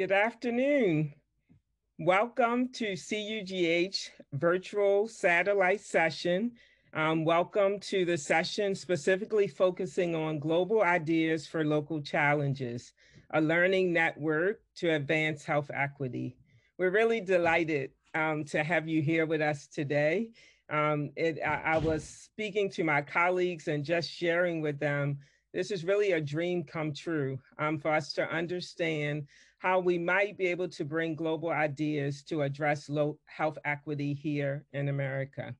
Good afternoon. Welcome to CUGH virtual satellite session. Um, welcome to the session specifically focusing on global ideas for local challenges, a learning network to advance health equity. We're really delighted um, to have you here with us today. Um, it, I, I was speaking to my colleagues and just sharing with them this is really a dream come true um, for us to understand how we might be able to bring global ideas to address low health equity here in America.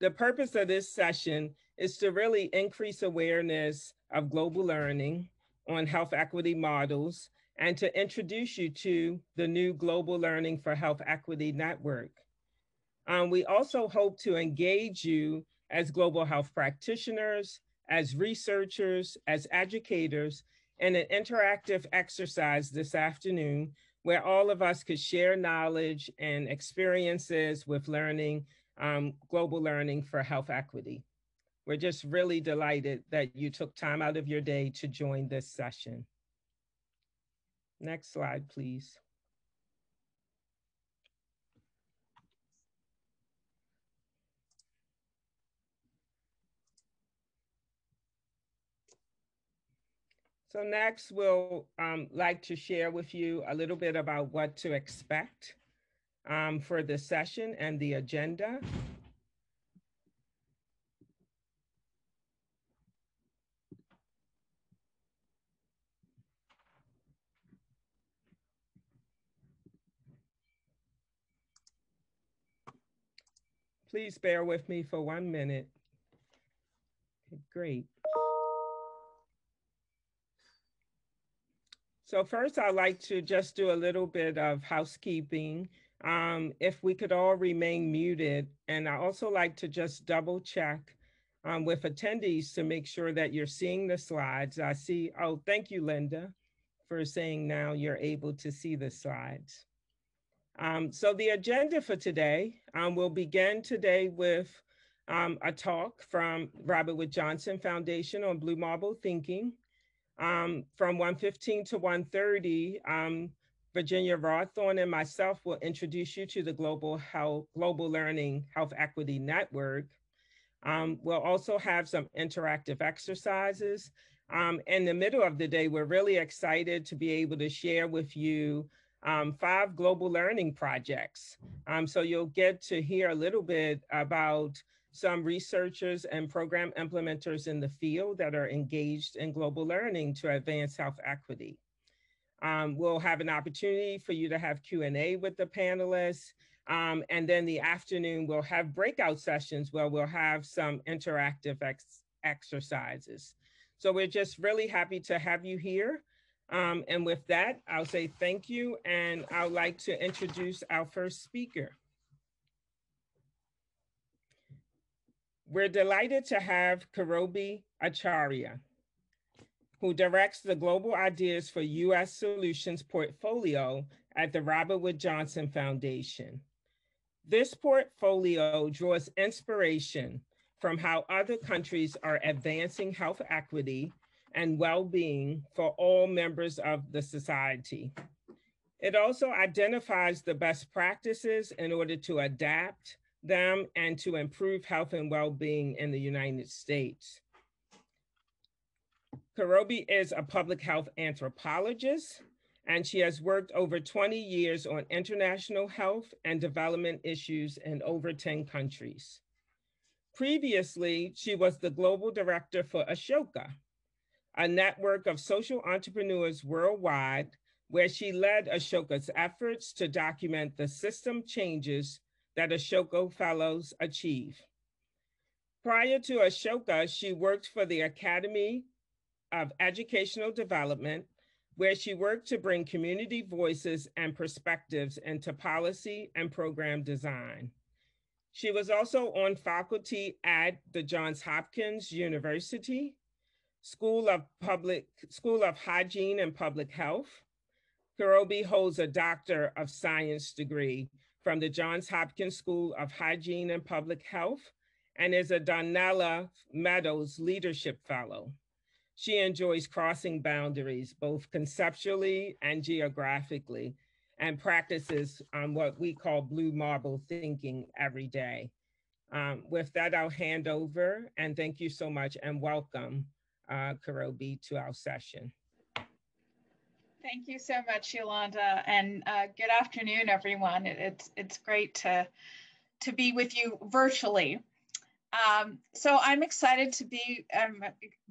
The purpose of this session is to really increase awareness of global learning on health equity models and to introduce you to the new Global Learning for Health Equity Network. Um, we also hope to engage you as global health practitioners, as researchers, as educators, in an interactive exercise this afternoon where all of us could share knowledge and experiences with learning, um, global learning for health equity. We're just really delighted that you took time out of your day to join this session. Next slide, please. So next, we'll um, like to share with you a little bit about what to expect um, for the session and the agenda. Please bear with me for one minute. Okay, great. So first, I'd like to just do a little bit of housekeeping. Um, if we could all remain muted, and I also like to just double check um, with attendees to make sure that you're seeing the slides. I see, oh, thank you, Linda, for saying now you're able to see the slides. Um, so the agenda for today, um, will begin today with um, a talk from Robert Wood Johnson Foundation on Blue Marble Thinking. Um, from 1:15 to 1:30, um, Virginia Rowthorn and myself will introduce you to the Global Health, Global Learning Health Equity Network. Um, we'll also have some interactive exercises. Um, in the middle of the day, we're really excited to be able to share with you um, five global learning projects. Um, so you'll get to hear a little bit about some researchers and program implementers in the field that are engaged in global learning to advance health equity. Um, we'll have an opportunity for you to have Q&A with the panelists. Um, and then the afternoon, we'll have breakout sessions where we'll have some interactive ex exercises. So we're just really happy to have you here. Um, and with that, I'll say thank you. And I'd like to introduce our first speaker. We're delighted to have Karobi Acharya, who directs the Global Ideas for U.S. Solutions portfolio at the Robert Wood Johnson Foundation. This portfolio draws inspiration from how other countries are advancing health equity and well-being for all members of the society. It also identifies the best practices in order to adapt them and to improve health and well-being in the United States. Karobi is a public health anthropologist, and she has worked over 20 years on international health and development issues in over 10 countries. Previously, she was the global director for Ashoka, a network of social entrepreneurs worldwide, where she led Ashoka's efforts to document the system changes that Ashoka Fellows achieve. Prior to Ashoka, she worked for the Academy of Educational Development, where she worked to bring community voices and perspectives into policy and program design. She was also on faculty at the Johns Hopkins University, School of Public School of Hygiene and Public Health. Karobi holds a Doctor of Science degree from the Johns Hopkins School of Hygiene and Public Health and is a Donella Meadows Leadership Fellow. She enjoys crossing boundaries, both conceptually and geographically, and practices um, what we call blue marble thinking every day. Um, with that, I'll hand over and thank you so much and welcome uh, Karobi to our session. Thank you so much, Yolanda, and uh, good afternoon, everyone. It's it's great to to be with you virtually. Um, so I'm excited to be um,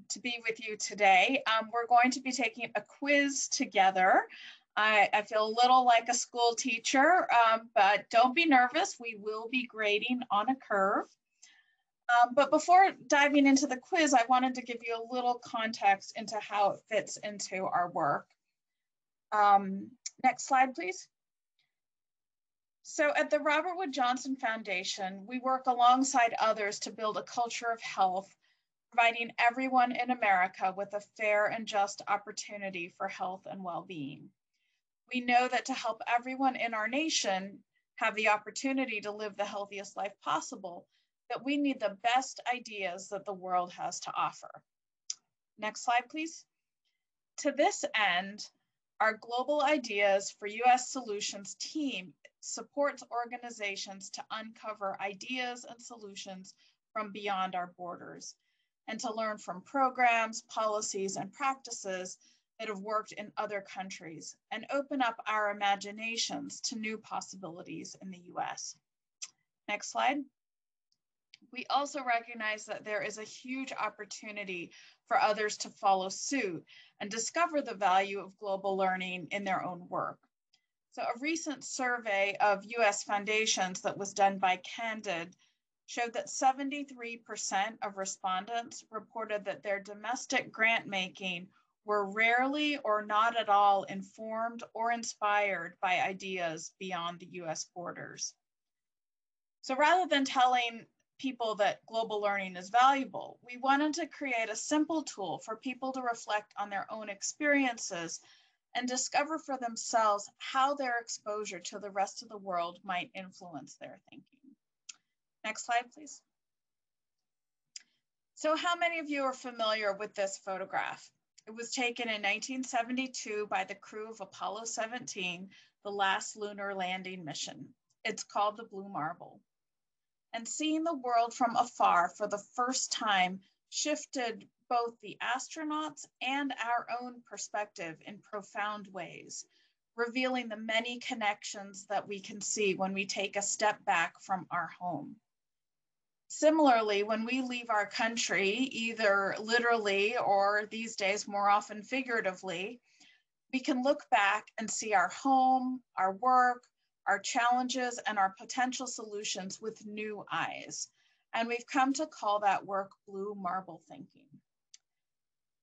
to be with you today. Um, we're going to be taking a quiz together. I, I feel a little like a school teacher, um, but don't be nervous. We will be grading on a curve. Um, but before diving into the quiz, I wanted to give you a little context into how it fits into our work. Um, next slide, please. So at the Robert Wood Johnson Foundation, we work alongside others to build a culture of health, providing everyone in America with a fair and just opportunity for health and well-being. We know that to help everyone in our nation have the opportunity to live the healthiest life possible, that we need the best ideas that the world has to offer. Next slide, please. To this end, our Global Ideas for US Solutions team supports organizations to uncover ideas and solutions from beyond our borders and to learn from programs, policies, and practices that have worked in other countries and open up our imaginations to new possibilities in the US. Next slide. We also recognize that there is a huge opportunity for others to follow suit and discover the value of global learning in their own work. So a recent survey of US foundations that was done by Candid showed that 73% of respondents reported that their domestic grant making were rarely or not at all informed or inspired by ideas beyond the US borders. So rather than telling people that global learning is valuable. We wanted to create a simple tool for people to reflect on their own experiences and discover for themselves how their exposure to the rest of the world might influence their thinking. Next slide, please. So how many of you are familiar with this photograph? It was taken in 1972 by the crew of Apollo 17, the last lunar landing mission. It's called the Blue Marble and seeing the world from afar for the first time shifted both the astronauts and our own perspective in profound ways, revealing the many connections that we can see when we take a step back from our home. Similarly, when we leave our country, either literally or these days more often figuratively, we can look back and see our home, our work, our challenges and our potential solutions with new eyes. And we've come to call that work blue marble thinking.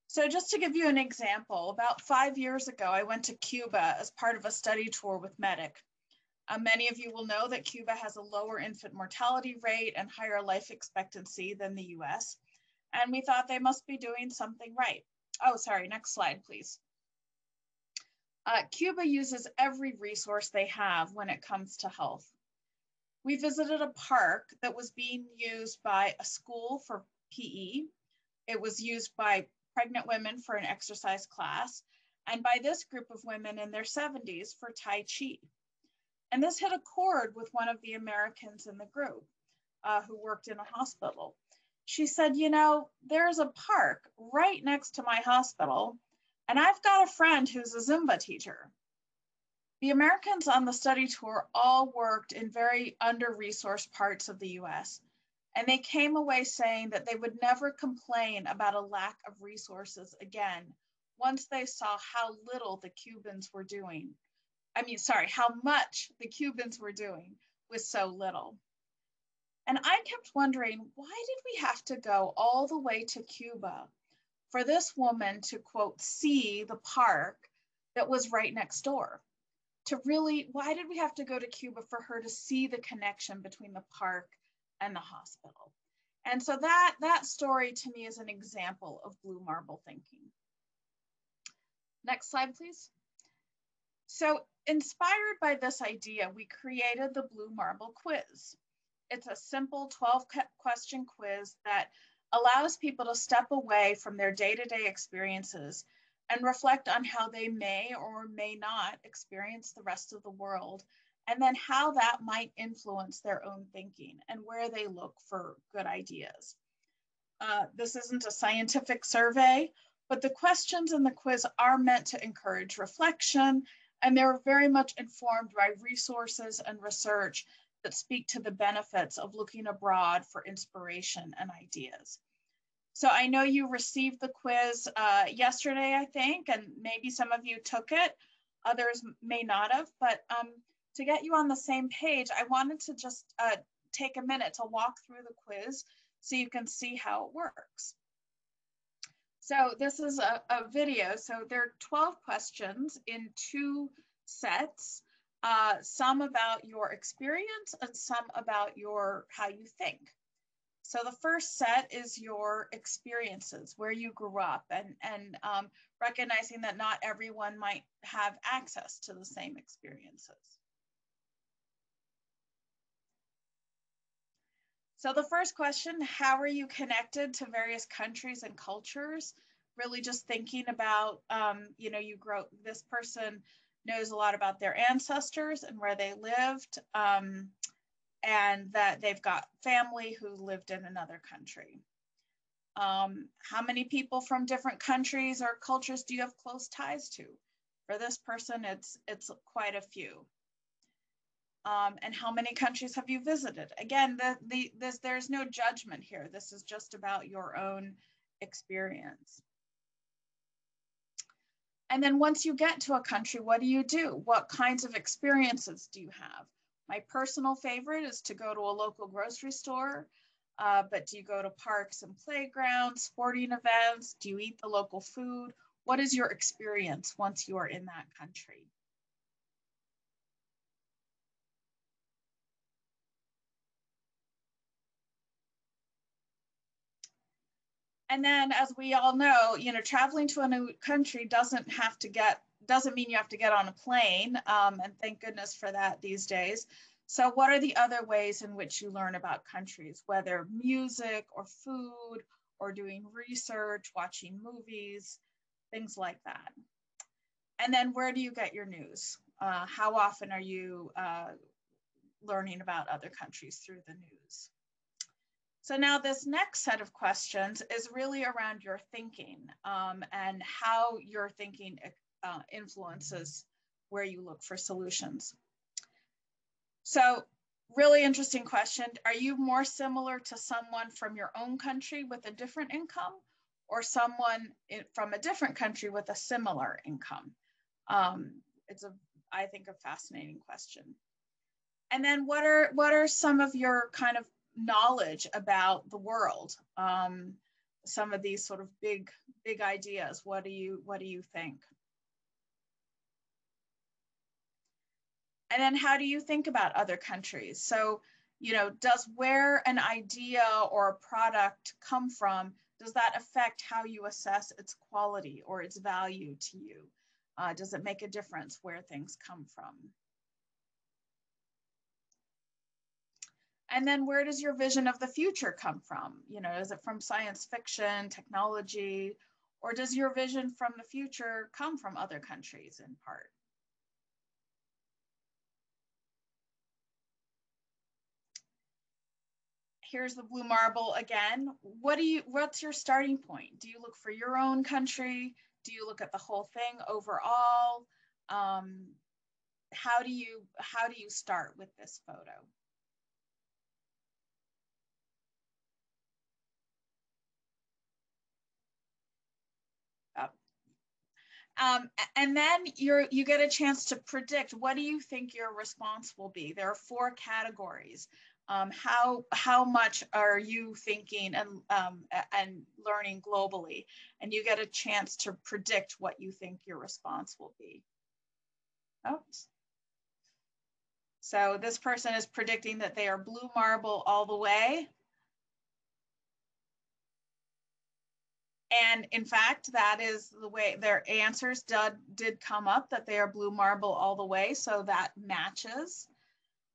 So just to give you an example, about five years ago, I went to Cuba as part of a study tour with MEDICC. Uh, many of you will know that Cuba has a lower infant mortality rate and higher life expectancy than the US. And we thought they must be doing something right. Oh, sorry, next slide, please. Uh, Cuba uses every resource they have when it comes to health. We visited a park that was being used by a school for PE. It was used by pregnant women for an exercise class, and by this group of women in their 70s for Tai Chi. And this hit a chord with one of the Americans in the group uh, who worked in a hospital. She said, You know, there's a park right next to my hospital and I've got a friend who's a Zumba teacher. The Americans on the study tour all worked in very under resourced parts of the US, and they came away saying that they would never complain about a lack of resources again once they saw how little the Cubans were doing. I mean, sorry, how much the Cubans were doing with so little. And I kept wondering, why did we have to go all the way to Cuba for this woman to quote, see the park that was right next door. To really, why did we have to go to Cuba for her to see the connection between the park and the hospital? And so that, that story to me is an example of blue marble thinking. Next slide, please. So inspired by this idea, we created the Blue Marble Quiz. It's a simple 12 question quiz that allows people to step away from their day-to-day experiences and reflect on how they may or may not experience the rest of the world and then how that might influence their own thinking and where they look for good ideas. Uh, this isn't a scientific survey, but the questions in the quiz are meant to encourage reflection and they're very much informed by resources and research that speak to the benefits of looking abroad for inspiration and ideas. So I know you received the quiz uh, yesterday, I think, and maybe some of you took it, others may not have, but um, to get you on the same page, I wanted to just uh, take a minute to walk through the quiz so you can see how it works. So this is a, a video. So there are 12 questions in two sets uh, some about your experience and some about your how you think. So the first set is your experiences, where you grew up, and and um, recognizing that not everyone might have access to the same experiences. So the first question, how are you connected to various countries and cultures? Really just thinking about, um, you know, you grow, this person knows a lot about their ancestors and where they lived, um, and that they've got family who lived in another country. Um, how many people from different countries or cultures do you have close ties to? For this person, it's, it's quite a few. Um, and how many countries have you visited? Again, the, the, this, there's no judgment here. This is just about your own experience. And then once you get to a country, what do you do? What kinds of experiences do you have? My personal favorite is to go to a local grocery store, uh, but do you go to parks and playgrounds, sporting events? Do you eat the local food? What is your experience once you are in that country? And then as we all know, you know, traveling to a new country doesn't have to get, doesn't mean you have to get on a plane. Um, and thank goodness for that these days. So what are the other ways in which you learn about countries, whether music or food or doing research, watching movies, things like that. And then where do you get your news? Uh, how often are you uh, learning about other countries through the news? So now this next set of questions is really around your thinking um, and how your thinking uh, influences where you look for solutions. So really interesting question. Are you more similar to someone from your own country with a different income or someone from a different country with a similar income? Um, it's a, I think, a fascinating question. And then what are, what are some of your kind of knowledge about the world um, some of these sort of big big ideas. What do you what do you think? And then how do you think about other countries? So you know does where an idea or a product come from does that affect how you assess its quality or its value to you? Uh, does it make a difference where things come from And then where does your vision of the future come from? You know, is it from science fiction, technology, or does your vision from the future come from other countries in part? Here's the blue marble again. What do you, what's your starting point? Do you look for your own country? Do you look at the whole thing overall? Um, how do you, how do you start with this photo? Um, and then you're, you get a chance to predict what do you think your response will be. There are four categories. Um, how, how much are you thinking and, um, and learning globally? And you get a chance to predict what you think your response will be. Oops. So this person is predicting that they are blue marble all the way. And in fact, that is the way their answers did, did come up that they are blue marble all the way. So that matches.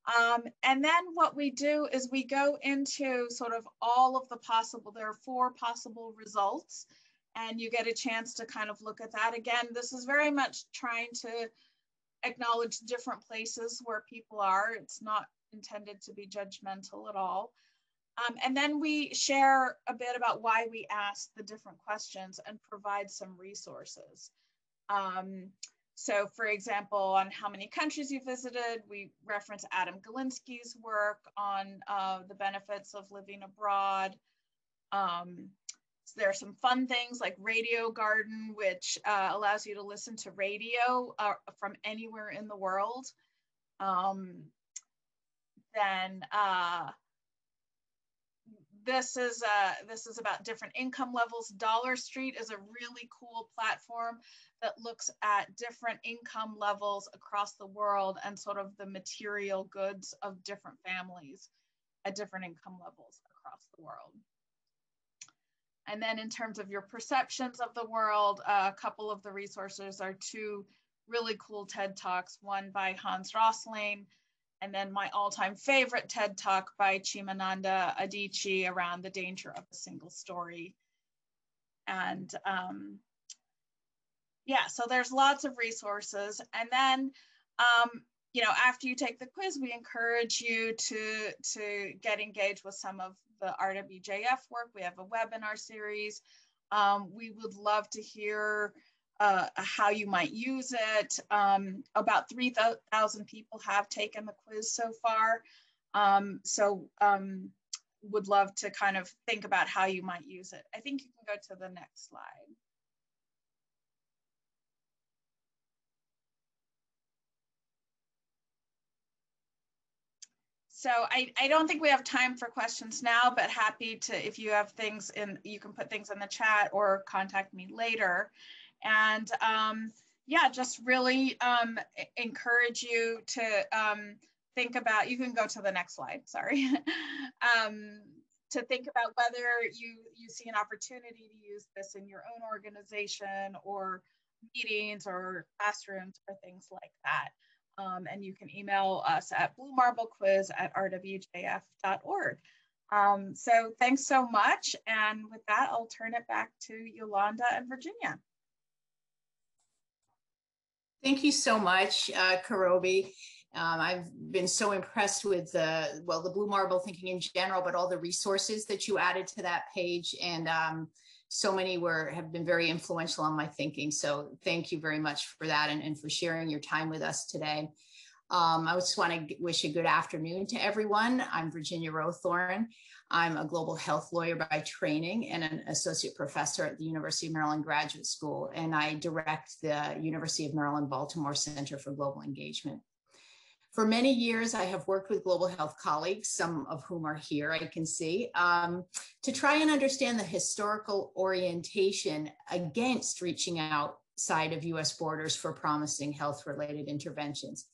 Um, and then what we do is we go into sort of all of the possible, there are four possible results and you get a chance to kind of look at that. Again, this is very much trying to acknowledge different places where people are. It's not intended to be judgmental at all. Um, and then we share a bit about why we asked the different questions and provide some resources. Um, so for example, on how many countries you visited, we reference Adam Galinsky's work on uh, the benefits of living abroad. Um, so there are some fun things like Radio Garden, which uh, allows you to listen to radio uh, from anywhere in the world. Um, then uh, this is uh, this is about different income levels. Dollar Street is a really cool platform that looks at different income levels across the world and sort of the material goods of different families at different income levels across the world. And then in terms of your perceptions of the world, uh, a couple of the resources are two really cool TED Talks, one by Hans Rosling and then my all-time favorite TED Talk by Chimamanda Adichie around the danger of a single story. And um, yeah, so there's lots of resources. And then, um, you know, after you take the quiz, we encourage you to, to get engaged with some of the RWJF work. We have a webinar series. Um, we would love to hear uh, how you might use it. Um, about 3,000 people have taken the quiz so far. Um, so um, would love to kind of think about how you might use it. I think you can go to the next slide. So I, I don't think we have time for questions now, but happy to, if you have things in, you can put things in the chat or contact me later and um, yeah, just really um, encourage you to um, think about, you can go to the next slide, sorry. um, to think about whether you, you see an opportunity to use this in your own organization or meetings or classrooms or things like that. Um, and you can email us at bluemarblequiz at rwjf.org. Um, so thanks so much. And with that, I'll turn it back to Yolanda and Virginia. Thank you so much, uh, Karobi. Um, I've been so impressed with the, well, the Blue Marble thinking in general, but all the resources that you added to that page. And um, so many were, have been very influential on my thinking. So thank you very much for that and, and for sharing your time with us today. Um, I just want to wish a good afternoon to everyone. I'm Virginia Rowthorn. I'm a global health lawyer by training and an associate professor at the University of Maryland Graduate School, and I direct the University of Maryland Baltimore Center for Global Engagement. For many years, I have worked with global health colleagues, some of whom are here, I can see, um, to try and understand the historical orientation against reaching outside of US borders for promising health related interventions.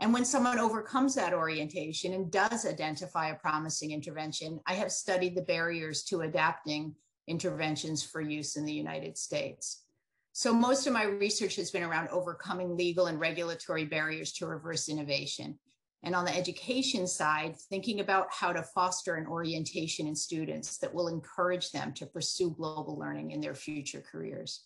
And when someone overcomes that orientation and does identify a promising intervention, I have studied the barriers to adapting interventions for use in the United States. So most of my research has been around overcoming legal and regulatory barriers to reverse innovation. And on the education side, thinking about how to foster an orientation in students that will encourage them to pursue global learning in their future careers.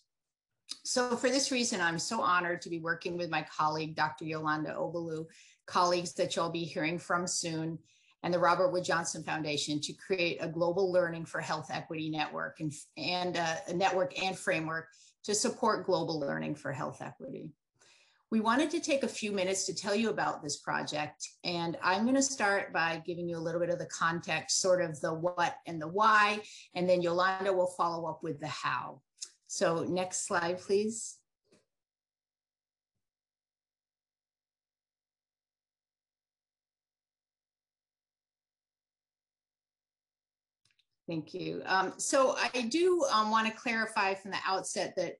So for this reason, I'm so honored to be working with my colleague, Dr. Yolanda Ogbolu, colleagues that you'll be hearing from soon, and the Robert Wood Johnson Foundation to create a global learning for health equity network and, and uh, a network and framework to support global learning for health equity. We wanted to take a few minutes to tell you about this project, and I'm going to start by giving you a little bit of the context, sort of the what and the why, and then Yolanda will follow up with the how. So next slide, please. Thank you. Um, so I do um, want to clarify from the outset that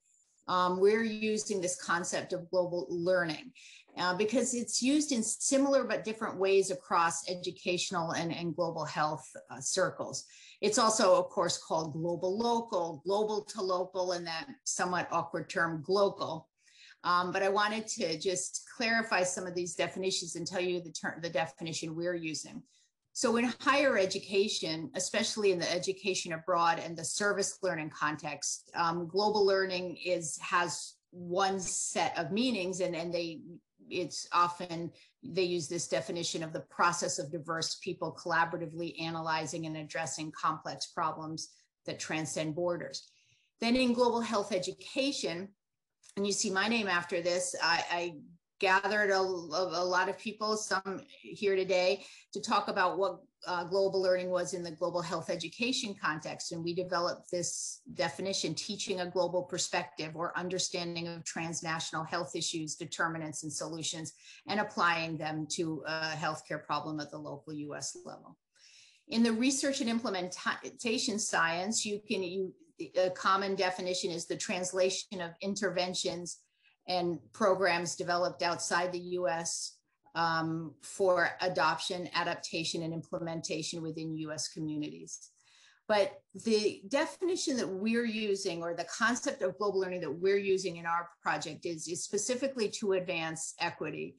um, we're using this concept of global learning uh, because it's used in similar but different ways across educational and, and global health uh, circles. It's also, of course, called global local, global to local, and that somewhat awkward term, global. Um, but I wanted to just clarify some of these definitions and tell you the term, the definition we're using. So in higher education, especially in the education abroad and the service learning context, um, glocal learning is has one set of meanings and, and they it's often they use this definition of the process of diverse people collaboratively analyzing and addressing complex problems that transcend borders. Then in global health education, and you see my name after this, I, I gathered a, a, lot of people, some here today, to talk about what uh, global learning was in the global health education context. And we developed this definition, teaching a global perspective or understanding of transnational health issues, determinants, and solutions, and applying them to a healthcare problem at the local US level. In the research and implementation science, you can, you, a common definition is the translation of interventions and programs developed outside the US um, for adoption, adaptation, and implementation within US communities. But the definition that we're using, or the concept of global learning that we're using in our project, is, is specifically to advance equity.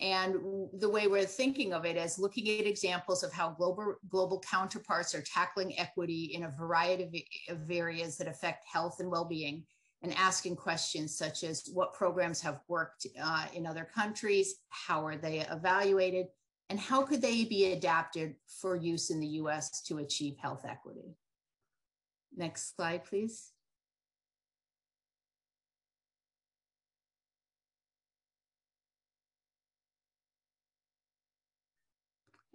And the way we're thinking of it as looking at examples of how global, global counterparts are tackling equity in a variety of, of areas that affect health and well being and asking questions such as what programs have worked uh, in other countries, how are they evaluated, and how could they be adapted for use in the US to achieve health equity. Next slide, please.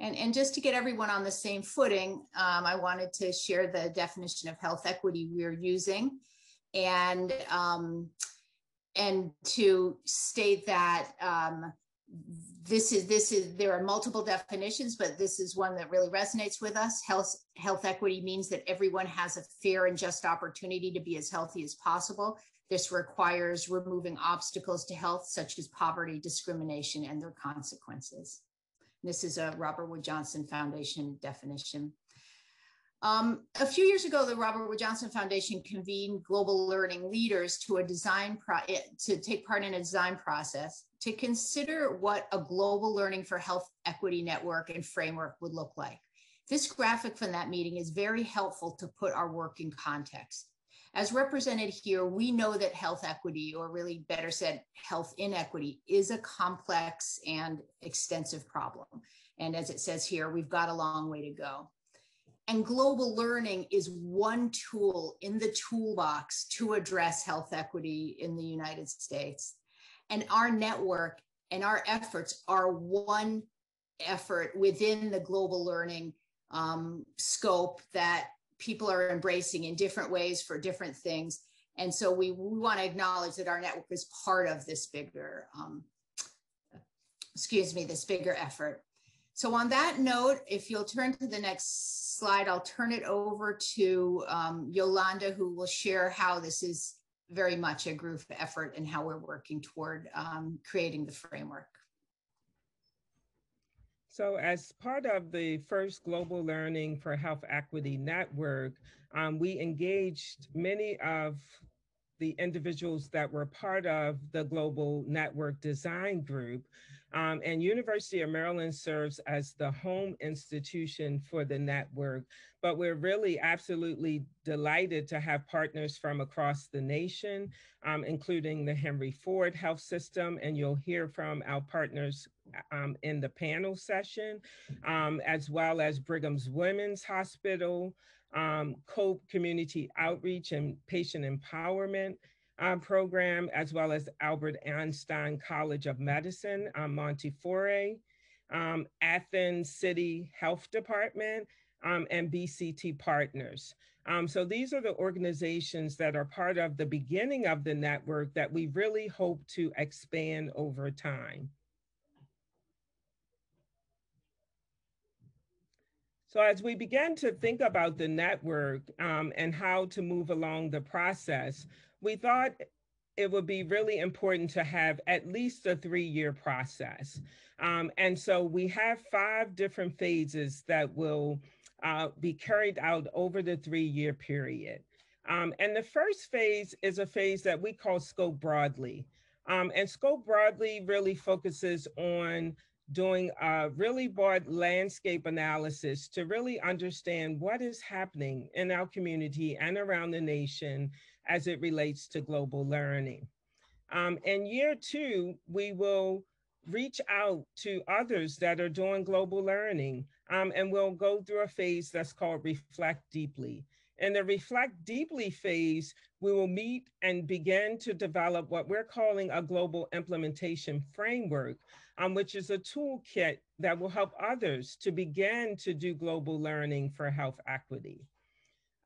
And, and just to get everyone on the same footing, um, I wanted to share the definition of health equity we're using and um, and to state that um, this is this is there are multiple definitions, but this is one that really resonates with us. Health health equity means that everyone has a fair and just opportunity to be as healthy as possible. This requires removing obstacles to health, such as poverty, discrimination, and their consequences. This is a Robert Wood Johnson Foundation definition. Um, a few years ago, the Robert Wood Johnson Foundation convened global learning leaders to a design pro- eh, to take part in a design process to consider what a global learning for health equity network and framework would look like. This graphic from that meeting is very helpful to put our work in context. As represented here, we know that health equity, or really better said, health inequity, is a complex and extensive problem. And as it says here, we've got a long way to go. And global learning is one tool in the toolbox to address health equity in the United States. And our network and our efforts are one effort within the global learning um, scope that people are embracing in different ways for different things. And so we, we want to acknowledge that our network is part of this bigger, um, excuse me, this bigger effort. So on that note, if you'll turn to the next slide, I'll turn it over to um, Yolanda, who will share how this is very much a group effort and how we're working toward um, creating the framework. So as part of the first Global Learning for Health Equity Network, um, we engaged many of the individuals that were part of the Global Network Design Group um, and University of Maryland serves as the home institution for the network, but we're really absolutely delighted to have partners from across the nation, um, including the Henry Ford Health System, and you'll hear from our partners um, in the panel session, um, as well as Brigham's Women's Hospital, um, COPE Community Outreach and Patient Empowerment, um, program, as well as Albert Einstein College of Medicine, um, Montefiore, um, Athens City Health Department, um, and BCT Partners. Um, so these are the organizations that are part of the beginning of the network that we really hope to expand over time. So as we began to think about the network um, and how to move along the process, we thought it would be really important to have at least a three year process. Um, and so we have five different phases that will uh, be carried out over the three year period. Um, and the first phase is a phase that we call scope broadly. Um, and scope broadly really focuses on doing a really broad landscape analysis to really understand what is happening in our community and around the nation as it relates to global learning. Um, in year two, we will reach out to others that are doing global learning um, and we'll go through a phase that's called Reflect Deeply. In the Reflect Deeply phase, we will meet and begin to develop what we're calling a global implementation framework, um, which is a toolkit that will help others to begin to do global learning for health equity.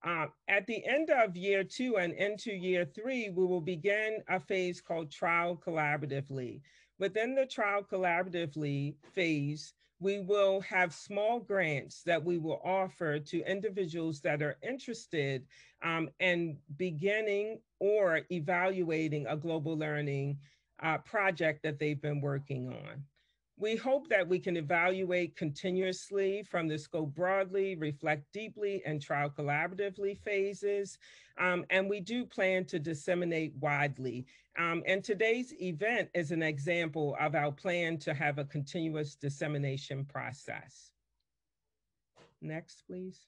Uh, at the end of year two and into year three, we will begin a phase called Trial Collaboratively. Within the Trial Collaboratively phase, we will have small grants that we will offer to individuals that are interested um, in beginning or evaluating a global learning uh, project that they've been working on. We hope that we can evaluate continuously from the scope broadly, reflect deeply, and trial collaboratively phases. Um, and we do plan to disseminate widely. Um, and today's event is an example of our plan to have a continuous dissemination process. Next, please.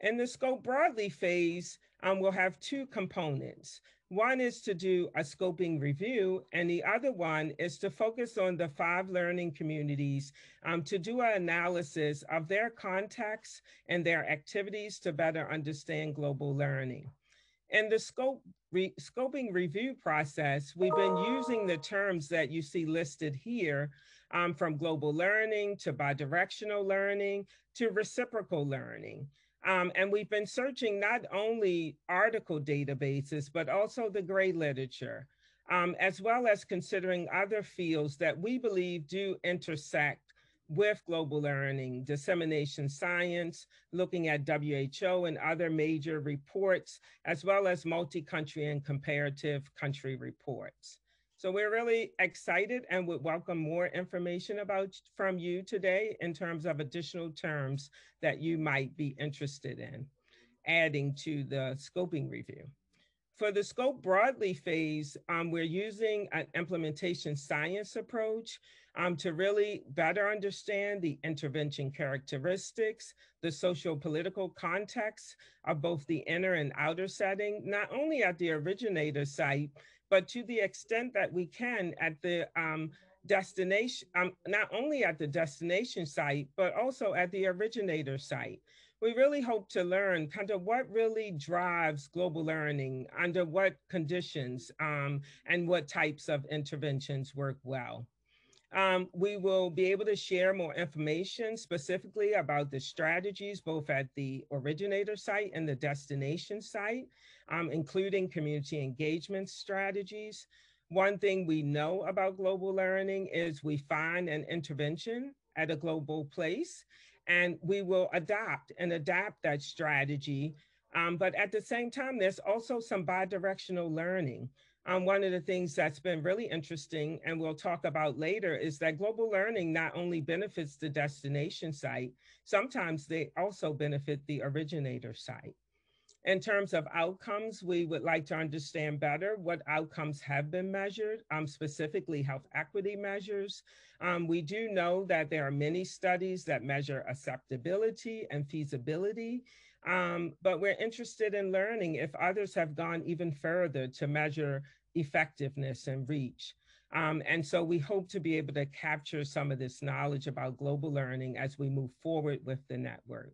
In the scope broadly phase, um, we'll have two components. One is to do a scoping review, and the other one is to focus on the five learning communities um, to do an analysis of their context and their activities to better understand global learning. In the scope re scoping review process, we've been using the terms that you see listed here um, from global learning to bidirectional learning to reciprocal learning. Um, and we've been searching not only article databases, but also the gray literature, um, as well as considering other fields that we believe do intersect with global learning, dissemination science, looking at WHO and other major reports, as well as multi-country and comparative country reports. So we're really excited and would welcome more information about from you today in terms of additional terms that you might be interested in adding to the scoping review. For the scope broadly phase, um, we're using an implementation science approach um, to really better understand the intervention characteristics, the social political context of both the inner and outer setting, not only at the originator site, but to the extent that we can at the um, destination, um, not only at the destination site, but also at the originator site. We really hope to learn kind of what really drives global learning, under what conditions, um, and what types of interventions work well. Um, we will be able to share more information specifically about the strategies, both at the originator site and the destination site, um, including community engagement strategies. One thing we know about global learning is we find an intervention at a global place and we will adopt and adapt that strategy. Um, but at the same time, there's also some bidirectional learning. Um, one of the things that's been really interesting, and we'll talk about later, is that global learning not only benefits the destination site, sometimes they also benefit the originator site. In terms of outcomes, we would like to understand better what outcomes have been measured, um, specifically health equity measures. Um, we do know that there are many studies that measure acceptability and feasibility, um, but we're interested in learning if others have gone even further to measure effectiveness and reach. Um, and so we hope to be able to capture some of this knowledge about global learning as we move forward with the network.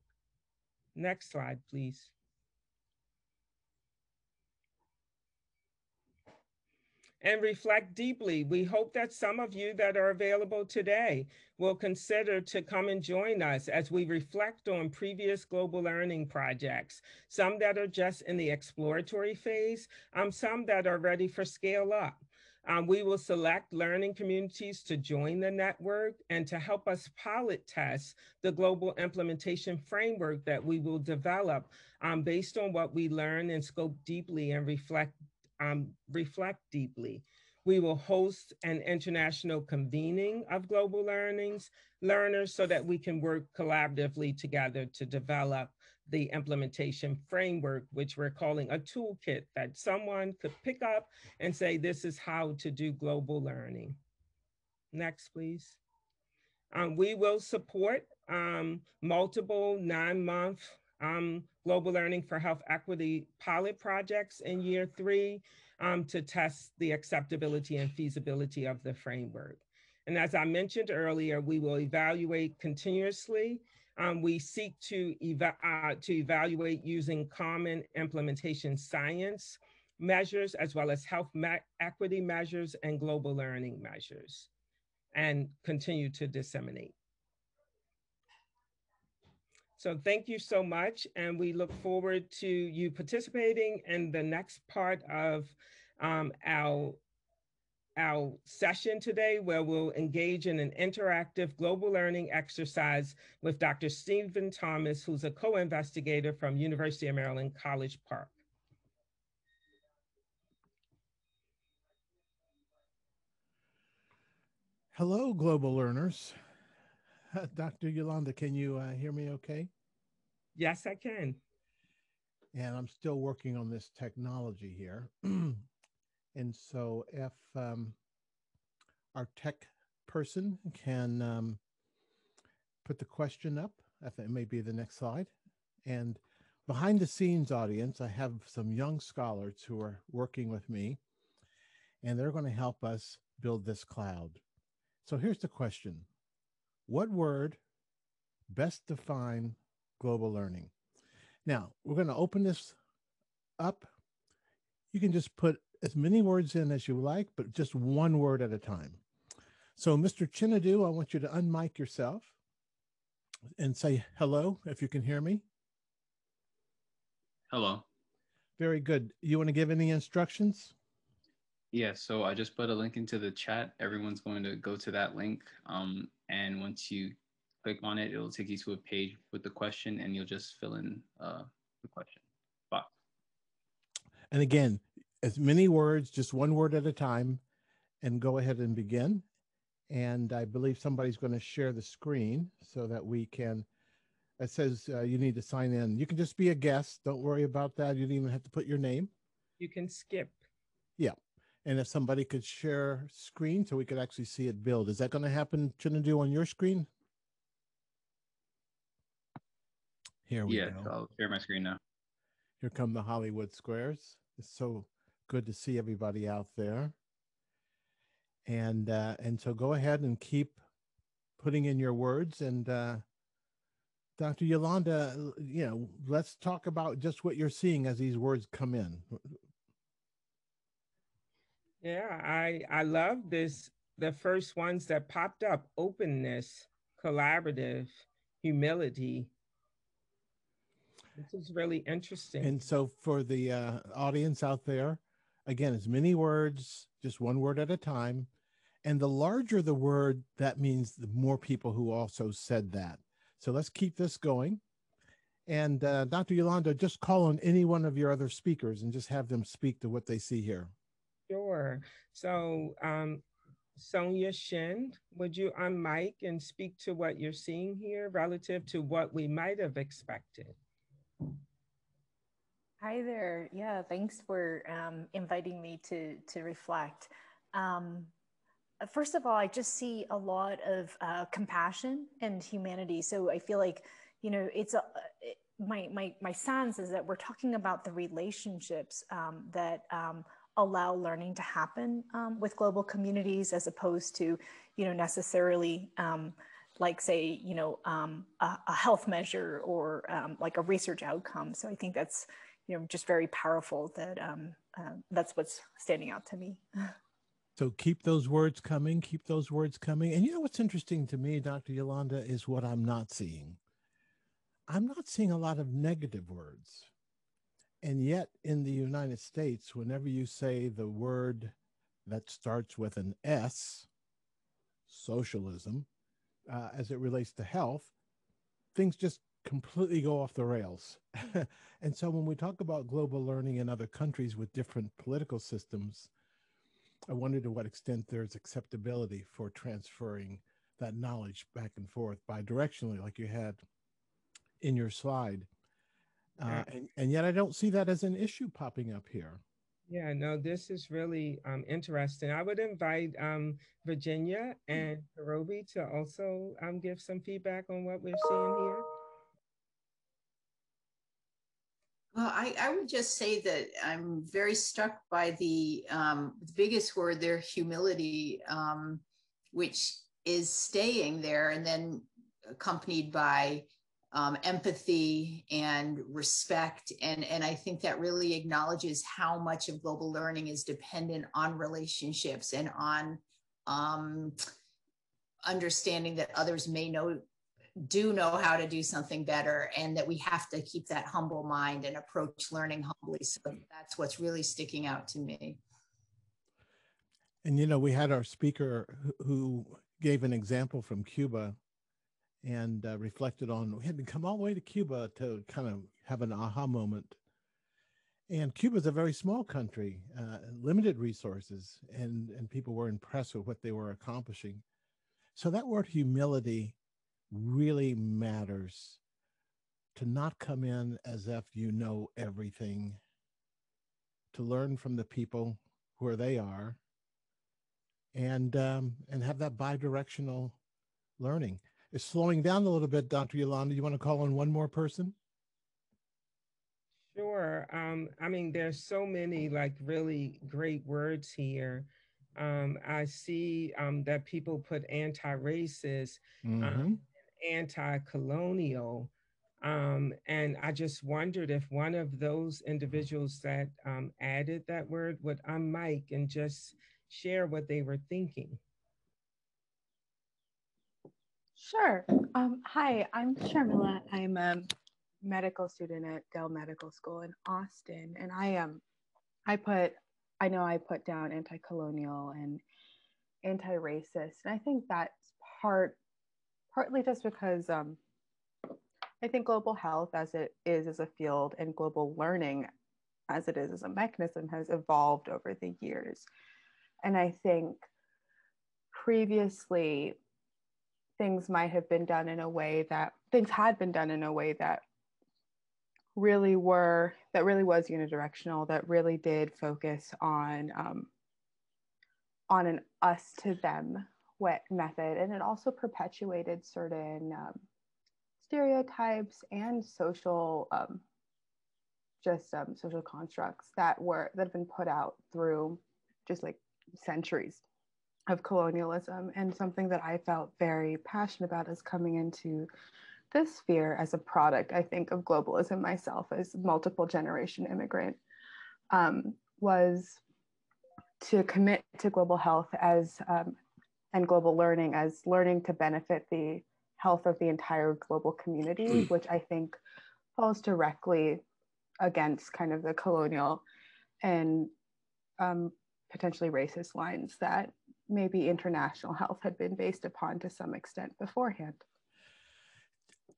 Next slide, please. And reflect deeply. We hope that some of you that are available today will consider to come and join us as we reflect on previous global learning projects, some that are just in the exploratory phase, um, some that are ready for scale up. Um, we will select learning communities to join the network and to help us pilot test the global implementation framework that we will develop um, based on what we learn and scope deeply and reflect um, reflect deeply. We will host an international convening of global learnings, learners so that we can work collaboratively together to develop the implementation framework, which we're calling a toolkit that someone could pick up and say, this is how to do global learning. Next, please. Um, we will support um, multiple nine-month um, global learning for health equity pilot projects in year three um, to test the acceptability and feasibility of the framework. And as I mentioned earlier, we will evaluate continuously. Um, we seek to, uh, to evaluate using common implementation science measures, as well as health equity measures and global learning measures, and continue to disseminate. So thank you so much. And we look forward to you participating in the next part of um, our our session today where we'll engage in an interactive global learning exercise with Dr. Stephen Thomas, who's a co-investigator from University of Maryland College Park. Hello, global learners. Dr. Yolanda, can you uh, hear me okay? Yes, I can. And I'm still working on this technology here. And so if um, our tech person can um, put the question up, if it may be the next slide. And behind the scenes audience, I have some young scholars who are working with me, and they're going to help us build this cloud. So here's the question. What word best define global learning? Now, we're going to open this up. You can just put as many words in as you like, but just one word at a time. So, Mr. Chinadu, I want you to unmic yourself and say hello if you can hear me. Hello. Very good. You want to give any instructions? Yeah, so I just put a link into the chat. Everyone's going to go to that link. Um, and once you click on it, it'll take you to a page with the question and you'll just fill in uh, the question box. And again, as many words, just one word at a time, and go ahead and begin. And I believe somebody's going to share the screen so that we can. It says uh, you need to sign in. You can just be a guest. Don't worry about that. You don't even have to put your name. You can skip. Yeah. And if somebody could share screen so we could actually see it build, is that going to happen, Chinadu, on your screen? Here we yeah, go. I'll share my screen now. Here come the Hollywood squares. It's so good to see everybody out there. And uh, and so go ahead and keep putting in your words. And uh, Dr. Yolanda, you know, let's talk about just what you're seeing as these words come in. Yeah, I I love this. The first ones that popped up: openness, collaborative, humility, this is really interesting. And so, for the uh, audience out there, again, as many words, just one word at a time. And the larger the word, that means the more people who also said that. So let's keep this going. And uh, Dr. Yolanda, just call on any one of your other speakers and just have them speak to what they see here. So, um, Sonya Shin, would you unmic and speak to what you're seeing here relative to what we might have expected? Hi there. Yeah, thanks for um, inviting me to to reflect. Um, first of all, I just see a lot of uh, compassion and humanity. So I feel like, you know, it's a it, my my my sense is that we're talking about the relationships um, that um, allow learning to happen um, with global communities, as opposed to, you know, necessarily um, like say you know um, a, a, health measure or um, like a research outcome. So i think that's you know just very powerful that um, uh, that's what's standing out to me. So keep those words coming keep those words coming. And you know what's interesting to me dr yolanda is what i'm not seeing. I'm not seeing a lot of negative words and yet in the united states whenever you say the word that starts with an s socialism uh, as it relates to health, things just completely go off the rails. and so when we talk about global learning in other countries with different political systems, I wonder to what extent there's acceptability for transferring that knowledge back and forth bidirectionally, like you had in your slide. Uh, and, and yet I don't see that as an issue popping up here. Yeah, no, this is really um, interesting. I would invite um, Virginia and Karobi to also um, give some feedback on what we're seeing here. Well, I, I would just say that I'm very struck by the, um, the biggest word there, humility, um, which is staying there and then accompanied by um, empathy and respect. And, and I think that really acknowledges how much of global learning is dependent on relationships and on um, understanding that others may know do know how to do something better and that we have to keep that humble mind and approach learning humbly so that's what's really sticking out to me and you know we had our speaker who gave an example from cuba and uh, reflected on we had to come all the way to cuba to kind of have an aha moment and cuba is a very small country uh, limited resources and and people were impressed with what they were accomplishing so that word humility really matters to not come in as if you know everything, to learn from the people where they are, and um, and have that bi-directional learning. It's slowing down a little bit, Dr. Yolanda. You want to call on one more person? Sure. Um, I mean, there's so many like really great words here. Um, I see um, that people put anti-racist. Um, mm-hmm anti-colonial. Um, and I just wondered if one of those individuals that um, added that word would unmic and just share what they were thinking. Sure. Um, hi, I'm Sharmila. I'm a medical student at Dell Medical School in Austin, and I am. Um, I put, I know I put down anti-colonial and anti-racist, and I think that's part partly just because um, I think global health, as it is as a field, and global learning, as it is as a mechanism, has evolved over the years. And I think previously things might have been done in a way that things had been done in a way that really were that really was unidirectional that really did focus on um, on an us to them method. And it also perpetuated certain um, stereotypes and social um, just um, social constructs that were that have been put out through just like centuries of colonialism and something that i felt very passionate about is coming into this sphere as a product i think of globalism myself as multiple generation immigrant um, was to commit to global health as um, and global learning as learning to benefit the health of the entire global community, which I think falls directly against kind of the colonial and um, potentially racist lines that maybe international health had been based upon to some extent beforehand.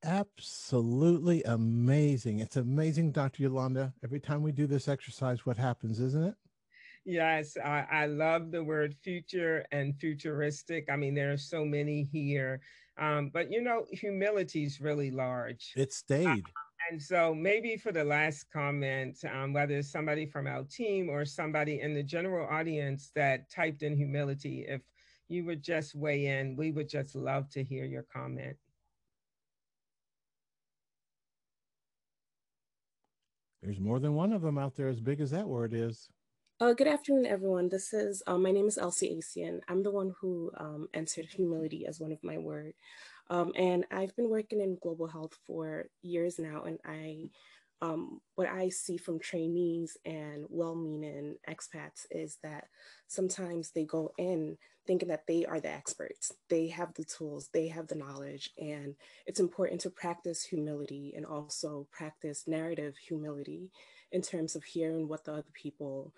Absolutely amazing. It's amazing, Dr. Yolanda. Every time we do this exercise, what happens, isn't it? Yes, I, I, love the word future and futuristic. I mean, there are so many here. Um, but you know, humility is really large. It stayed. Uh, and so maybe for the last comment, um, whether it's somebody from our team or somebody in the general audience that typed in humility, if you would just weigh in, we would just love to hear your comment. There's more than one of them out there as big as that word is. Uh, good afternoon, everyone. This is, um, my name is Elsie Asian. I'm the one who um, entered humility as one of my word. Um, and I've been working in global health for years now. And I, um, what I see from trainees and well-meaning expats is that sometimes they go in thinking that they are the experts. They have the tools, they have the knowledge. And it's important to practice humility and also practice narrative humility in terms of hearing what the other people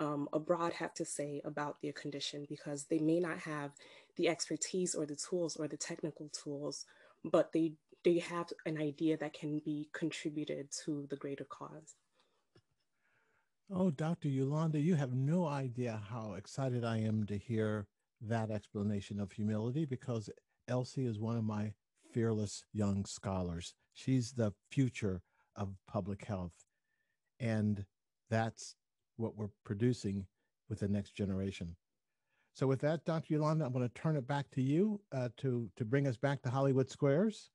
um, abroad have to say about their condition because they may not have the expertise or the tools or the technical tools, but they they have an idea that can be contributed to the greater cause. Oh, Dr. Yolanda, you have no idea how excited I am to hear that explanation of humility because Elsie is one of my fearless young scholars. She's the future of public health. And that's what we're producing with the next generation. So with that, Dr. Yolanda, I'm going to turn it back to you uh, to, to bring us back to Hollywood Squares.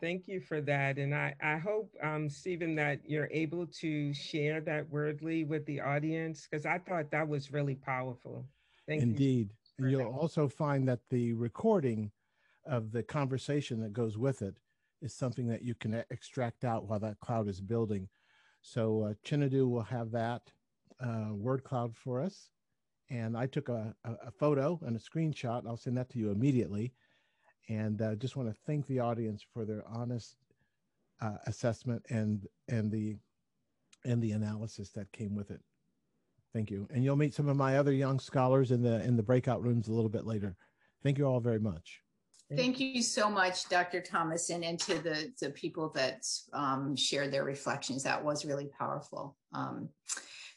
Thank you for that. And I, I hope, um, Stephen, that you're able to share that wordly with the audience because I thought that was really powerful. Thank Indeed. You and you'll also find that the recording of the conversation that goes with it is something that you can extract out while that cloud is building. So uh, Chinadu will have that uh, word cloud for us. And I took a, a, photo and a screenshot. I'll send that to you immediately. And uh, just want to thank the audience for their honest uh, assessment and and the and the analysis that came with it. Thank you. And you'll meet some of my other young scholars in the in the breakout rooms a little bit later. Thank you all very much. Thank you so much, Dr. Thomas, and, and to the, the people that um, shared their reflections. That was really powerful. Um,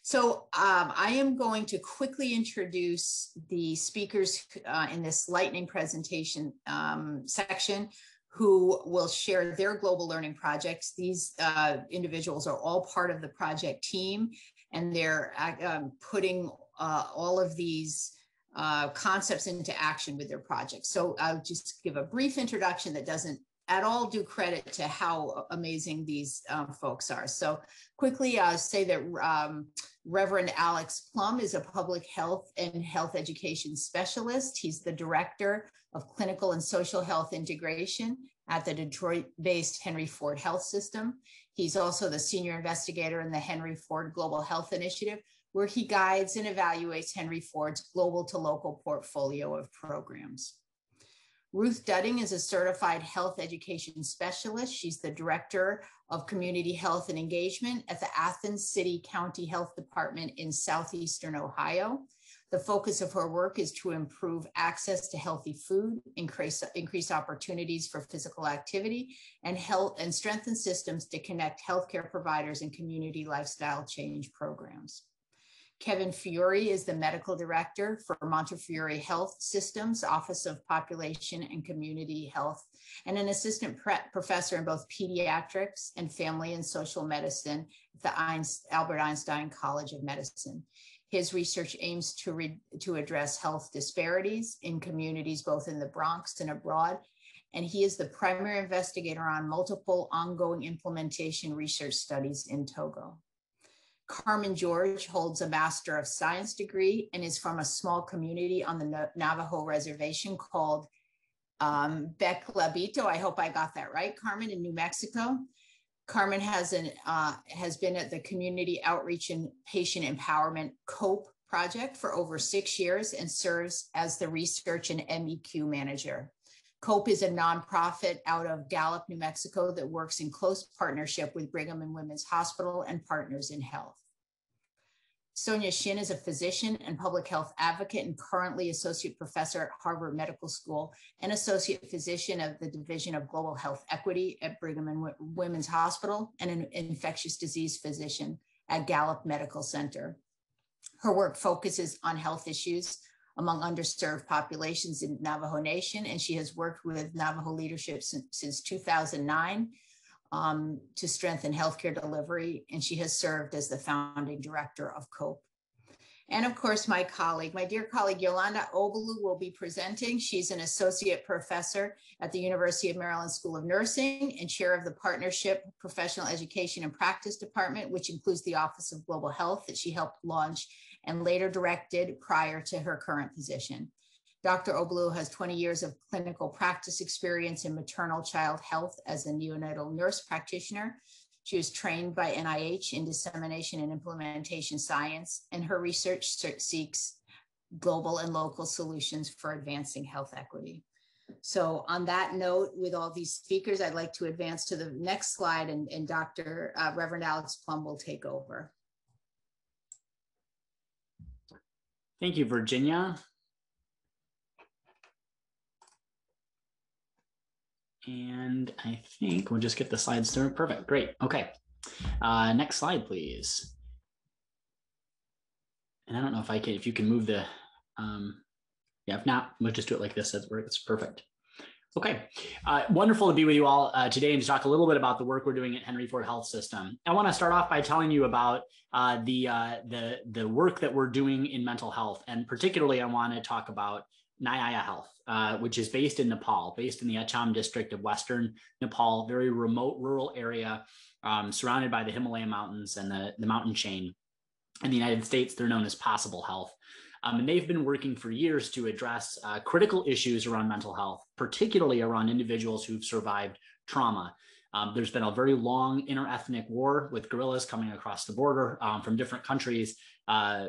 so um, I am going to quickly introduce the speakers uh, in this lightning presentation um, section who will share their global learning projects. These uh, individuals are all part of the project team and they're uh, um, putting uh, all of these uh, concepts into action with their projects. So I'll just give a brief introduction that doesn't at all do credit to how amazing these um, folks are. So quickly, I'll say that um, Reverend Alex Plum is a public health and health education specialist. He's the director of clinical and social health integration at the Detroit-based Henry Ford Health System. He's also the senior investigator in the Henry Ford Global Health Initiative, where he guides and evaluates Henry Ford's global to local portfolio of programs. Ruth Dudding is a certified health education specialist. She's the director of community health and engagement at the Athens City County Health Department in Southeastern Ohio. The focus of her work is to improve access to healthy food, increase, increase opportunities for physical activity, and help and strengthen systems to connect healthcare providers and community lifestyle change programs. Kevin Fiore is the medical director for Montefiore Health Systems, Office of Population and Community Health, and an assistant professor in both pediatrics and family and social medicine at the Albert Einstein College of Medicine. His research aims to, re- to address health disparities in communities both in the Bronx and abroad. And he is the primary investigator on multiple ongoing implementation research studies in Togo. Carmen George holds a Master of Science degree and is from a small community on the Navajo reservation called um, Beclabito. I hope I got that right, Carmen, in New Mexico. Carmen has an uh, has been at the Community Outreach and Patient Empowerment COPE project for over six years and serves as the research and MEQ manager. COPE is a nonprofit out of Gallup, New Mexico that works in close partnership with Brigham and Women's Hospital and Partners in Health. Sonya Shin is a physician and public health advocate and currently associate professor at Harvard Medical School and associate physician of the Division of Global Health Equity at Brigham and Women's Hospital and an infectious disease physician at Gallup Medical Center. Her work focuses on health issues among underserved populations in Navajo Nation, and she has worked with Navajo leadership since, since 2009 um, to strengthen healthcare delivery, and she has served as the founding director of COPE. And of course, my colleague, my dear colleague Yolanda Ogbolu will be presenting. She's an associate professor at the University of Maryland School of Nursing and chair of the Partnership Professional Education and Practice Department, which includes the Office of Global Health that she helped launch and later directed prior to her current position. Dr. Ogbolu has 20 years of clinical practice experience in maternal child health as a neonatal nurse practitioner. She was trained by NIH in dissemination and implementation science, and her research seeks global and local solutions for advancing health equity. So on that note, with all these speakers, I'd like to advance to the next slide and, and Dr. Uh, Reverend Alex Plum will take over. Thank you, Virginia. And I think we'll just get the slides started. Perfect. Great. Okay. Uh, next slide, please. And I don't know if I can, if you can move the, um, yeah, if not, we'll just do it like this. That's, it's perfect. Okay, uh, wonderful to be with you all uh, today and to talk a little bit about the work we're doing at Henry Ford Health System. I want to start off by telling you about uh, the uh, the the work that we're doing in mental health, and particularly I want to talk about Nyaya Health, uh, which is based in Nepal, based in the Achham district of Western Nepal, very remote rural area, um, surrounded by the Himalaya mountains and the, the mountain chain. In the United States, they're known as Possible Health. Um, and they've been working for years to address uh, critical issues around mental health, particularly around individuals who've survived trauma. Um, there's been a very long interethnic war with guerrillas coming across the border um, from different countries. Uh,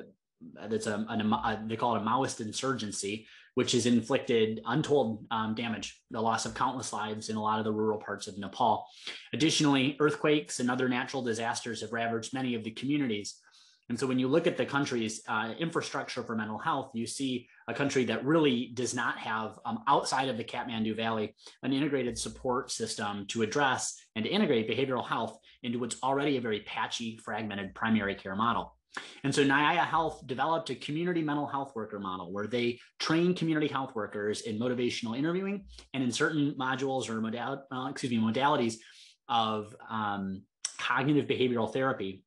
that's a, a, a, they call it a Maoist insurgency, which has inflicted untold um, damage, the loss of countless lives in a lot of the rural parts of Nepal. Additionally, earthquakes and other natural disasters have ravaged many of the communities and so when you look at the country's uh, infrastructure for mental health, you see a country that really does not have, um, outside of the Kathmandu Valley, an integrated support system to address and to integrate behavioral health into what's already a very patchy, fragmented primary care model. And so Nyaya Health developed a community mental health worker model where they train community health workers in motivational interviewing and in certain modules or modal, uh, excuse me, modalities of um, cognitive behavioral therapy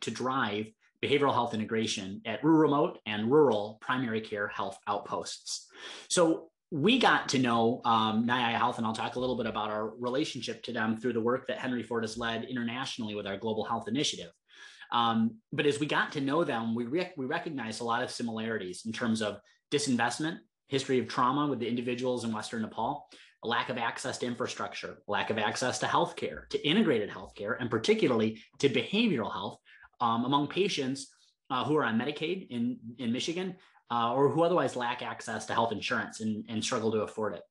to drive behavioral health integration at rural remote and rural primary care health outposts. So we got to know um, Health, and I'll talk a little bit about our relationship to them through the work that Henry Ford has led internationally with our global health initiative. Um, but as we got to know them, we, rec- we recognized a lot of similarities in terms of disinvestment, history of trauma with the individuals in Western Nepal, a lack of access to infrastructure, lack of access to healthcare, to integrated healthcare, and particularly to behavioral health, um, among patients uh, who are on Medicaid in, in Michigan uh, or who otherwise lack access to health insurance and, and struggle to afford it.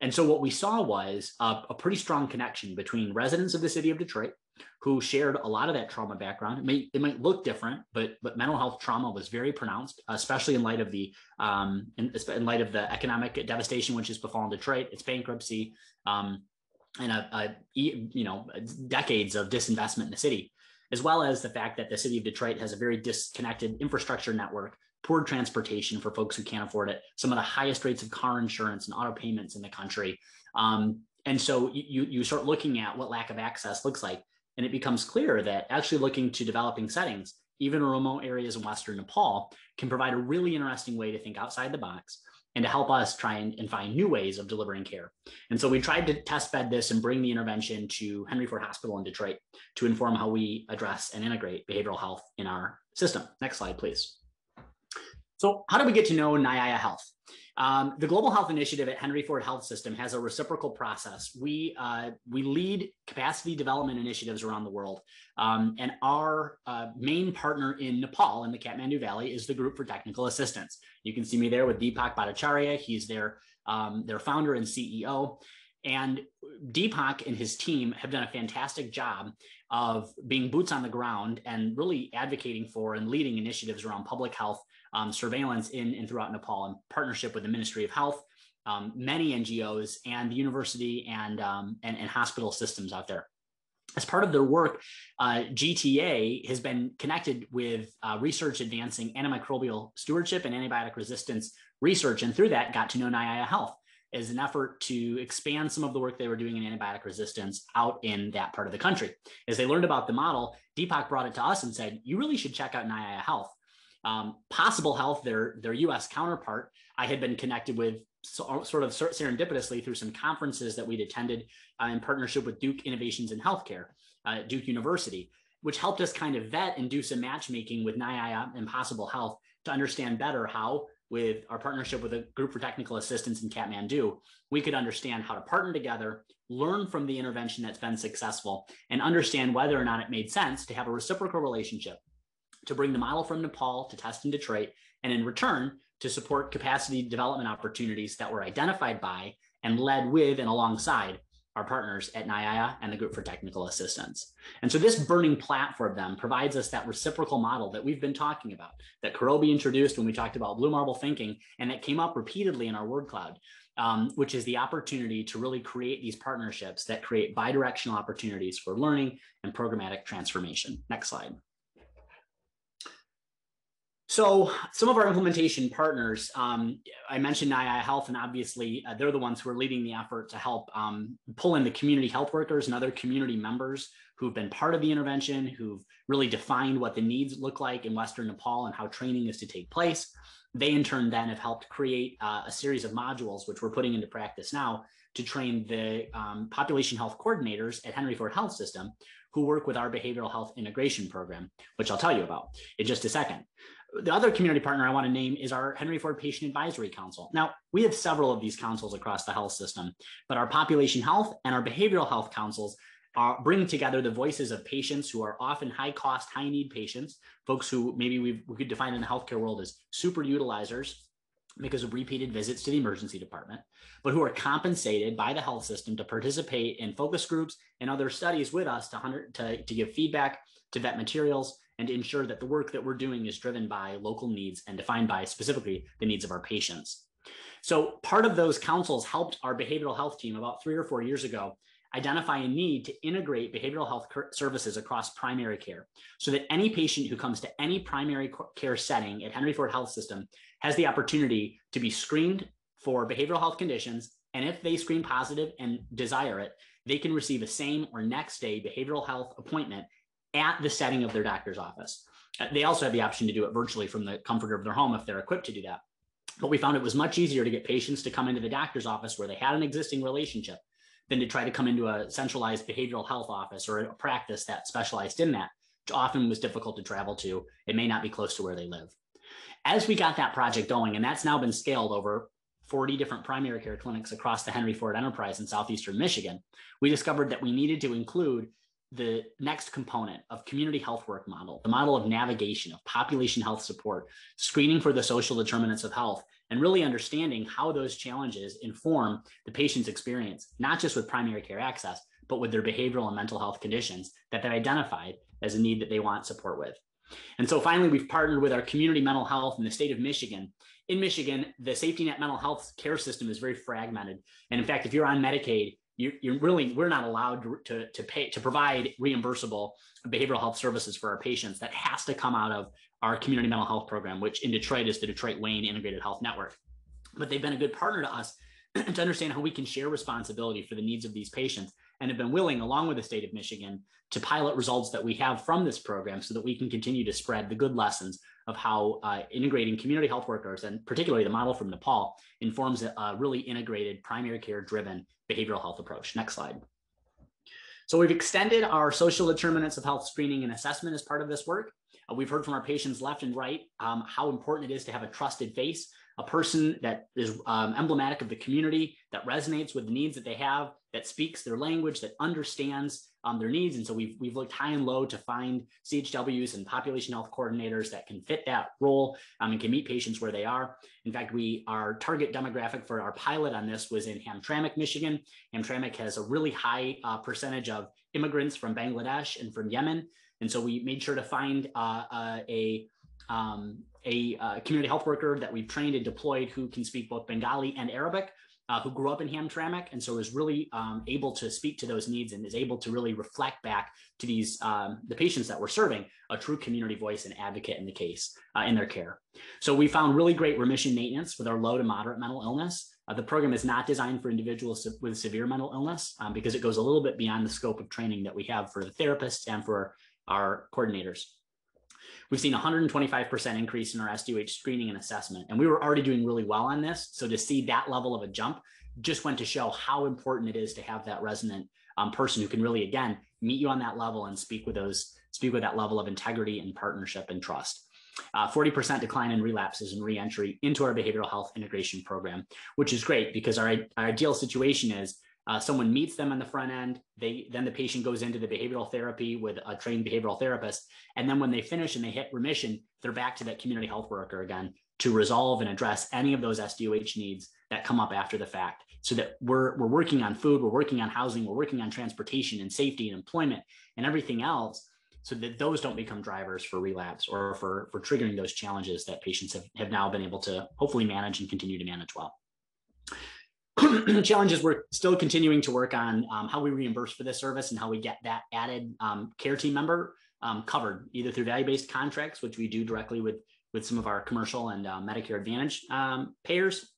And so what we saw was a, a, pretty strong connection between residents of the city of Detroit who shared a lot of that trauma background. It, may, it might look different, but but mental health trauma was very pronounced, especially in light of the um, in, in light of the economic devastation which has befallen Detroit, its bankruptcy, um, and a, a you know decades of disinvestment in the city as well as the fact that the city of Detroit has a very disconnected infrastructure network, poor transportation for folks who can't afford it, some of the highest rates of car insurance and auto payments in the country. Um, and so you, you start looking at what lack of access looks like, and it becomes clear that actually looking to developing settings, even remote areas in Western Nepal, can provide a really interesting way to think outside the box and to help us try and, and, find new ways of delivering care. And so we tried to test bed this and bring the intervention to Henry Ford Hospital in Detroit to inform how we address and integrate behavioral health in our system. Next slide, please. So how do we get to know Nyaya Health? Um, the Global Health Initiative at Henry Ford Health System has a reciprocal process. We, uh, we lead capacity development initiatives around the world. Um, and our uh, main partner in Nepal in the Kathmandu Valley is the Group for Technical Assistance. You can see me there with Deepak Bajracharya. He's their, um, their founder and CEO. And Deepak and his team have done a fantastic job of being boots on the ground and really advocating for and leading initiatives around public health um, surveillance in and throughout Nepal in partnership with the Ministry of Health, um, many NGOs, and the university and, um, and, and hospital systems out there as part of their work, uh, GTA has been connected with uh, research advancing antimicrobial stewardship and antibiotic resistance research, and through that got to know Nyaya Health as an effort to expand some of the work they were doing in antibiotic resistance out in that part of the country. As they learned about the model, Deepak brought it to us and said, "You really should check out Nyaya Health." Um, Possible Health, their, their US counterpart, I had been connected with so, sort of serendipitously through some conferences that we'd attended uh, in partnership with Duke Innovations in Healthcare, uh, Duke University, which helped us kind of vet and do some matchmaking with Nyaya and Possible Health to understand better how, with our partnership with a group for technical assistance in Kathmandu, we could understand how to partner together, learn from the intervention that's been successful, and understand whether or not it made sense to have a reciprocal relationship to bring the model from Nepal to test in Detroit, and in return, to support capacity development opportunities that were identified by and led with and alongside our partners at Nyaya and the Group for Technical Assistance. And so this burning platform then provides us that reciprocal model that we've been talking about, that Karobi introduced when we talked about blue marble thinking, and that came up repeatedly in our word cloud, um, which is the opportunity to really create these partnerships that create bidirectional opportunities for learning and programmatic transformation. Next slide. So some of our implementation partners, um, I mentioned Nyaya Health, and obviously uh, they're the ones who are leading the effort to help um, pull in the community health workers and other community members who've been part of the intervention, who've really defined what the needs look like in Western Nepal and how training is to take place. They in turn then have helped create uh, a series of modules, which we're putting into practice now to train the um, population health coordinators at Henry Ford Health System who work with our behavioral health integration program, which I'll tell you about in just a second the other community partner I want to name is our Henry Ford Patient Advisory Council. Now, we have several of these councils across the health system, but our population health and our behavioral health councils are bring together the voices of patients who are often high cost, high need patients, folks who maybe we could define in the healthcare world as super utilizers because of repeated visits to the emergency department, but who are compensated by the health system to participate in focus groups and other studies with us to, to, to give feedback, to vet materials, and ensure that the work that we're doing is driven by local needs and defined by specifically the needs of our patients. So part of those councils helped our behavioral health team about three or four years ago identify a need to integrate behavioral health services across primary care so that any patient who comes to any primary care setting at Henry Ford Health System has the opportunity to be screened for behavioral health conditions. And if they screen positive and desire it, they can receive a same or next day behavioral health appointment at the setting of their doctor's office. Uh, they also have the option to do it virtually from the comfort of their home if they're equipped to do that. But we found it was much easier to get patients to come into the doctor's office where they had an existing relationship than to try to come into a centralized behavioral health office or a practice that specialized in that, which often was difficult to travel to. It may not be close to where they live. As we got that project going, and that's now been scaled over 40 different primary care clinics across the Henry Ford enterprise in southeastern Michigan, we discovered that we needed to include the next component of community health work model, the model of navigation of population health support, screening for the social determinants of health, and really understanding how those challenges inform the patient's experience, not just with primary care access, but with their behavioral and mental health conditions that they've identified as a need that they want support with. And so finally, we've partnered with our community mental health in the state of Michigan. In Michigan, the safety net mental health care system is very fragmented. And in fact, if you're on Medicaid, you're, you're really we're not allowed to, to pay to provide reimbursable behavioral health services for our patients. That has to come out of our community mental health program which in detroit is the detroit wayne integrated health network. But they've been a good partner to us to understand how we can share responsibility for the needs of these patients and have been willing along with the state of michigan to pilot results that we have from this program so that we can continue to spread the good lessons of how uh, integrating community health workers and particularly the model from nepal informs a really integrated primary care driven behavioral health approach. Next slide. So we've extended our social determinants of health screening and assessment as part of this work. Uh, we've heard from our patients left and right um, how important it is to have a trusted face, a person that is um, emblematic of the community, that resonates with the needs that they have, that speaks their language, that understands um, their needs. And so we've, we've looked high and low to find CHWs and population health coordinators that can fit that role um, and can meet patients where they are. In fact, we our target demographic for our pilot on this was in Hamtramck, Michigan. Hamtramck has a really high uh, percentage of immigrants from Bangladesh and from Yemen. And so we made sure to find uh, uh, a um, a uh, community health worker that we've trained and deployed who can speak both Bengali and Arabic uh, who grew up in Hamtramck and so is really um, able to speak to those needs and is able to really reflect back to these um, the patients that we're serving a true community voice and advocate in the case uh, in their care. So we found really great remission maintenance with our low to moderate mental illness. Uh, the program is not designed for individuals with severe mental illness um, because it goes a little bit beyond the scope of training that we have for the therapists and for our coordinators. We've seen 125% increase in our SDOH screening and assessment. And we were already doing really well on this. So to see that level of a jump just went to show how important it is to have that resonant um, person who can really, again, meet you on that level and speak with those, speak with that level of integrity and partnership and trust. Uh, 40% decline in relapses and reentry into our behavioral health integration program, which is great because our, our ideal situation is uh, someone meets them on the front end. They then the patient goes into the behavioral therapy with a trained behavioral therapist, and then when they finish and they hit remission, they're back to that community health worker again to resolve and address any of those SDOH needs that come up after the fact. So that we're we're working on food, we're working on housing, we're working on transportation and safety and employment and everything else, so that those don't become drivers for relapse or for for triggering those challenges that patients have, have now been able to hopefully manage and continue to manage well. challenges we're still continuing to work on um, how we reimburse for this service and how we get that added um, care team member um, covered either through value-based contracts which we do directly with with some of our commercial and uh, Medicare Advantage um, payers,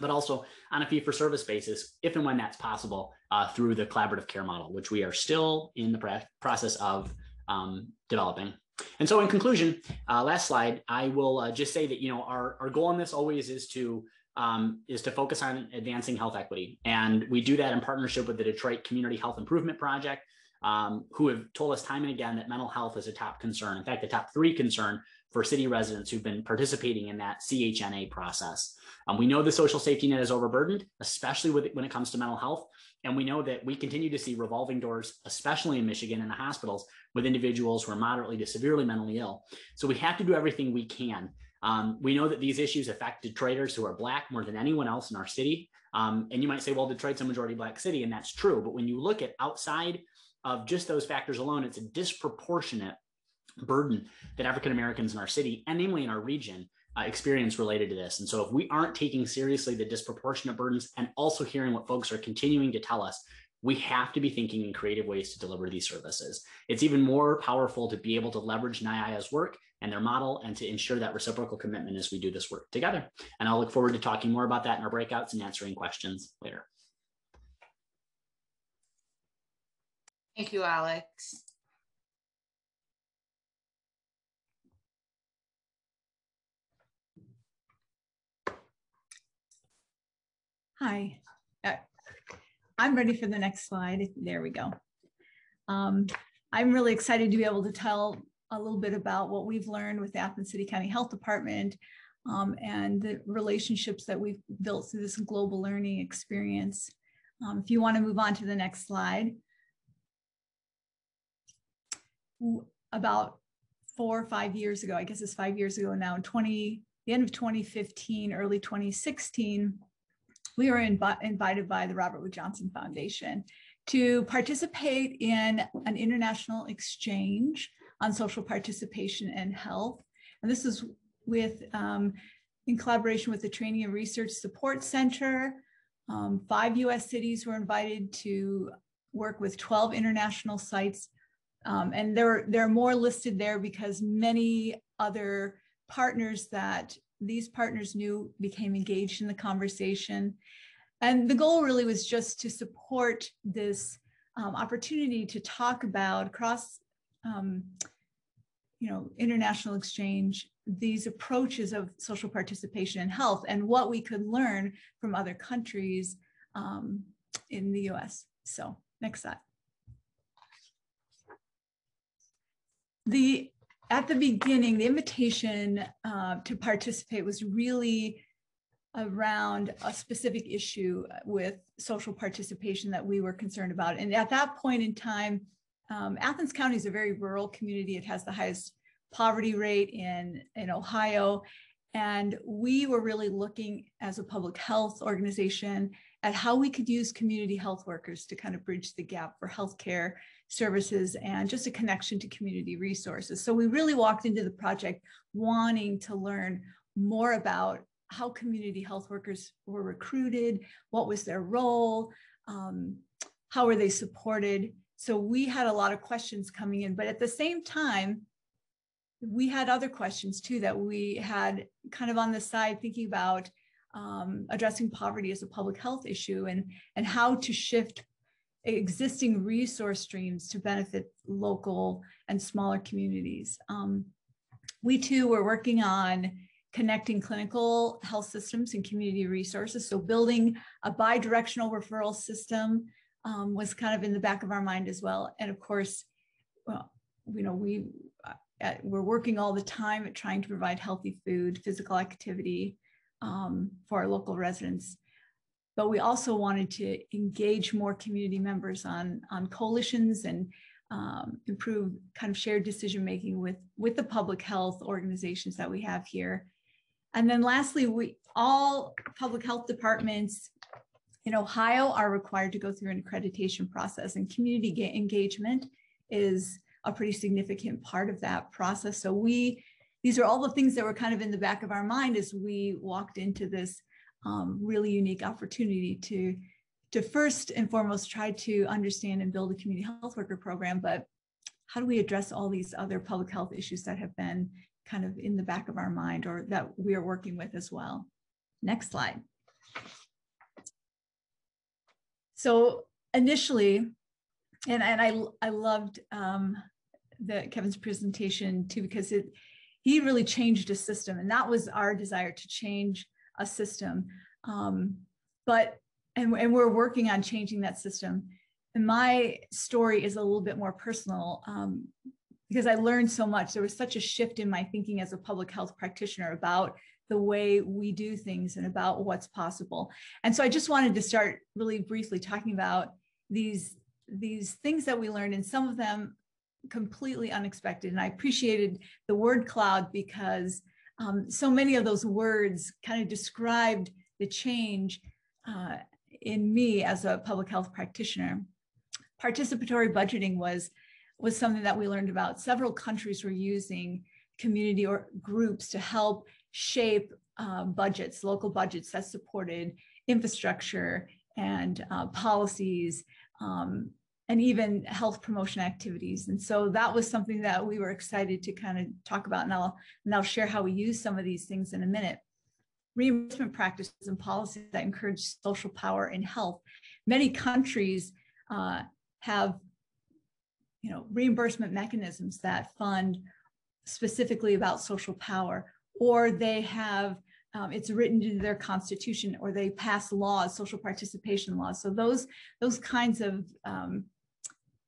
but also on a fee for service basis, if and when that's possible, uh, through the collaborative care model, which we are still in the process of um, developing. And so, in conclusion, uh, last slide, I will uh, just say that you know our our goal in this always is to um, is to focus on advancing health equity, and we do that in partnership with the Detroit Community Health Improvement Project, um, who have told us time and again that mental health is a top concern. In fact, the top three concern for city residents who've been participating in that CHNA process. Um, we know the social safety net is overburdened, especially with, when it comes to mental health. And we know that we continue to see revolving doors, especially in Michigan in the hospitals, with individuals who are moderately to severely mentally ill. So we have to do everything we can. Um, we know that these issues affect Detroiters who are Black more than anyone else in our city. Um, and you might say, well, Detroit's a majority Black city, and that's true. But when you look at outside of just those factors alone, it's a disproportionate burden that African Americans in our city, and namely in our region, uh, experience related to this. And so, if we aren't taking seriously the disproportionate burdens and also hearing what folks are continuing to tell us, we have to be thinking in creative ways to deliver these services. It's even more powerful to be able to leverage Nyaya's work and their model and to ensure that reciprocal commitment as we do this work together. And I'll look forward to talking more about that in our breakouts and answering questions later. Thank you, Alex. Hi, uh, I'm ready for the next slide. There we go. Um, I'm really excited to be able to tell a little bit about what we've learned with the Athens City County Health Department um, and the relationships that we've built through this global learning experience. Um, if you want to move on to the next slide. About four or five years ago, I guess it's five years ago now, in 20, the end of 2015, early 2016, we were inv- invited by the Robert Wood Johnson Foundation to participate in an international exchange on social participation and health. And this is with, um, in collaboration with the Training and Research Support Center. Um, five US cities were invited to work with 12 international sites. Um, and there, there are more listed there because many other partners that these partners knew became engaged in the conversation. And the goal really was just to support this um, opportunity to talk about cross, um, you know, international exchange, these approaches of social participation in health and what we could learn from other countries um, in the US. So next slide. The at the beginning, the invitation uh, to participate was really around a specific issue with social participation that we were concerned about. And at that point in time, um, Athens County is a very rural community. It has the highest poverty rate in, in Ohio. And we were really looking as a public health organization at how we could use community health workers to kind of bridge the gap for healthcare services and just a connection to community resources. So we really walked into the project wanting to learn more about how community health workers were recruited, what was their role, um, how were they supported. So we had a lot of questions coming in, but at the same time, we had other questions too that we had kind of on the side thinking about um, addressing poverty as a public health issue and, and how to shift existing resource streams to benefit local and smaller communities. Um, we too were working on connecting clinical health systems and community resources. So building a bi-directional referral system um, was kind of in the back of our mind as well. And of course, well, you know, we uh, we're working all the time at trying to provide healthy food, physical activity um, for our local residents but we also wanted to engage more community members on, on coalitions and um, improve kind of shared decision making with, with the public health organizations that we have here. And then lastly, we all public health departments in Ohio are required to go through an accreditation process and community engagement is a pretty significant part of that process. So we, these are all the things that were kind of in the back of our mind as we walked into this um, really unique opportunity to to first and foremost try to understand and build a community health worker program, but how do we address all these other public health issues that have been kind of in the back of our mind or that we are working with as well. Next slide. So initially, and, and I, I loved um, the Kevin's presentation too, because it, he really changed a system and that was our desire to change a system. Um, but, and, and we're working on changing that system. And my story is a little bit more personal um, because I learned so much. There was such a shift in my thinking as a public health practitioner about the way we do things and about what's possible. And so I just wanted to start really briefly talking about these these things that we learned and some of them completely unexpected. And I appreciated the word cloud because um, so many of those words kind of described the change uh, in me as a public health practitioner. Participatory budgeting was was something that we learned about. Several countries were using community or groups to help shape uh, budgets, local budgets that supported infrastructure and uh, policies um, and even health promotion activities. And so that was something that we were excited to kind of talk about. And I'll, and I'll share how we use some of these things in a minute. Reimbursement practices and policies that encourage social power in health. Many countries uh, have you know, reimbursement mechanisms that fund specifically about social power, or they have um, it's written into their constitution, or they pass laws, social participation laws. So those those kinds of um,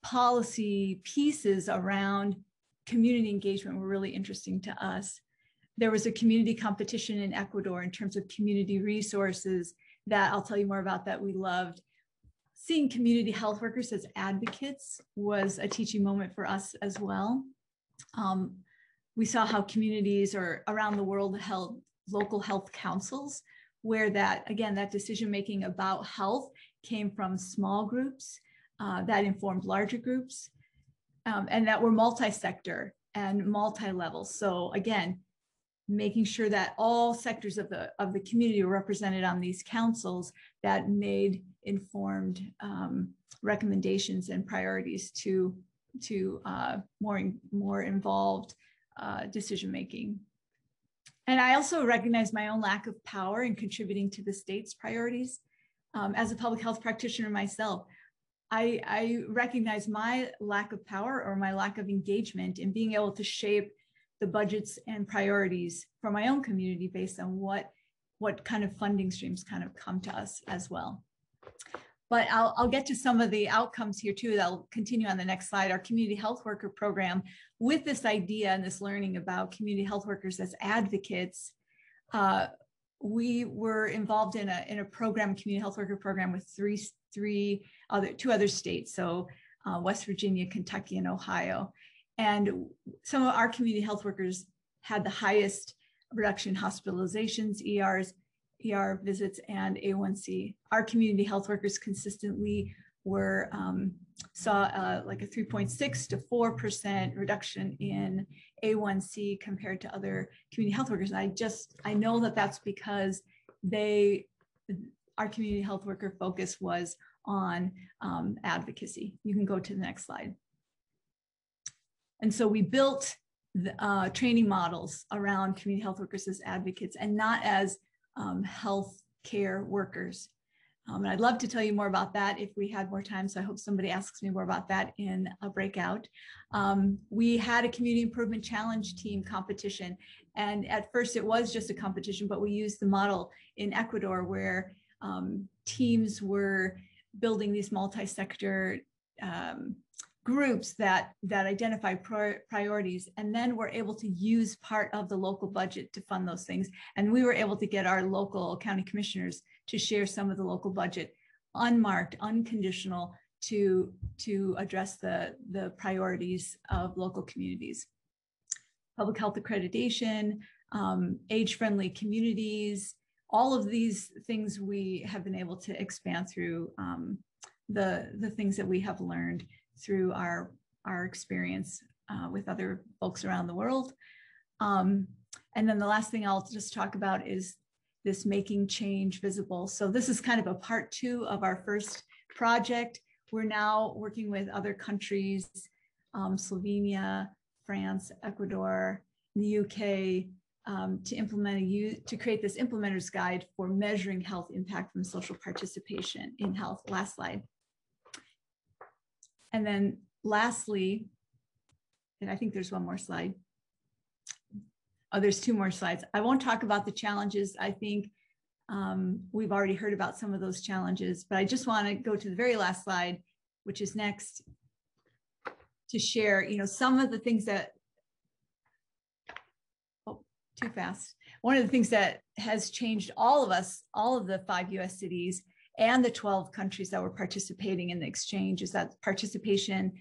policy pieces around community engagement were really interesting to us. There was a community competition in Ecuador in terms of community resources that I'll tell you more about that we loved seeing community health workers as advocates was a teaching moment for us as well. Um, we saw how communities or around the world held local health councils, where that, again, that decision making about health came from small groups uh, that informed larger groups um, and that were multi sector and multi level. So, again, making sure that all sectors of the of the community were represented on these councils that made informed um, recommendations and priorities to to uh, more more involved uh, decision making. And I also recognize my own lack of power in contributing to the state's priorities. Um, as a public health practitioner myself, I, I recognize my lack of power or my lack of engagement in being able to shape the budgets and priorities for my own community based on what what kind of funding streams kind of come to us as well. But I'll, I'll get to some of the outcomes here too. That'll continue on the next slide. Our community health worker program, with this idea and this learning about community health workers as advocates, uh, we were involved in a, in a program, community health worker program with three, three other, two other states. So uh, West Virginia, Kentucky, and Ohio. And some of our community health workers had the highest reduction hospitalizations, ERs, ER visits, and A1C. Our community health workers consistently were um, saw uh, like a 3.6 to 4% reduction in A1C compared to other community health workers. And I just, I know that that's because they, our community health worker focus was on um, advocacy. You can go to the next slide. And so we built the, uh, training models around community health workers as advocates and not as um, health care workers. Um, and I'd love to tell you more about that if we had more time. So I hope somebody asks me more about that in a breakout. Um, we had a community improvement challenge team competition. And at first it was just a competition, but we used the model in Ecuador where um, teams were building these multi-sector um, groups that that identify priorities and then we're able to use part of the local budget to fund those things. And we were able to get our local county commissioners to share some of the local budget unmarked unconditional to to address the the priorities of local communities. Public health accreditation um, age friendly communities all of these things we have been able to expand through um, the the things that we have learned through our our experience uh, with other folks around the world. Um, and then the last thing I'll just talk about is this making change visible. So this is kind of a part two of our first project. We're now working with other countries, um, Slovenia, France, Ecuador, the UK um, to implement a to create this implementer's guide for measuring health impact from social participation in health. Last slide. And then lastly, and I think there's one more slide. Oh, there's two more slides. I won't talk about the challenges. I think um, we've already heard about some of those challenges, but I just want to go to the very last slide, which is next, to share, you know, some of the things that, oh, too fast. One of the things that has changed all of us, all of the five US cities and the 12 countries that were participating in the exchange is that participation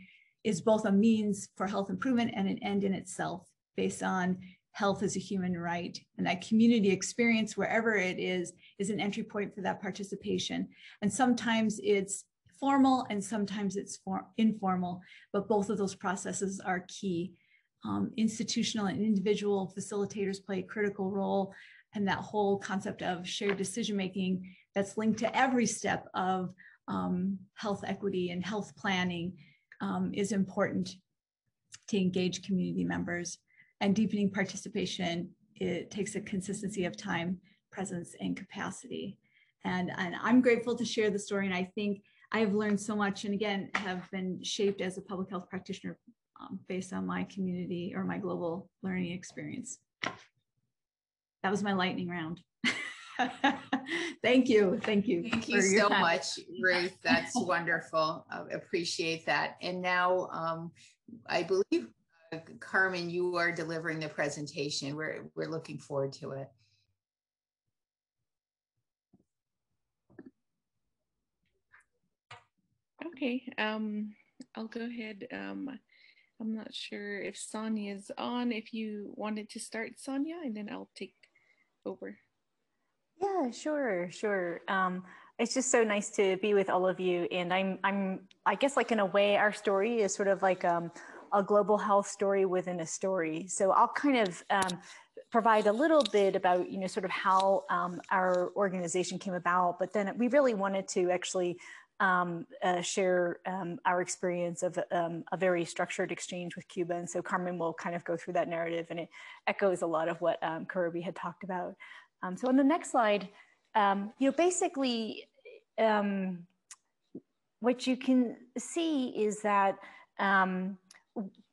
is both a means for health improvement and an end in itself based on health as a human right. And that community experience, wherever it is, is an entry point for that participation. And sometimes it's formal and sometimes it's for, informal, but both of those processes are key. Um, institutional and individual facilitators play a critical role and that whole concept of shared decision making that's linked to every step of um, health equity and health planning um, is important to engage community members. And deepening participation it takes a consistency of time presence and capacity. And, and i'm grateful to share the story and i think i have learned so much and again have been shaped as a public health practitioner um, based on my community or my global learning experience. That was my lightning round thank you thank you thank you so time. much ruth. That's wonderful. I appreciate that. And now um, i believe uh, carmen you are delivering the presentation. We're we're looking forward to it. Okay um i'll go ahead um i'm not sure if sonya is on. If you wanted to start sonya and then i'll take over yeah, sure, sure. Um, it's just so nice to be with all of you. And I'm, I'm, I guess, like in a way, our story is sort of like um, a global health story within a story. So I'll kind of um, provide a little bit about, you know, sort of how um, our organization came about. But then we really wanted to actually um, uh, share um, our experience of um, a very structured exchange with Cuba. And so Carmen will kind of go through that narrative and it echoes a lot of what um, had talked about. Um, so on the next slide, um, you know, basically um, what you can see is that um,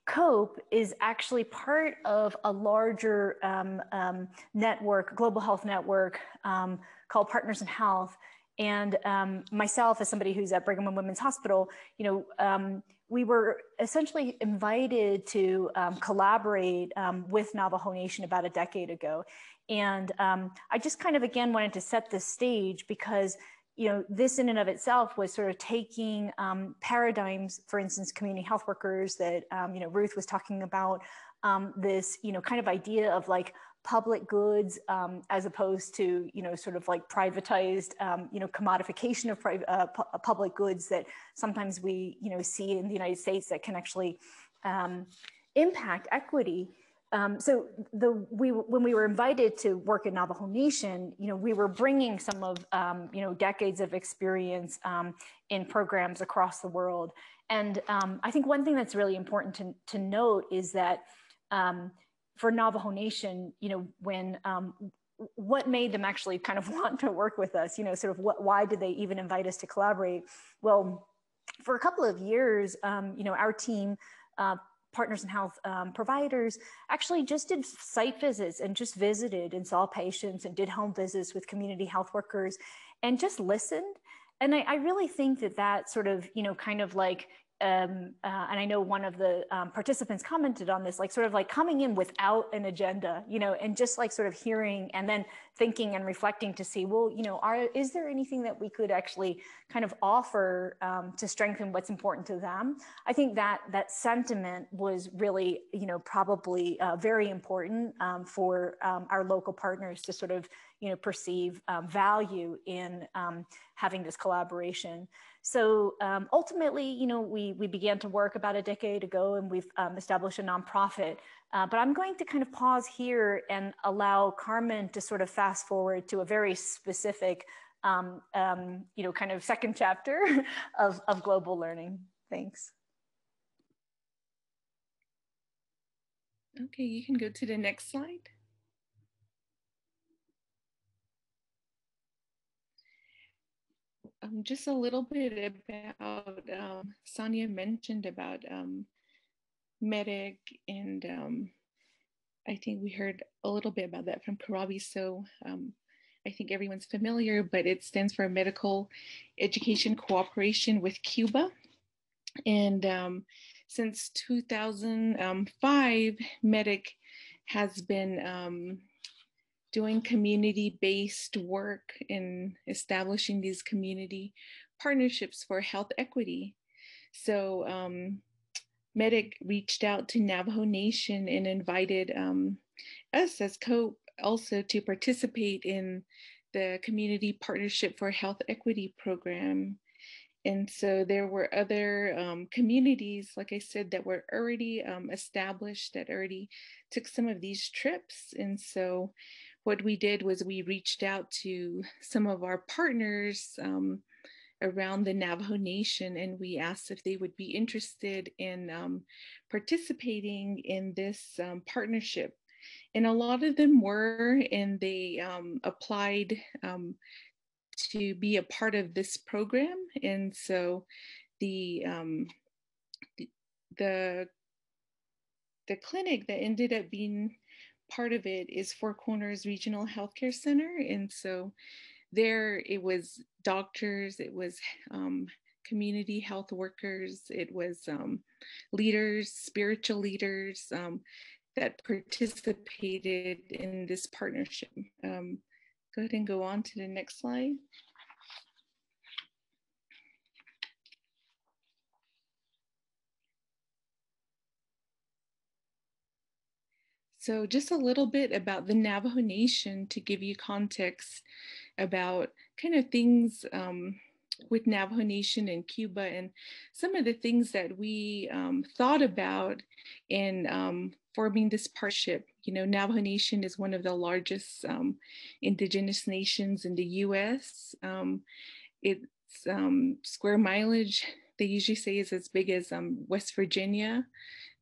COPE is actually part of a larger um, um, network, global health network called Partners in Health. And myself, as somebody who's at Brigham and Women's Hospital, you know, we were essentially invited to um, collaborate um, with Navajo Nation about a decade ago. And um, I just kind of, again, wanted to set the stage because, you know, this in and of itself was sort of taking um, paradigms, for instance, community health workers that, um, you know, Ruth was talking about, um, this, you know, kind of idea of like public goods um, as opposed to, you know, sort of like privatized, um, you know, commodification of uh, pu public goods that sometimes we, you know, see in the United States that can actually impact equity. Um, so the we when we were invited to work at Navajo Nation, you know, we were bringing some of um, you know decades of experience um, in programs across the world. And um, I think one thing that's really important to, to note is that um, for Navajo Nation, you know, when um, what made them actually kind of want to work with us, you know, sort of what, why did they even invite us to collaborate? Well, for a couple of years, you know, our team uh, partners in health um, providers actually just did site visits and just visited and saw patients and did home visits with community health workers and just listened. And I, I really think that that sort of, you know, kind of like um, uh, and I know one of the um, participants commented on this, like sort of like coming in without an agenda, you know, and just like sort of hearing and then thinking and reflecting to see, well, you know, are, is there anything that we could actually kind of offer um, to strengthen what's important to them? I think that that sentiment was really, you know, probably uh, very important um, for um, our local partners to sort of, you know, perceive um, value in having this collaboration. So um, ultimately, you know, we, we began to work about a decade ago and we've um, established a nonprofit. Uh, but I'm going to kind of pause here and allow Carmen to sort of fast forward to a very specific, um, um you know, kind of second chapter of, of global learning. Thanks. Okay, you can go to the next slide. Um, just a little bit about, um, Sonya mentioned about um, MEDICC and um, I think we heard a little bit about that from Karabi. So um, I think everyone's familiar, but it stands for Medical Education Cooperation with Cuba. And um, since 2005, MEDICC has been um, doing community-based work in establishing these community partnerships for health equity. So um, MEDICC reached out to Navajo Nation and invited um, us as COPE also to participate in the Community Partnership for Health Equity program. And so there were other um, communities, like I said, that were already um, established, that already took some of these trips. And so what we did was we reached out to some of our partners um, around the Navajo Nation and we asked if they would be interested in um, participating in this um, partnership. And a lot of them were, and they um, applied um, to be a part of this program. And so the, um, the, the, the clinic that ended up being part of it is Four Corners Regional Healthcare Center. And so there it was doctors, it was um, community health workers, it was um, leaders, spiritual leaders um, that participated in this partnership. Um, go ahead and go on to the next slide. So just a little bit about the Navajo Nation to give you context about kind of things um, with Navajo Nation and Cuba and some of the things that we um, thought about in um, forming this partnership. You know, Navajo Nation is one of the largest um, indigenous nations in the US. Um, its um, square mileage, they usually say is as big as West Virginia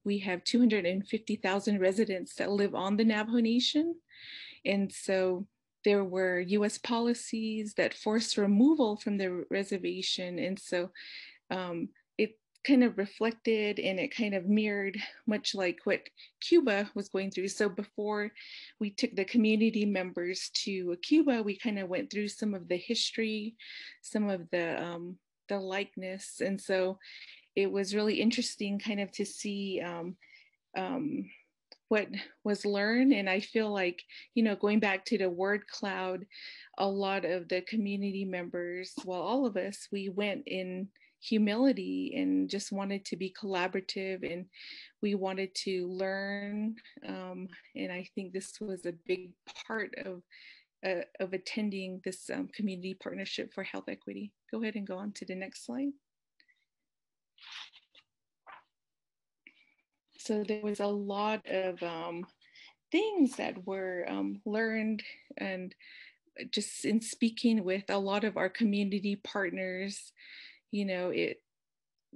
we have 250,000 residents that live on the Navajo Nation. And so there were US policies that forced removal from the reservation. And so um, it kind of reflected and it kind of mirrored much like what Cuba was going through. So before we took the community members to Cuba, we kind of went through some of the history, some of the um, the likeness. And so it was really interesting kind of to see um, um, what was learned. And I feel like, you know, going back to the word cloud, a lot of the community members, well, all of us, we went in humility and just wanted to be collaborative and we wanted to learn. Um, and I think this was a big part of uh, of attending this um, community partnership for health equity. Go ahead and go on to the next slide. So there was a lot of um, things that were um, learned and just in speaking with a lot of our community partners, you know, it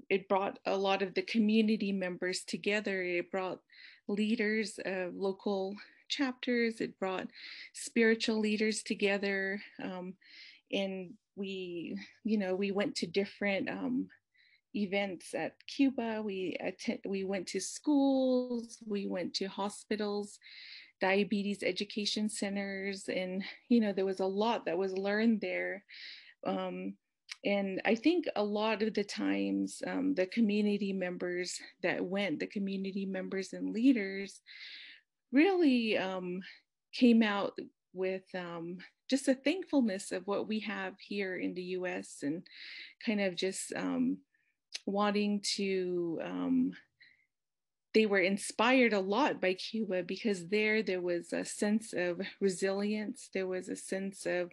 it brought a lot of the community members together. It brought leaders of local chapters. It brought spiritual leaders together. Um, and we, you know, we went to different um, events at Cuba. We attend, we went to schools, we went to hospitals, diabetes education centers, and you know there was a lot that was learned there. Um, and I think a lot of the times um, the community members that went, the community members and leaders, really um, came out with um, just a thankfulness of what we have here in the US and kind of just um, wanting to um, they were inspired a lot by Cuba because there there was a sense of resilience, there was a sense of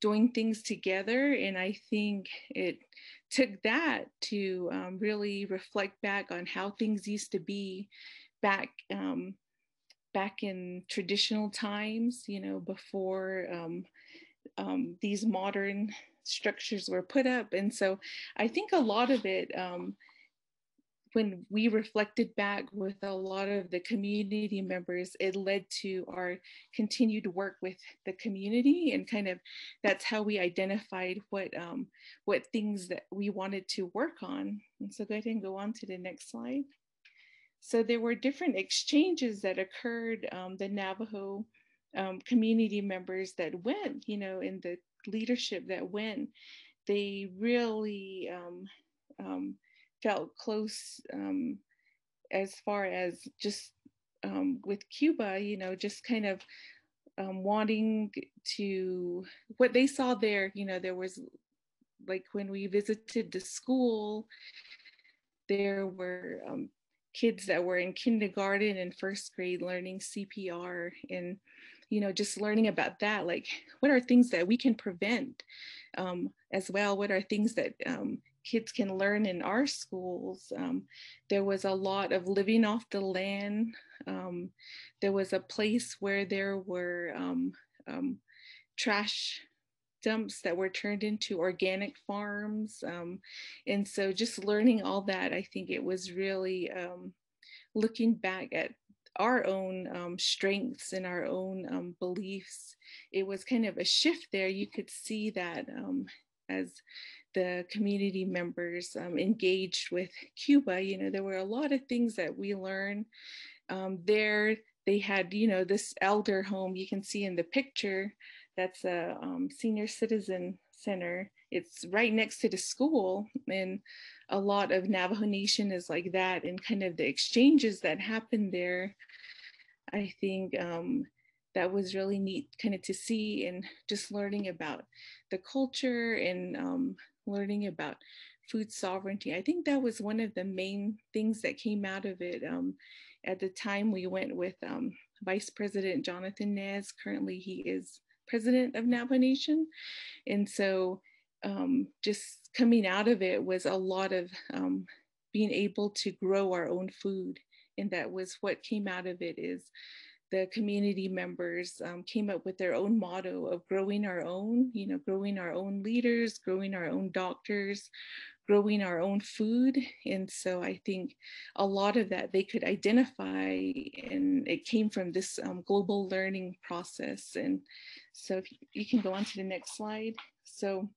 doing things together, and I think it took that to um, really reflect back on how things used to be back um, back in traditional times, you know, before um, um, these modern structures were put up. And so I think a lot of it um, when we reflected back with a lot of the community members, it led to our continued work with the community and kind of that's how we identified what um, what things that we wanted to work on. And so go ahead and go on to the next slide. So there were different exchanges that occurred. Um, the Navajo um, community members that went, you know, in the leadership that went, they really um, um, felt close um, as far as just um, with Cuba, you know, just kind of wanting to what they saw there. You know, there was like when we visited the school, there were kids that were in kindergarten and first grade learning CPR and you know just learning about that like what are things that we can prevent um, as well what are things that um, kids can learn in our schools. Um, there was a lot of living off the land. Um, there was a place where there were um, um trash dumps that were turned into organic farms. Um, and so just learning all that, I think it was really um, looking back at our own um, strengths and our own um, beliefs. It was kind of a shift there. You could see that um, as the community members um, engaged with Cuba, you know, there were a lot of things that we learned um, there. They had, you know, this elder home you can see in the picture. That's a um, senior citizen center. It's right next to the school, and a lot of Navajo Nation is like that, and kind of the exchanges that happened there. I think um, that was really neat, kind of to see and just learning about the culture and um, learning about food sovereignty. I think that was one of the main things that came out of it. Um, at the time, we went with um, Vice President Jonathan Nez. Currently, he is president of Navajo Nation. And so, um, just coming out of it was a lot of um, being able to grow our own food. And that was what came out of it is the community members um, came up with their own motto of growing our own, you know, growing our own leaders, growing our own doctors, growing our own food. And so I think a lot of that they could identify, and it came from this um, global learning process. And so if you can go on to the next slide. So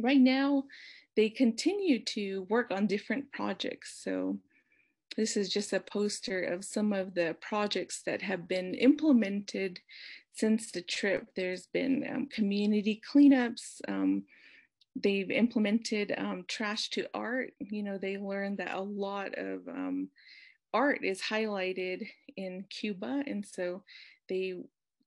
right now, they continue to work on different projects. So this is just a poster of some of the projects that have been implemented since the trip. There's been um, community cleanups. Um, they've implemented um, trash to art. You know, they learned that a lot of um, art is highlighted in Cuba. And so they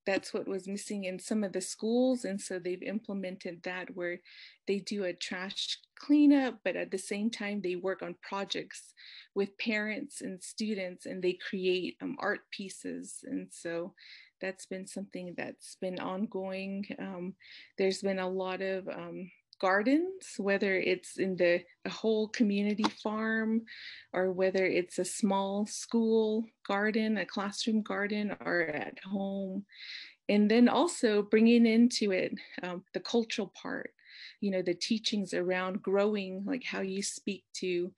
that's what was missing in some of the schools. And so they've implemented that where they do a trash cleanup, but at the same time, they work on projects with parents and students and they create um, art pieces. And so that's been something that's been ongoing. Um, there's been a lot of um, gardens, whether it's in the whole community farm or whether it's a small school garden, a classroom garden, or at home. And then also bringing into it um, the cultural part, you know, the teachings around growing, like how you speak to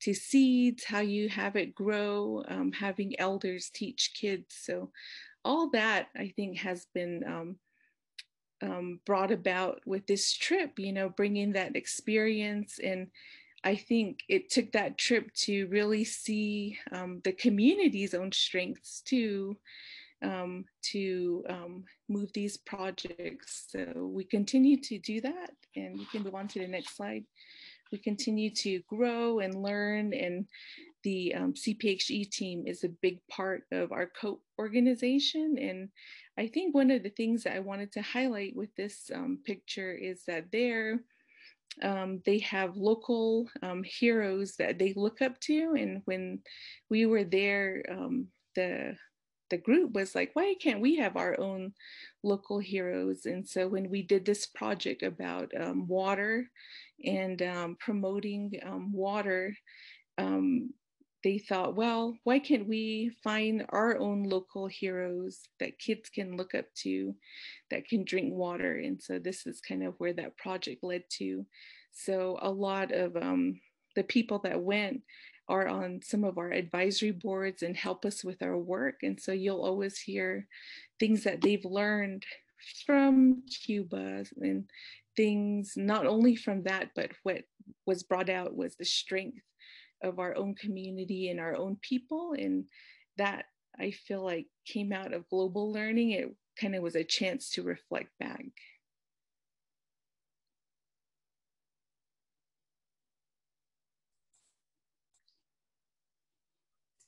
to seeds, how you have it grow, um, having elders teach kids. So all that I think has been um, um, brought about with this trip, you know, bringing that experience. And I think it took that trip to really see um, the community's own strengths too, um, to um, move these projects. So we continue to do that. And we can move on to the next slide. We continue to grow and learn and the um, CPHE team is a big part of our COPE organization. And I think one of the things that I wanted to highlight with this um, picture is that there, um, they have local um, heroes that they look up to. And when we were there, um, the the group was like, why can't we have our own local heroes? And so when we did this project about um, water and promoting water, um, they thought, well, why can't we find our own local heroes that kids can look up to that can drink water? And so this is kind of where that project led to. So a lot of um, the people that went are on some of our advisory boards and help us with our work. And so you'll always hear things that they've learned from Cuba and things not only from that, but what was brought out was the strength of our own community and our own people. And that I feel like came out of global learning. It kind of was a chance to reflect back.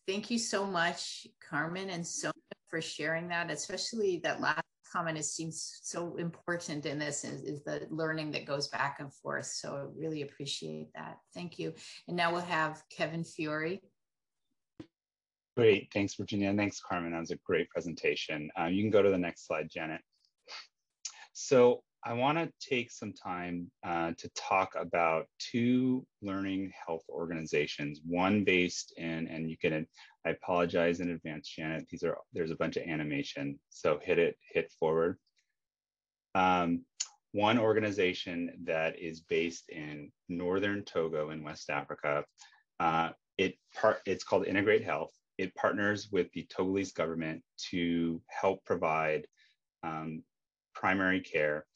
Thank you so much, Carmen, and so for sharing that, especially that last comment. It seems so important in this is, is the learning that goes back and forth. So I really appreciate that. Thank you. And now we'll have Kevin Fiore. Great. Thanks, Virginia. Thanks, Carmen. That was a great presentation. Uh, you can go to the next slide, Janet. So I want to take some time uh, to talk about two learning health organizations, one based in, and you can, I apologize in advance, Janet, these are, there's a bunch of animation, so hit it, hit forward. Um, one organization that is based in Northern Togo in West Africa, uh, it part, it's called Integrate Health. It partners with the Togolese government to help provide um, primary care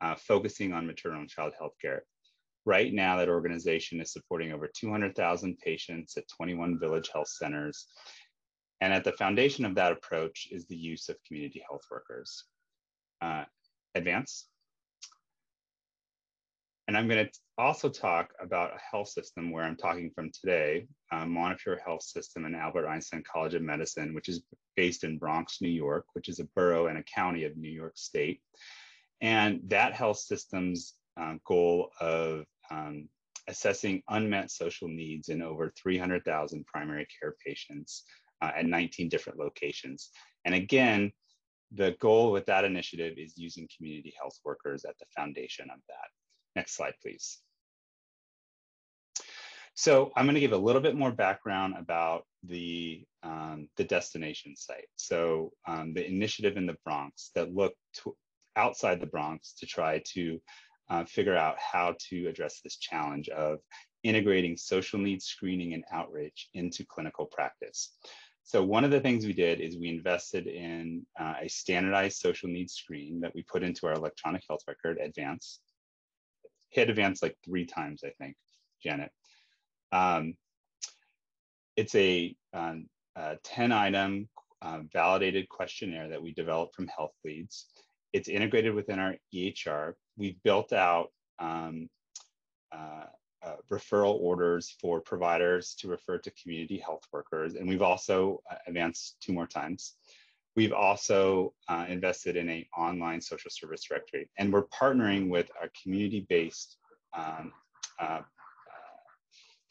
uh, focusing on maternal and child health care. Right now, that organization is supporting over 200,000 patients at 21 village health centers. And at the foundation of that approach is the use of community health workers. Uh, advance. And I'm going to also talk about a health system where I'm talking from today, uh, Montefiore Health System and Albert Einstein College of Medicine, which is based in Bronx, New York, which is a borough and a county of New York State. And that health system's um, goal of um, assessing unmet social needs in over 300,000 primary care patients uh, at 19 different locations. And again, the goal with that initiative is using community health workers at the foundation of that. Next slide, please. So I'm going to give a little bit more background about the, um, the destination site. So um, the initiative in the Bronx that looked outside the Bronx to try to uh, figure out how to address this challenge of integrating social needs screening and outreach into clinical practice. So one of the things we did is we invested in uh, a standardized social needs screen that we put into our electronic health record, Advance. Hit Advance like three times, I think, Janet. Um, it's a, um, a 10 item uh, validated questionnaire that we developed from Health Leads. It's integrated within our EHR. We've built out um, uh, uh, referral orders for providers to refer to community health workers. And we've also uh, advanced two more times. We've also uh, invested in an online social service directory. And we're partnering with our community-based um, uh, uh,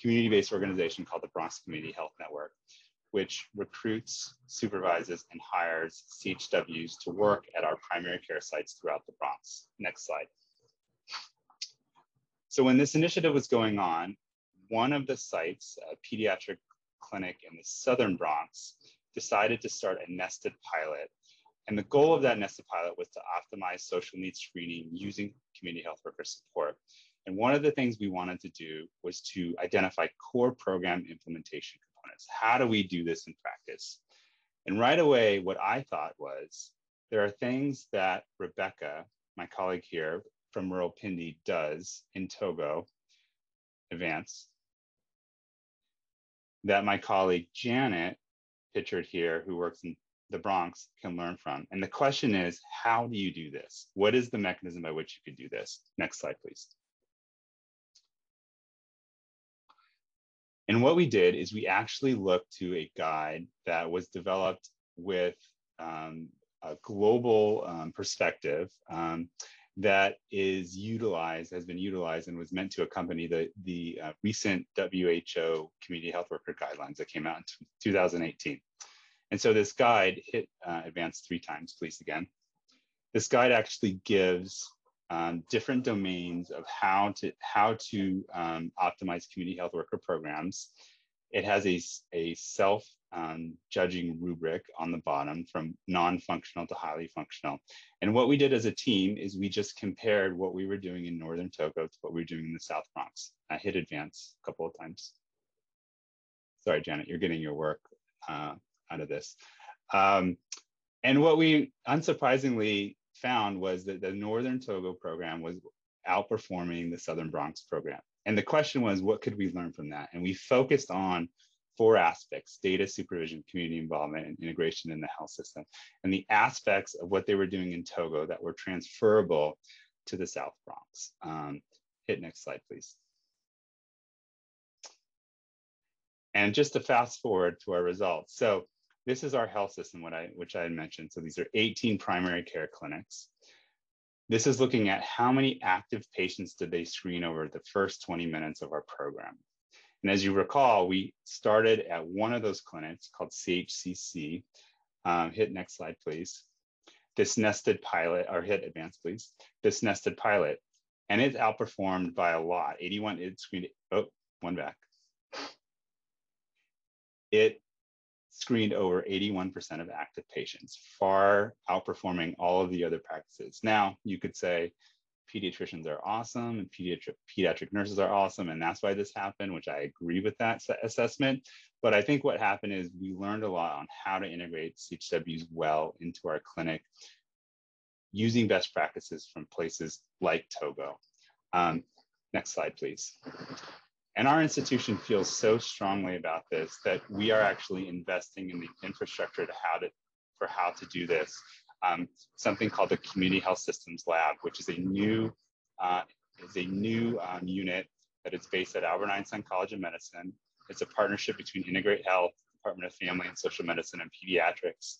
community-based organization called the Bronx Community Health Network which recruits, supervises, and hires CHWs to work at our primary care sites throughout the Bronx. Next slide. So when this initiative was going on, one of the sites, a pediatric clinic in the Southern Bronx, decided to start a nested pilot. And the goal of that nested pilot was to optimize social needs screening using community health worker support. And one of the things we wanted to do was to identify core program implementation How do we do this in practice? And right away, what I thought was there are things that Rebecca, my colleague here from rural Pindi, does in Togo, advance, that my colleague Janet, pictured here, who works in the Bronx, can learn from. And the question is, how do you do this? What is the mechanism by which you could do this? Next slide, please. And what we did is we actually looked to a guide that was developed with um, a global um, perspective um, that is utilized, has been utilized, and was meant to accompany the, the uh, recent WHO Community Health Worker Guidelines that came out in 2018. And so this guide hit uh, advanced three times, please again. This guide actually gives um, different domains of how to how to um, optimize community health worker programs. It has a, a self um, judging rubric on the bottom from non-functional to highly functional. And what we did as a team is we just compared what we were doing in Northern Togo to what we were doing in the South Bronx. I hit advance a couple of times. sorry, Janet, you're getting your work uh, out of this. Um, and what we unsurprisingly found was that the Northern Togo program was outperforming the Southern Bronx program. And the question was, what could we learn from that? And we focused on four aspects data supervision, community involvement, and integration in the health system, and the aspects of what they were doing in Togo that were transferable to the South Bronx. Um, hit next slide, please. And just to fast forward to our results. So this is our health system, what I, which I had mentioned. So these are 18 primary care clinics. This is looking at how many active patients did they screen over the first 20 minutes of our program. And as you recall, we started at one of those clinics called CHCC. Um, hit next slide, please. This nested pilot, or hit advance, please. This nested pilot, and it outperformed by a lot. 81, it screened, oh, one back. It screened over 81% of active patients, far outperforming all of the other practices. Now, you could say, pediatricians are awesome and pediatric, pediatric nurses are awesome and that's why this happened which i agree with that assessment. But i think what happened is we learned a lot on how to integrate chws well into our clinic using best practices from places like togo. Um, next slide please and our institution feels so strongly about this that we are actually investing in the infrastructure to how to for how to do this um, something called the Community Health Systems Lab, which is a new uh, is a new um, unit that is based at Albert Einstein College of Medicine. It's a partnership between Integrate Health, Department of Family and Social Medicine, and Pediatrics.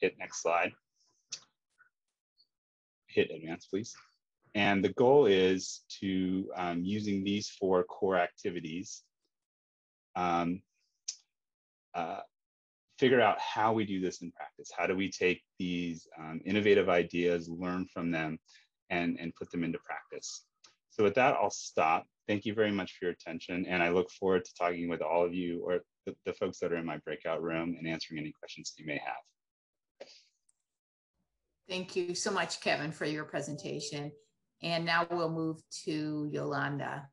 Hit next slide. Hit advance, please. And the goal is to, um, using these four core activities, um, uh, figure out how we do this in practice. How do we take these um, innovative ideas, learn from them, and, and put them into practice? So with that, I'll stop. Thank you very much for your attention. And I look forward to talking with all of you or the, the folks that are in my breakout room and answering any questions you may have. Thank you so much, Kevin, for your presentation. And now we'll move to Yolanda.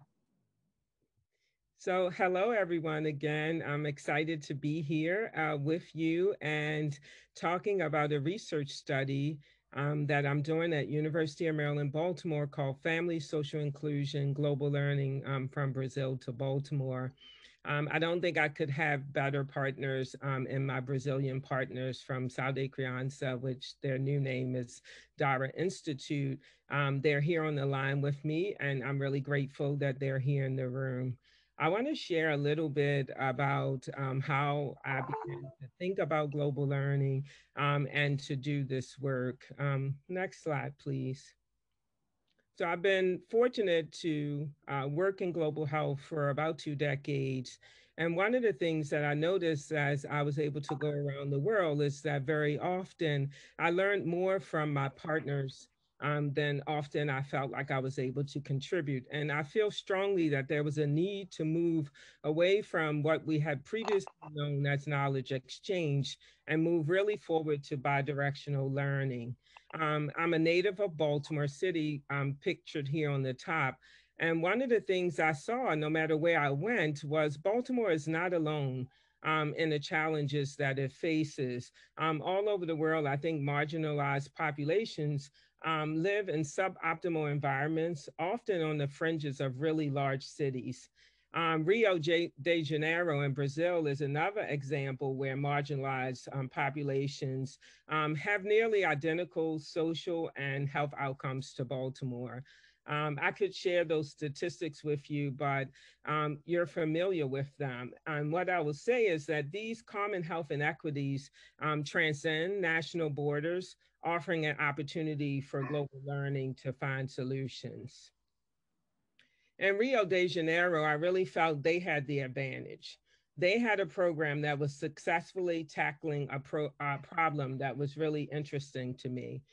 So, hello everyone again. I'm excited to be here uh, with you and talking about a research study um, that I'm doing at University of Maryland, Baltimore called Family Social Inclusion Global Learning um, from Brazil to Baltimore. Um, I don't think I could have better partners um, in my Brazilian partners from Saúde Criança, which their new name is Dara Institute. Um, they're here on the line with me, and I'm really grateful that they're here in the room. I want to share a little bit about um, how I began to think about global learning um, and to do this work. Um, next slide, please. So I've been fortunate to uh, work in global health for about two decades. And one of the things that I noticed as I was able to go around the world is that very often I learned more from my partners um, then often I felt like I was able to contribute. And I feel strongly that there was a need to move away from what we had previously known as knowledge exchange and move really forward to bidirectional learning. Um, I'm a native of Baltimore City, um, pictured here on the top. And one of the things I saw, no matter where I went, was Baltimore is not alone. Um, in the challenges that it faces. Um, all over the world, I think marginalized populations um, live in suboptimal environments, often on the fringes of really large cities. Um, Rio de Janeiro in Brazil is another example where marginalized um, populations um, have nearly identical social and health outcomes to Baltimore. Um, I could share those statistics with you, but um, you're familiar with them. And what I will say is that these common health inequities um, transcend national borders, offering an opportunity for global learning to find solutions. In Rio de Janeiro, I really felt they had the advantage. They had a program that was successfully tackling a, pro, a problem that was really interesting to me.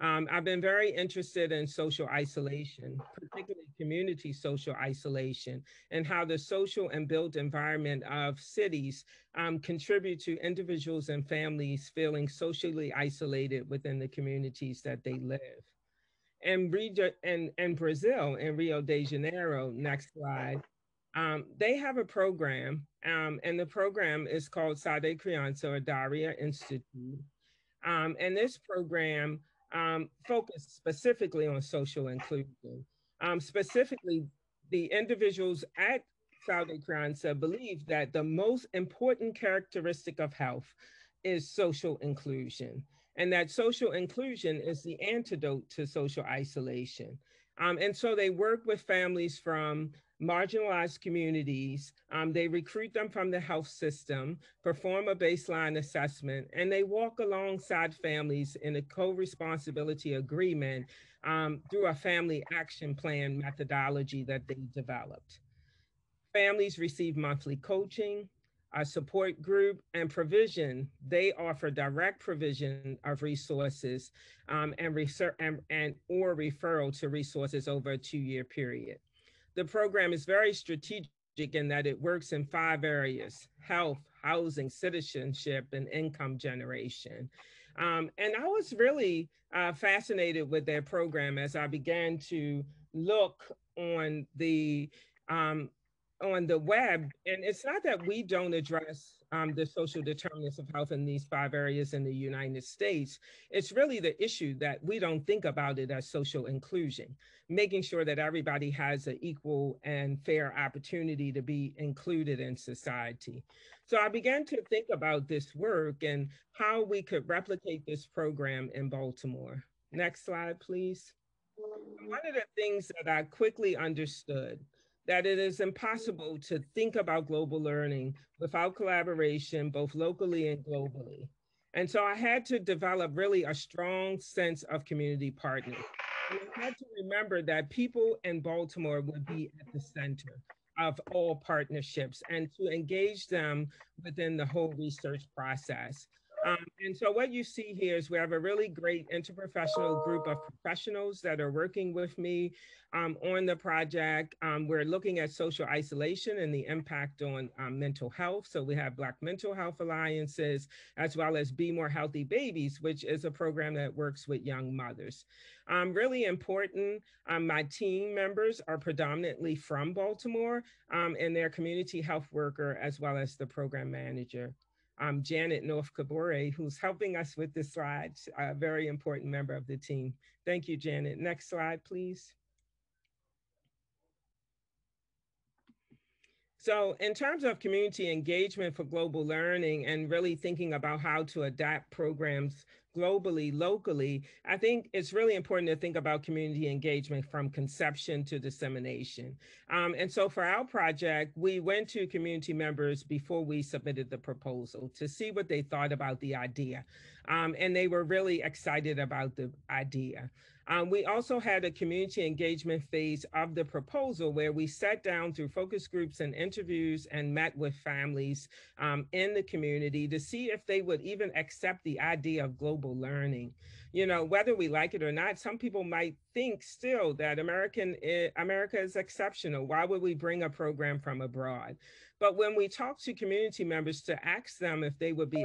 Um, I've been very interested in social isolation, particularly community social isolation, and how the social and built environment of cities um, contribute to individuals and families feeling socially isolated within the communities that they live. And, in, in Brazil, in Rio de Janeiro, next slide, Um, they have a program, um, and the program is called Saúde Criança or Dara Institute. Um, and this program um, focused specifically on social inclusion. Um, specifically, the individuals at Saúde Criança believe that the most important characteristic of health is social inclusion, and that social inclusion is the antidote to social isolation. Um, and so they work with families from marginalized communities. Um, they recruit them from the health system, perform a baseline assessment, and they walk alongside families in a co responsibility agreement um, through a family action plan methodology that they developed. Families receive monthly coaching, a support group and provision they offer direct provision of resources um, and, research and, and or referral to resources over a two-year period the program is very strategic in that it works in five areas health, housing, citizenship, and income generation. Um, and I was really uh, fascinated with their program as I began to look on the um, on the web. And it's not that we don't address um, the social determinants of health in these five areas in the United States. It's really the issue that we don't think about it as social inclusion, making sure that everybody has an equal and fair opportunity to be included in society. So I began to think about this work and how we could replicate this program in Baltimore. Next slide, please. One of the things that I quickly understood that it is impossible to think about global learning without collaboration, both locally and globally. And so I had to develop really a strong sense of community partners. And I had to remember that people in Baltimore would be at the center of all partnerships and to engage them within the whole research process. Um, and so what you see here is we have a really great interprofessional group of professionals that are working with me um, on the project. Um, we're looking at social isolation and the impact on um, mental health. So we have Black Mental Health Alliances, as well as Be More Healthy Babies, which is a program that works with young mothers. Um, really important, um, my team members are predominantly from Baltimore and their community health worker, as well as the program manager um, Janet North Kabore, who's helping us with the slides, a very important member of the team. Thank you, Janet. Next slide, please. So in terms of community engagement for global learning and really thinking about how to adapt programs globally, locally, I think it's really important to think about community engagement from conception to dissemination. Um, and so for our project, we went to community members before we submitted the proposal to see what they thought about the idea. Um, and they were really excited about the idea. Um, we also had a community engagement phase of the proposal where we sat down through focus groups and interviews and met with families um, in the community to see if they would even accept the idea of global learning. You know, whether we like it or not, some people might think still that American eh, America is exceptional. Why would we bring a program from abroad? But when we talk to community members to ask them if they would be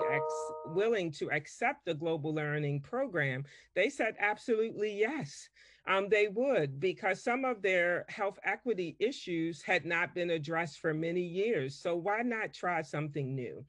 willing to accept the global learning program, they said absolutely yes. Um, they would because some of their health equity issues had not been addressed for many years. So why not try something new?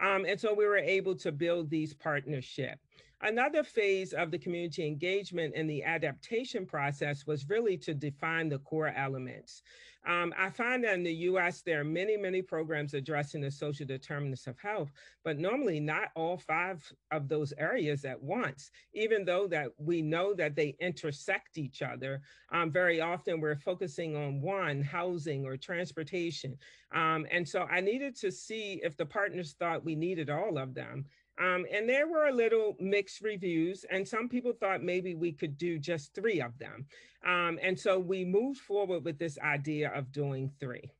Um, and so we were able to build these partnerships. Another phase of the community engagement and the adaptation process was really to define the core elements. Um, I find that in the US, there are many, many programs addressing the social determinants of health, but normally not all five of those areas at once, even though that we know that they intersect each other. Um, very often we're focusing on one, housing or transportation. Um, and so I needed to see if the partners thought we needed all of them. Um, and there were a little mixed reviews, and some people thought maybe we could do just three of them. Um, and so we moved forward with this idea of doing three.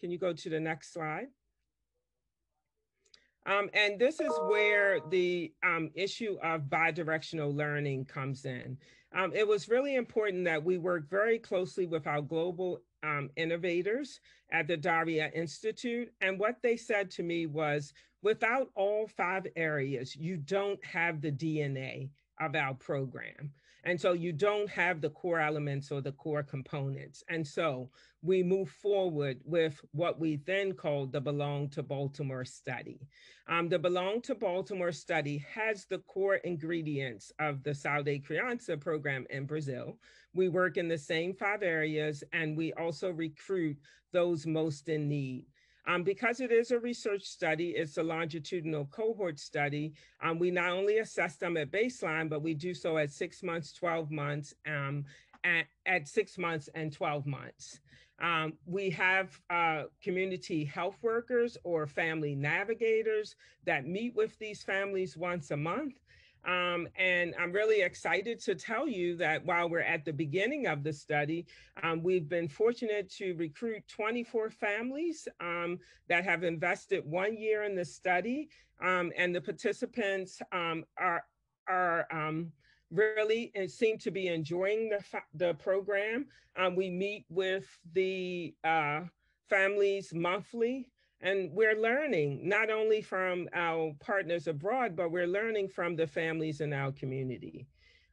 Can you go to the next slide? Um, and this is where the um, issue of bidirectional learning comes in. Um, it was really important that we work very closely with our global um, innovators at the Dara Institute. And what they said to me was, without all five areas, you don't have the DNA of our program. And so you don't have the core elements or the core components. And so we move forward with what we then called the Belong to Baltimore study. Um, the Belong to Baltimore study has the core ingredients of the Saúde Criança program in Brazil. We work in the same five areas and we also recruit those most in need. Um, because it is a research study, it's a longitudinal cohort study. Um, we not only assess them at baseline, but we do so at six months, 12 months, um, at, at six months and 12 months. Um, we have uh, community health workers or family navigators that meet with these families once a month. Um, and I'm really excited to tell you that while we're at the beginning of the study, um, we've been fortunate to recruit 24 families um, that have invested one year in the study. Um, and the participants um, are, are um, really and seem to be enjoying the, the program. we meet with the uh, families monthly and we're learning not only from our partners abroad, but we're learning from the families in our community.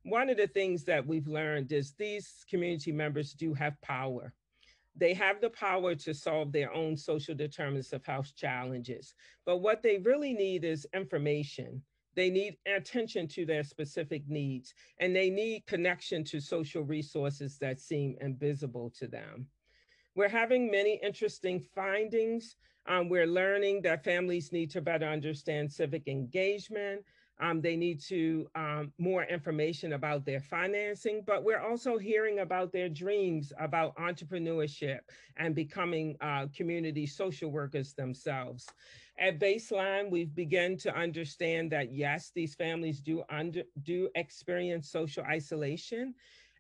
One of the things that we've learned is these community members do have power. They have the power to solve their own social determinants of health challenges. But what they really need is information. They need attention to their specific needs, and they need connection to social resources that seem invisible to them. We're having many interesting findings um, we're learning that families need to better understand civic engagement. Um, they need to um, more information about their financing, but we're also hearing about their dreams about entrepreneurship and becoming uh, community social workers themselves. At baseline, we've begun to understand that yes, these families do under, do experience social isolation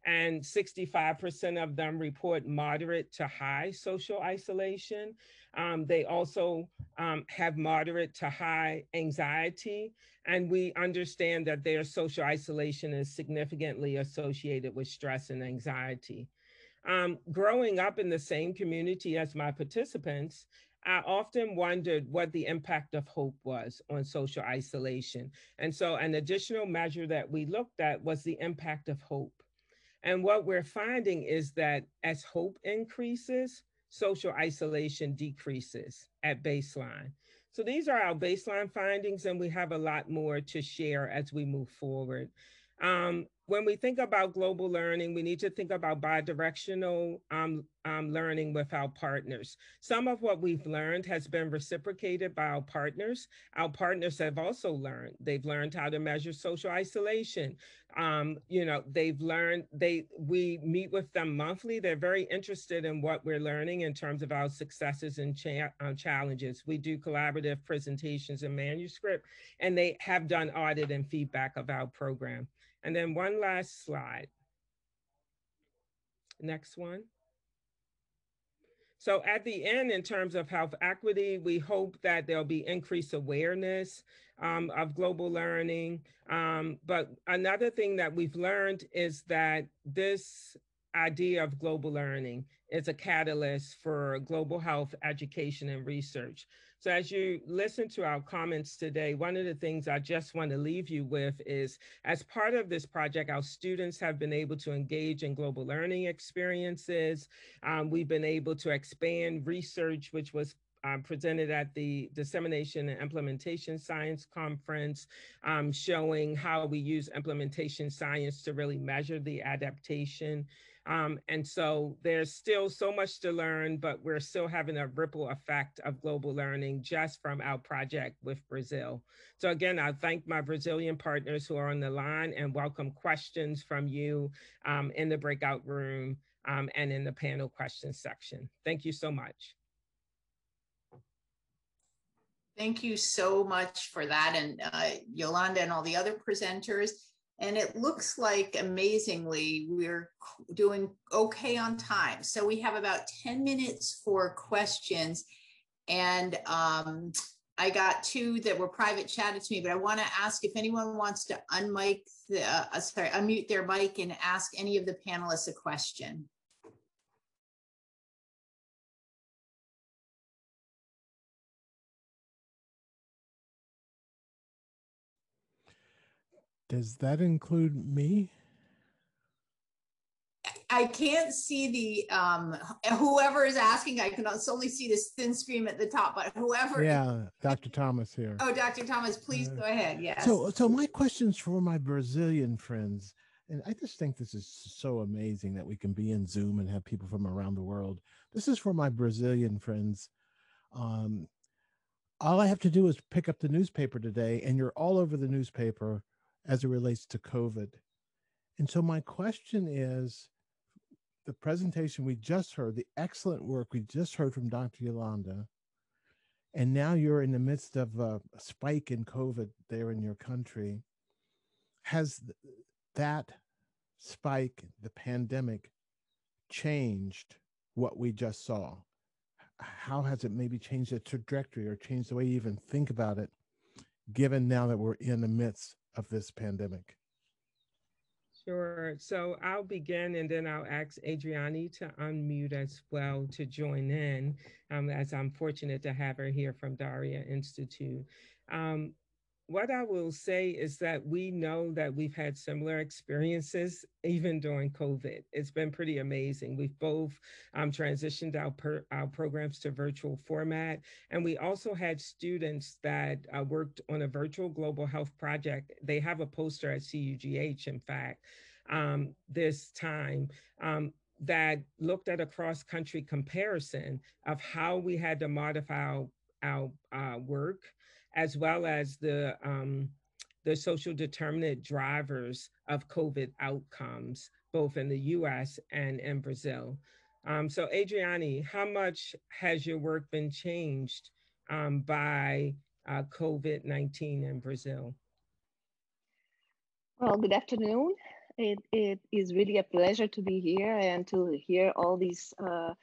and 65% of them report moderate to high social isolation. Um, they also um, have moderate to high anxiety, and we understand that their social isolation is significantly associated with stress and anxiety. Um, growing up in the same community as my participants, I often wondered what the impact of hope was on social isolation. And so, an additional measure that we looked at was the impact of hope. And what we're finding is that as hope increases, social isolation decreases at baseline. So these are our baseline findings, and we have a lot more to share as we move forward. Um, when we think about global learning, we need to think about bidirectional um, um, learning with our partners. Some of what we've learned has been reciprocated by our partners. Our partners have also learned. They've learned how to measure social isolation. Um, you know, they've learned, they we meet with them monthly. They're very interested in what we're learning in terms of our successes and cha uh, challenges. We do collaborative presentations and manuscript, and they have done audit and feedback of our program. And then one last slide. Next one. So at the end, in terms of health equity, we hope that there'll be increased awareness um, of global learning. Um, but another thing that we've learned is that this idea of global learning is a catalyst for global health education and research. So as you listen to our comments today, one of the things I just want to leave you with is as part of this project, our students have been able to engage in global learning experiences. Um, we've been able to expand research, which was um, presented at the Dissemination and Implementation Science Conference, um, showing how we use implementation science to really measure the adaptation um, and so there's still so much to learn, but we're still having a ripple effect of global learning just from our project with Brazil. So again, I thank my Brazilian partners who are on the line and welcome questions from you um, in the breakout room um, and in the panel questions section. Thank you so much. Thank you so much for that. And uh, Yolanda and all the other presenters. And it looks like amazingly we're doing okay on time. So we have about 10 minutes for questions. And um, I got two that were private chatted to me, but I want to ask if anyone wants to unmic the, uh, sorry, unmute their mic and ask any of the panelists a question. Does that include me? I can't see the um whoever is asking. I can only see this thin stream at the top, but whoever. Yeah, Dr. Thomas here. Oh, Dr. Thomas, please uh, go ahead. Yes. So, so my questions for my Brazilian friends, and I just think this is so amazing that we can be in Zoom and have people from around the world. This is for my Brazilian friends. Um, all I have to do is pick up the newspaper today, and you're all over the newspaper as it relates to COVID. And so, my question is the presentation we just heard, the excellent work we just heard from Dr. Yolanda, and now you're in the midst of a spike in COVID there in your country. Has that spike, the pandemic, changed what we just saw? how has it maybe changed the trajectory or changed the way you even think about it, given now that we're in the midst of this pandemic? Sure. So I'll begin and then I'll ask Adriani to unmute as well to join in, um, as I'm fortunate to have her here from Dara Institute. Um, what I will say is that we know that we've had similar experiences even during COVID. It's been pretty amazing. We've both um, transitioned our, per, our programs to virtual format, and we also had students that uh, worked on a virtual global health project. They have a poster at CUGH, in fact, um, this time. Um, that looked at a cross country comparison of how we had to modify our, our uh, work as well as the um, the social determinant drivers of COVID outcomes, both in the US and in Brazil. Um, so, Adriani, how much has your work been changed um, by uh, COVID 19 in Brazil? Well, good afternoon. It, it is really a pleasure to be here and to hear all these uh,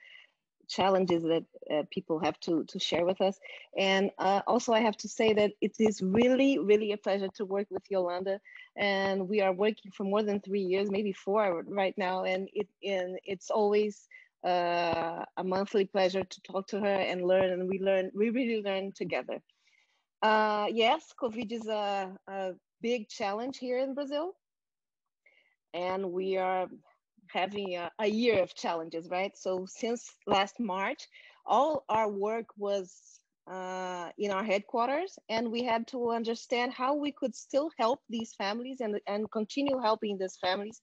challenges that uh, people have to, to share with us. And uh, also I have to say that it is really, really a pleasure to work with Yolanda. And we are working for more than three years, maybe four right now. And, it, and it's always uh, a monthly pleasure to talk to her and learn. And we learn, we really learn together. Uh, yes, COVID is a, a big challenge here in Brazil. And we are having a, a year of challenges, right? So since last March, all our work was uh, in our headquarters, and we had to understand how we could still help these families and, and continue helping these families,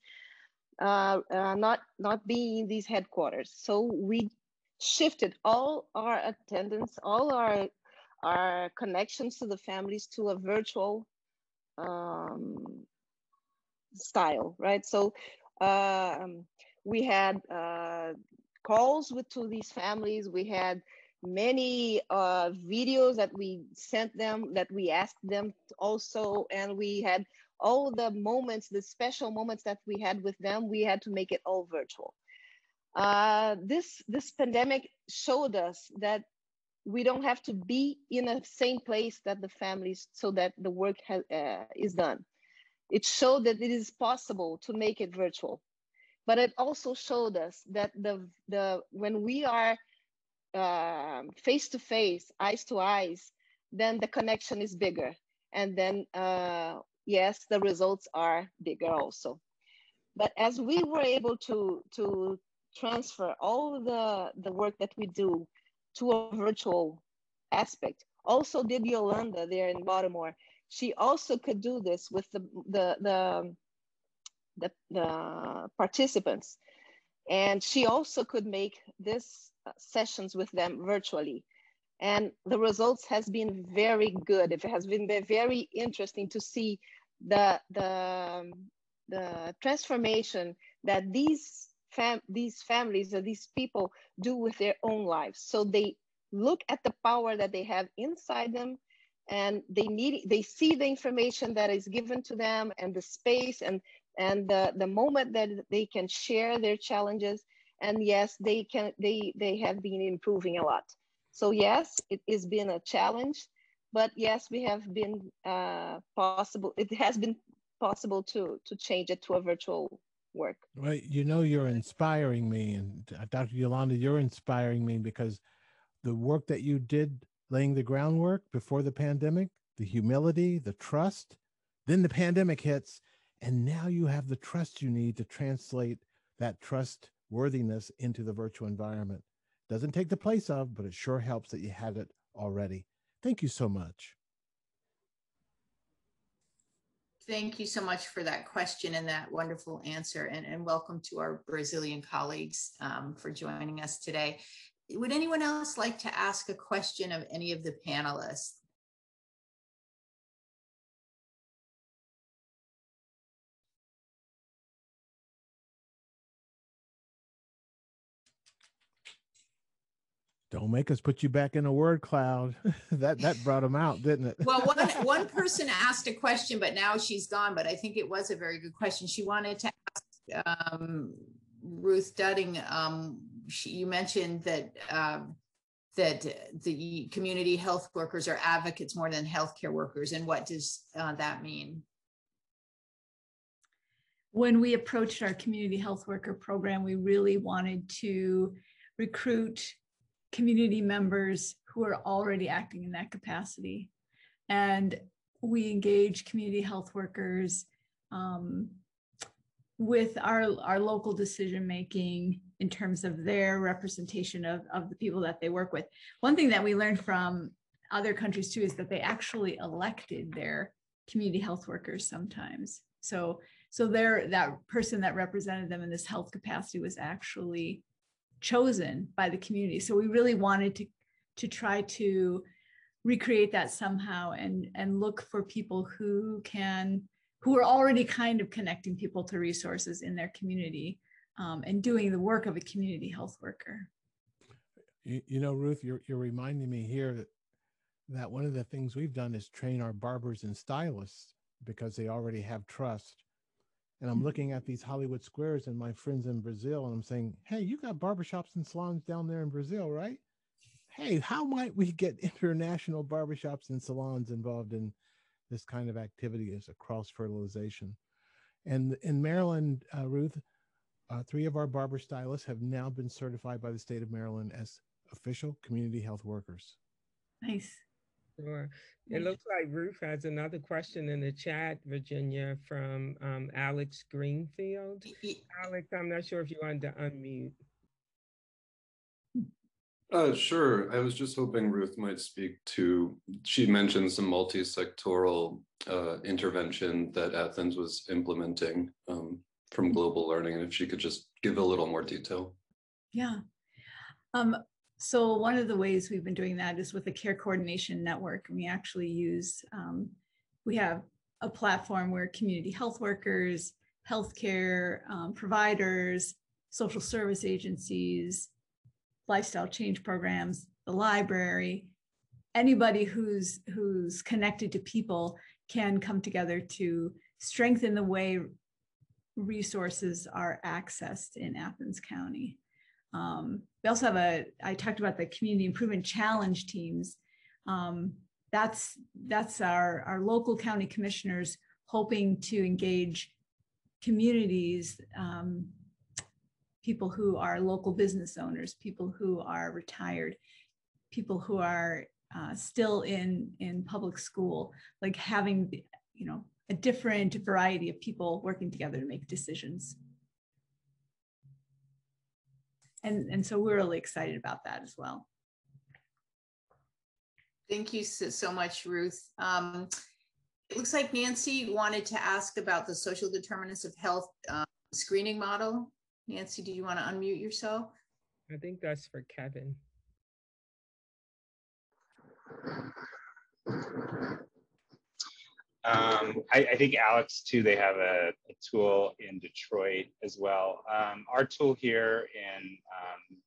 uh, uh, not not being in these headquarters. So we shifted all our attendance, all our our connections to the families to a virtual um, style, right? So um, we had uh, calls with to these families. We had many uh, videos that we sent them, that we asked them also, and we had all the moments, the special moments that we had with them. We had to make it all virtual. Uh, this this pandemic showed us that we don't have to be in the same place that the families so that the work uh, is done it showed that it is possible to make it virtual. But it also showed us that the, the when we are face to face, eyes to eyes, then the connection is bigger. And then, uh, yes, the results are bigger also. But as we were able to, to transfer all the, the work that we do to a virtual aspect, also did Yolanda there in Baltimore she also could do this with the the the, the, the participants. And she also could make this uh, sessions with them virtually. And the results has been very good. It has been very interesting to see the the the transformation that these fam these families or these people do with their own lives. So they look at the power that they have inside them and they need they see the information that is given to them and the space and and the, the moment that they can share their challenges. And yes they can they they have been improving a lot. So yes it has been a challenge but yes we have been uh, possible it has been possible to to change it to a virtual work. Right you know you're inspiring me and uh, dr yolanda you're inspiring me because the work that you did laying the groundwork before the pandemic, the humility, the trust. Then the pandemic hits, and now you have the trust you need to translate that trustworthiness into the virtual environment. Doesn't take the place of, but it sure helps that you had it already. Thank you so much. Thank you so much for that question and that wonderful answer. And, and welcome to our Brazilian colleagues um, for joining us today. Would anyone else like to ask a question of any of the panelists? Don't make us put you back in a word cloud. that that brought them out, didn't it? well, one one person asked a question, but now she's gone. But I think it was a very good question. She wanted to ask um, Ruth Dudding. Um, you mentioned that um, that the community health workers are advocates more than healthcare workers, and what does uh, that mean? When we approached our community health worker program, we really wanted to recruit community members who are already acting in that capacity. And we engage community health workers um, with our, our local decision making in terms of their representation of, of the people that they work with. One thing that we learned from other countries too is that they actually elected their community health workers sometimes. So so there that person that represented them in this health capacity was actually chosen by the community. So we really wanted to to try to recreate that somehow and and look for people who can who are already kind of connecting people to resources in their community um, and doing the work of a community health worker. You, you know, Ruth, you're you're reminding me here that that one of the things we've done is train our barbers and stylists because they already have trust and I'm looking at these Hollywood squares and my friends in Brazil, and I'm saying, hey, you got barbershops and salons down there in Brazil, right? Hey, how might we get international barbershops and salons involved in this kind of activity as a cross fertilization? And in Maryland, uh, Ruth, uh, three of our barber stylists have now been certified by the state of Maryland as official community health workers. Nice. Sure. It looks like Ruth has another question in the chat, Virginia, from um, Alex Greenfield. Alex, I'm not sure if you wanted to unmute. Uh, sure. I was just hoping Ruth might speak to, she mentioned some multi-sectoral uh, intervention that Athens was implementing um, from global learning, and if she could just give a little more detail. Yeah. Um, so one of the ways we've been doing that is with the care coordination network. We actually use, um, we have a platform where community health workers, healthcare um, providers, social service agencies, lifestyle change programs, the library, anybody who's who's connected to people can come together to strengthen the way resources are accessed in Athens County. Um, we also have a, I talked about the community improvement challenge teams. Um, that's that's our, our local county commissioners hoping to engage communities, um, people who are local business owners, people who are retired, people who are uh, still in in public school, like having you know a different variety of people working together to make decisions and, and so we're really excited about that as well. Thank you so, so much, Ruth. Um, it looks like Nancy wanted to ask about the social determinants of health um, screening model. Nancy, do you want to unmute yourself? I think that's for Kevin. Um, I, I, think Alex too. They have a, a tool in Detroit as well. Um, our tool here in um,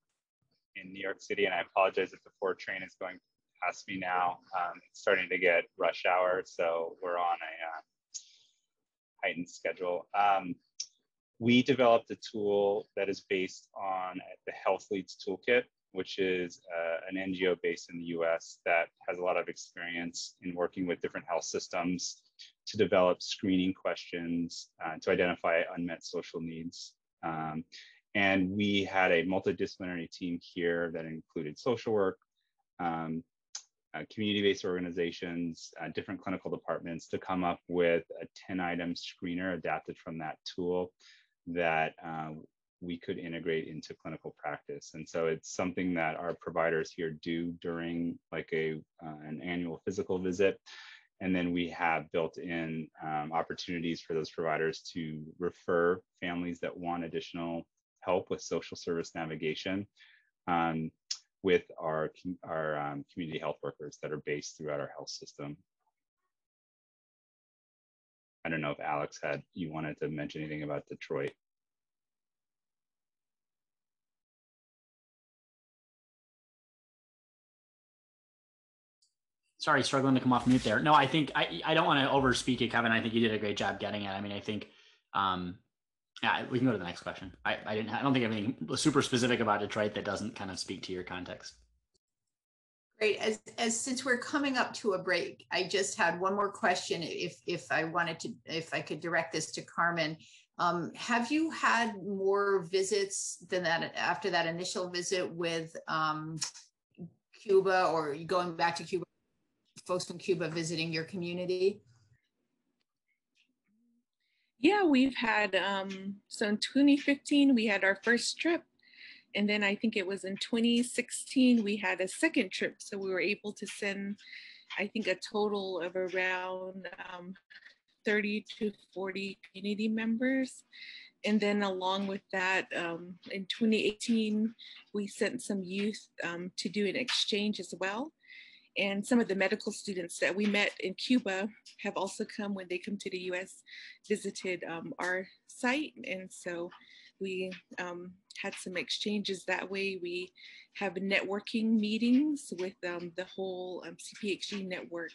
in New York City, and I apologize if the four train is going past me now. Um, it's starting to get rush hour, so we're on a uh, heightened schedule. Um, we developed a tool that is based on the Health Leads Toolkit, which is uh, an NGO based in the US that has a lot of experience in working with different health systems to develop screening questions uh, to identify unmet social needs. Um, and we had a multidisciplinary team here that included social work, um, uh, community-based organizations, uh, different clinical departments to come up with a 10-item screener adapted from that tool that uh, we could integrate into clinical practice. And so it's something that our providers here do during like a uh, an annual physical visit. And then we have built in um, opportunities for those providers to refer families that want additional help with social service navigation um, with our, our um, community health workers that are based throughout our health system. I don't know if Alex had, you wanted to mention anything about Detroit. Sorry, struggling to come off mute there. No, I think I, I don't want to overspeak it, Kevin. I think you did a great job getting it. I mean, I think, um, yeah, we can go to the next question. I, I didn't, I don't think anything super specific about Detroit that doesn't kind of speak to your context. Great. As, as since we're coming up to a break, I just had one more question. If if I wanted to, if I could direct this to Carmen, um, have you had more visits than that after that initial visit with um, Cuba, or going back to Cuba folks from Cuba visiting your community? Yeah, we've had, um, so in 2015, we had our first trip. And then I think it was in 2016, we had a second trip. So we were able to send, I think, a total of around um, 30 to 40 community members. And then along with that, um, in 2018, we sent some youth um, to do an exchange as well. And some of the medical students that we met in Cuba have also come when they come to the US, visited um, our site. And so we um, had some exchanges that way. We have networking meetings with um, the whole um, CPHE network,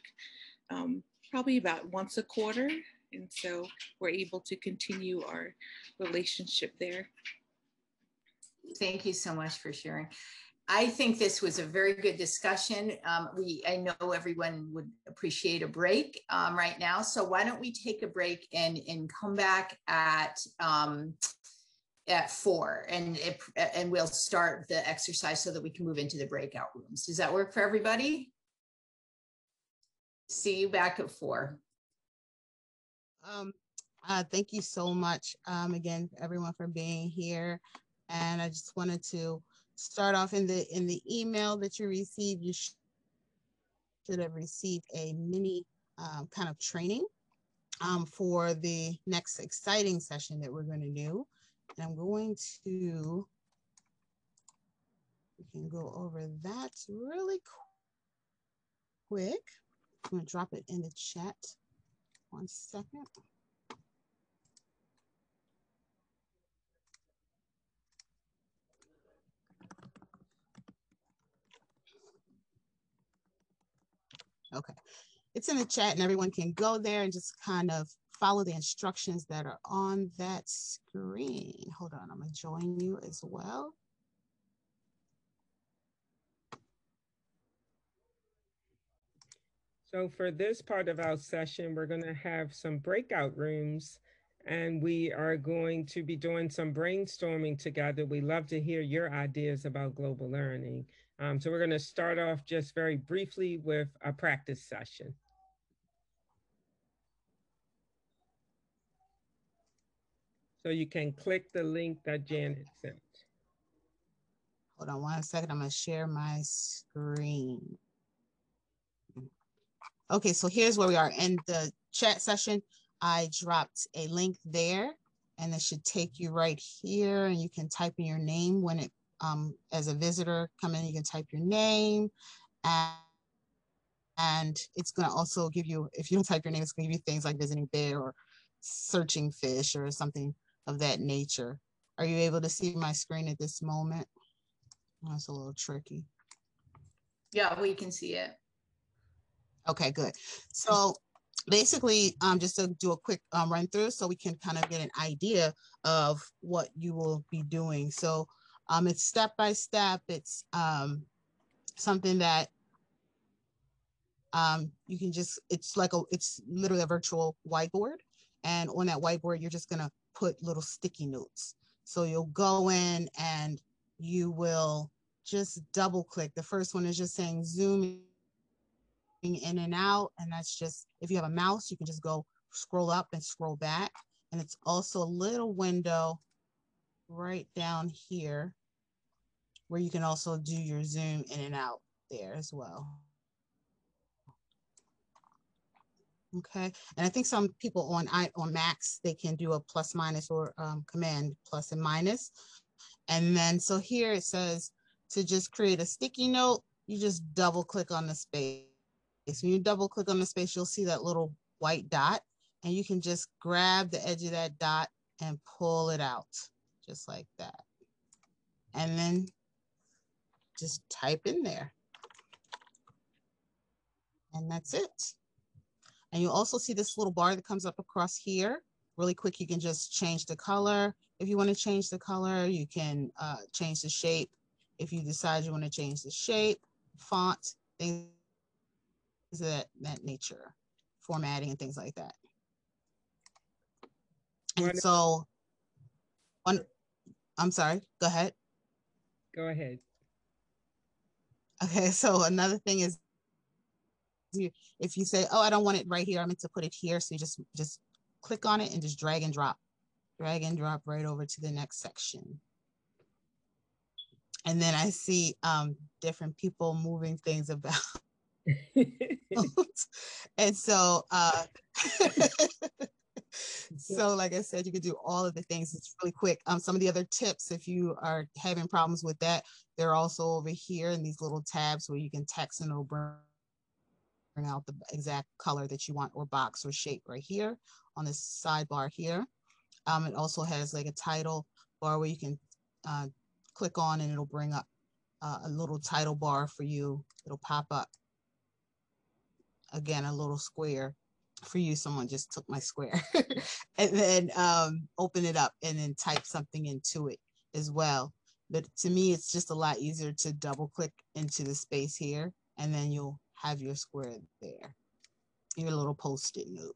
um, probably about once a quarter. And so we're able to continue our relationship there. Thank you so much for sharing. I think this was a very good discussion. Um, we, I know everyone would appreciate a break um, right now. So why don't we take a break and, and come back at, um, at four and, it, and we'll start the exercise so that we can move into the breakout rooms. Does that work for everybody? See you back at four. Um, uh, thank you so much um, again, everyone for being here. And I just wanted to start off in the in the email that you received you should have received a mini um, kind of training um, for the next exciting session that we're going to do. And i'm going to we can go over that really quick. I'm going to drop it in the chat. One second Okay. It's in the chat and everyone can go there and just kind of follow the instructions that are on that screen. Hold on, I'm gonna join you as well. So for this part of our session, we're gonna have some breakout rooms and we are going to be doing some brainstorming together. We love to hear your ideas about global learning. Um, so we're going to start off just very briefly with a practice session. So you can click the link that Janet sent. Hold on one second. I'm going to share my screen. Okay, so here's where we are in the chat session. I dropped a link there and it should take you right here and you can type in your name when it um, as a visitor come in, you can type your name and, and it's going to also give you, if you don't type your name, it's going to give you things like visiting bear or searching fish or something of that nature. Are you able to see my screen at this moment? That's a little tricky. Yeah, we can see it. Okay, good. So basically, um, just to do a quick um, run through so we can kind of get an idea of what you will be doing. So um, it's step by step. It's um, something that um, you can just, it's like a, it's literally a virtual whiteboard. And on that whiteboard, you're just gonna put little sticky notes. So you'll go in and you will just double click. The first one is just saying zoom in and out. And that's just, if you have a mouse, you can just go scroll up and scroll back. And it's also a little window right down here where you can also do your zoom in and out there as well. Okay, and I think some people on I on Macs they can do a plus minus or um, command plus and minus. and then so here it says to just create a sticky note, you just double click on the space. When you double click on the space, you'll see that little white dot, and you can just grab the edge of that dot and pull it out just like that, and then just type in there, and that's it. And you also see this little bar that comes up across here. Really quick, you can just change the color. If you want to change the color, you can uh, change the shape. If you decide you want to change the shape, font, things of that, that nature, formatting and things like that. And so, one, I'm sorry, go ahead. Go ahead. Okay, so another thing is you, if you say, oh, I don't want it right here, I meant to put it here. So you just, just click on it and just drag and drop, drag and drop right over to the next section. And then I see um, different people moving things about. and so, uh, so like I said, you can do all of the things. It's really quick. Um, some of the other tips, if you are having problems with that, they're also over here in these little tabs where you can text and it'll bring out the exact color that you want or box or shape right here on this sidebar here. Um, it also has like a title bar where you can uh, click on and it'll bring up uh, a little title bar for you. It'll pop up. Again, a little square for you. Someone just took my square. and then um, open it up and then type something into it as well. But to me, it's just a lot easier to double click into the space here and then you'll have your square there, your little post-it note.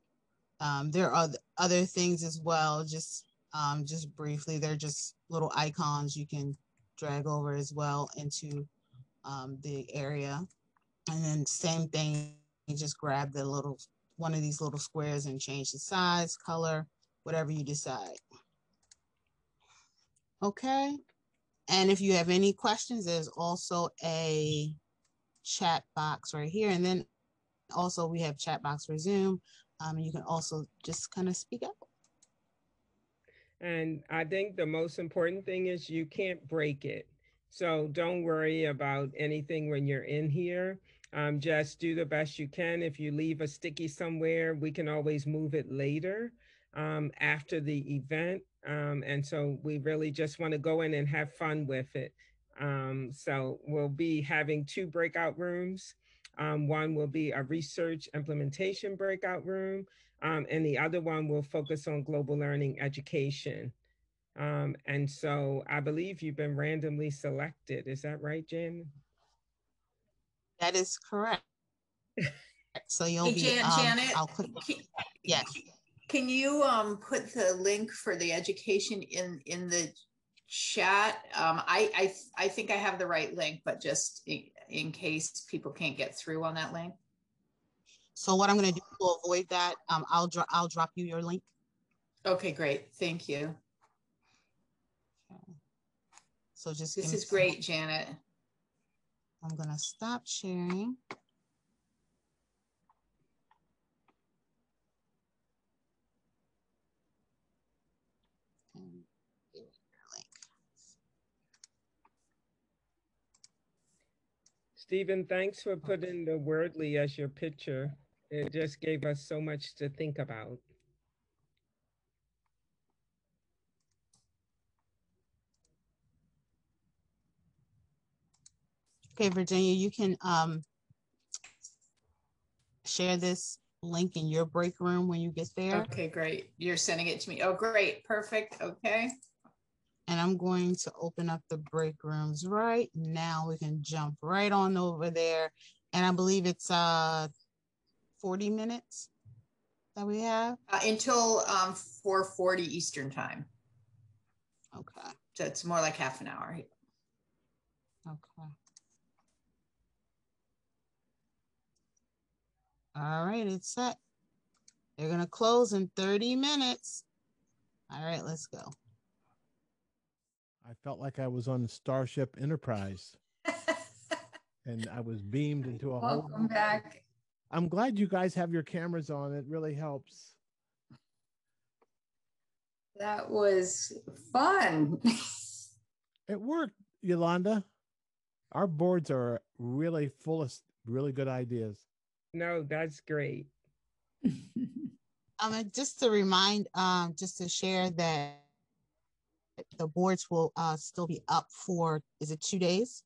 Um, there are other things as well, just um, just briefly, they're just little icons you can drag over as well into um, the area. And then same thing, you just grab the little, one of these little squares and change the size, color, whatever you decide. Okay. And if you have any questions, there's also a chat box right here. And then also we have chat box for Zoom. Um, you can also just kind of speak up. And I think the most important thing is you can't break it. So don't worry about anything when you're in here. Um, just do the best you can. If you leave a sticky somewhere, we can always move it later um, after the event. Um, and so we really just want to go in and have fun with it. Um, so we'll be having two breakout rooms. Um, one will be a research implementation breakout room, um, and the other one will focus on global learning education. And so I believe you've been randomly selected. Is that right, Jen? That is correct. so you'll hey, be, Jan, um, Janet, I'll put, yes. Can you um, put the link for the education in, in the chat. Um, I, I, I think I have the right link, but just in, in case people can't get through on that link. So what I'm going to do to avoid that, um, I'll drop I'll drop you your link. Okay, great. Thank you. So just this is great, Janet. I'm going to stop sharing. Stephen, thanks for putting the Wordly as your picture. It just gave us so much to think about. Okay, Virginia, you can um, share this link in your break room when you get there. Okay, great. You're sending it to me. Oh, great. Perfect. Okay. And I'm going to open up the break rooms right now. We can jump right on over there. And I believe it's uh 40 minutes that we have. Uh, until um, 4.40 Eastern time. Okay. So it's more like half an hour. Okay. All right, it's set. They're going to close in 30 minutes. All right, let's go. I felt like I was on Starship Enterprise. and I was beamed into a Welcome whole back. I'm glad you guys have your cameras on. It really helps. That was fun. it worked, Yolanda. Our boards are really full of really good ideas. No, that's great. Um, and just to remind, um, just to share that the boards will uh, still be up for, is it two days?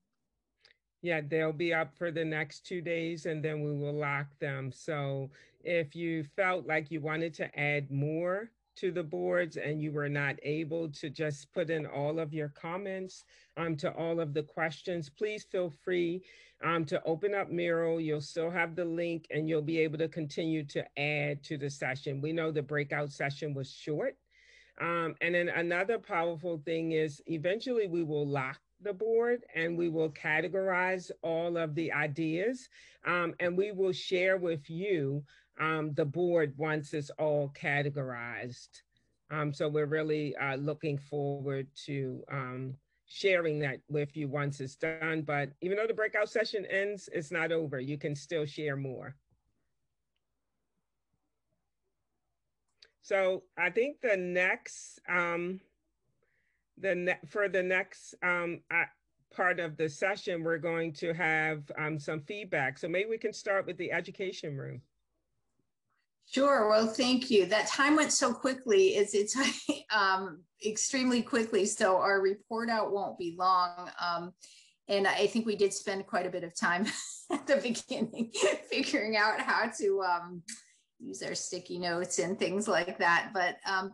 Yeah, they'll be up for the next two days and then we will lock them. So if you felt like you wanted to add more to the boards and you were not able to just put in all of your comments um, to all of the questions, please feel free um, to open up Miro. You'll still have the link and you'll be able to continue to add to the session. We know the breakout session was short. Um, and then another powerful thing is eventually we will lock the board and we will categorize all of the ideas um, and we will share with you um, the board once it's all categorized. Um, so we're really uh, looking forward to um, sharing that with you once it's done. But even though the breakout session ends, it's not over. You can still share more. So I think the next, um, the ne for the next um, uh, part of the session, we're going to have um, some feedback. So maybe we can start with the education room. Sure. Well, thank you. That time went so quickly. It's it's um, extremely quickly. So our report out won't be long. Um, and I think we did spend quite a bit of time at the beginning figuring out how to um, use our sticky notes and things like that. But um,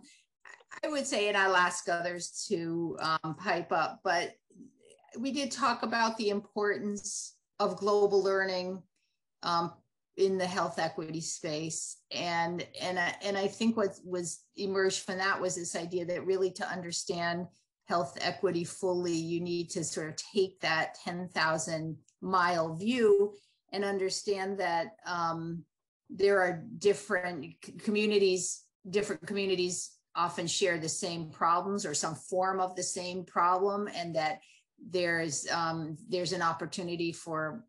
I would say, and I'll ask others to um, pipe up, but we did talk about the importance of global learning, um, in the health equity space. And and I, and I think what was emerged from that was this idea that really to understand health equity fully you need to sort of take that 10,000 mile view and understand that um, there are different communities different communities often share the same problems or some form of the same problem and that there's um, there's an opportunity for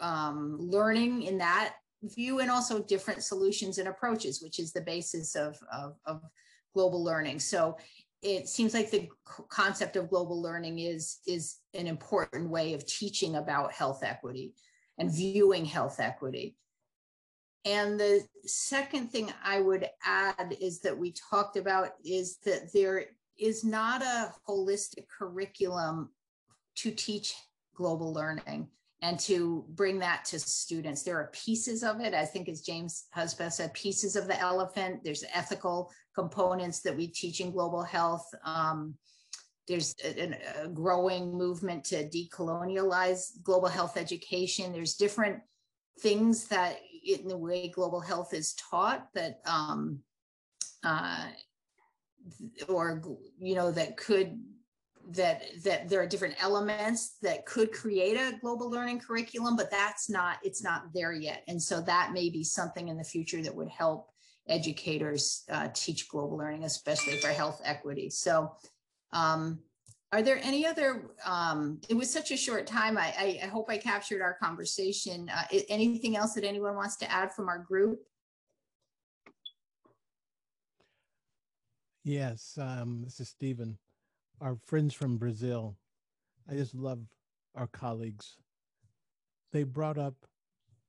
um, learning in that view and also different solutions and approaches, which is the basis of, of, of global learning. So it seems like the concept of global learning is, is an important way of teaching about health equity and viewing health equity. And the second thing I would add is that we talked about is that there is not a holistic curriculum to teach global learning and to bring that to students. There are pieces of it, I think as James Husbeth said, pieces of the elephant. There's ethical components that we teach in global health. Um, there's a, a, growing movement to decolonialize global health education. There's different things that in the way global health is taught that um, uh, or you know that could that that there are different elements that could create a global learning curriculum but that's not it's not there yet. And so that may be something in the future that would help educators uh, teach global learning especially for health equity. So um, are there any other um, it was such a short time. I, I, I hope i captured our conversation. Uh, anything else that anyone wants to add from our group? Yes um, this is stephen our friends from Brazil. I just love our colleagues. They brought up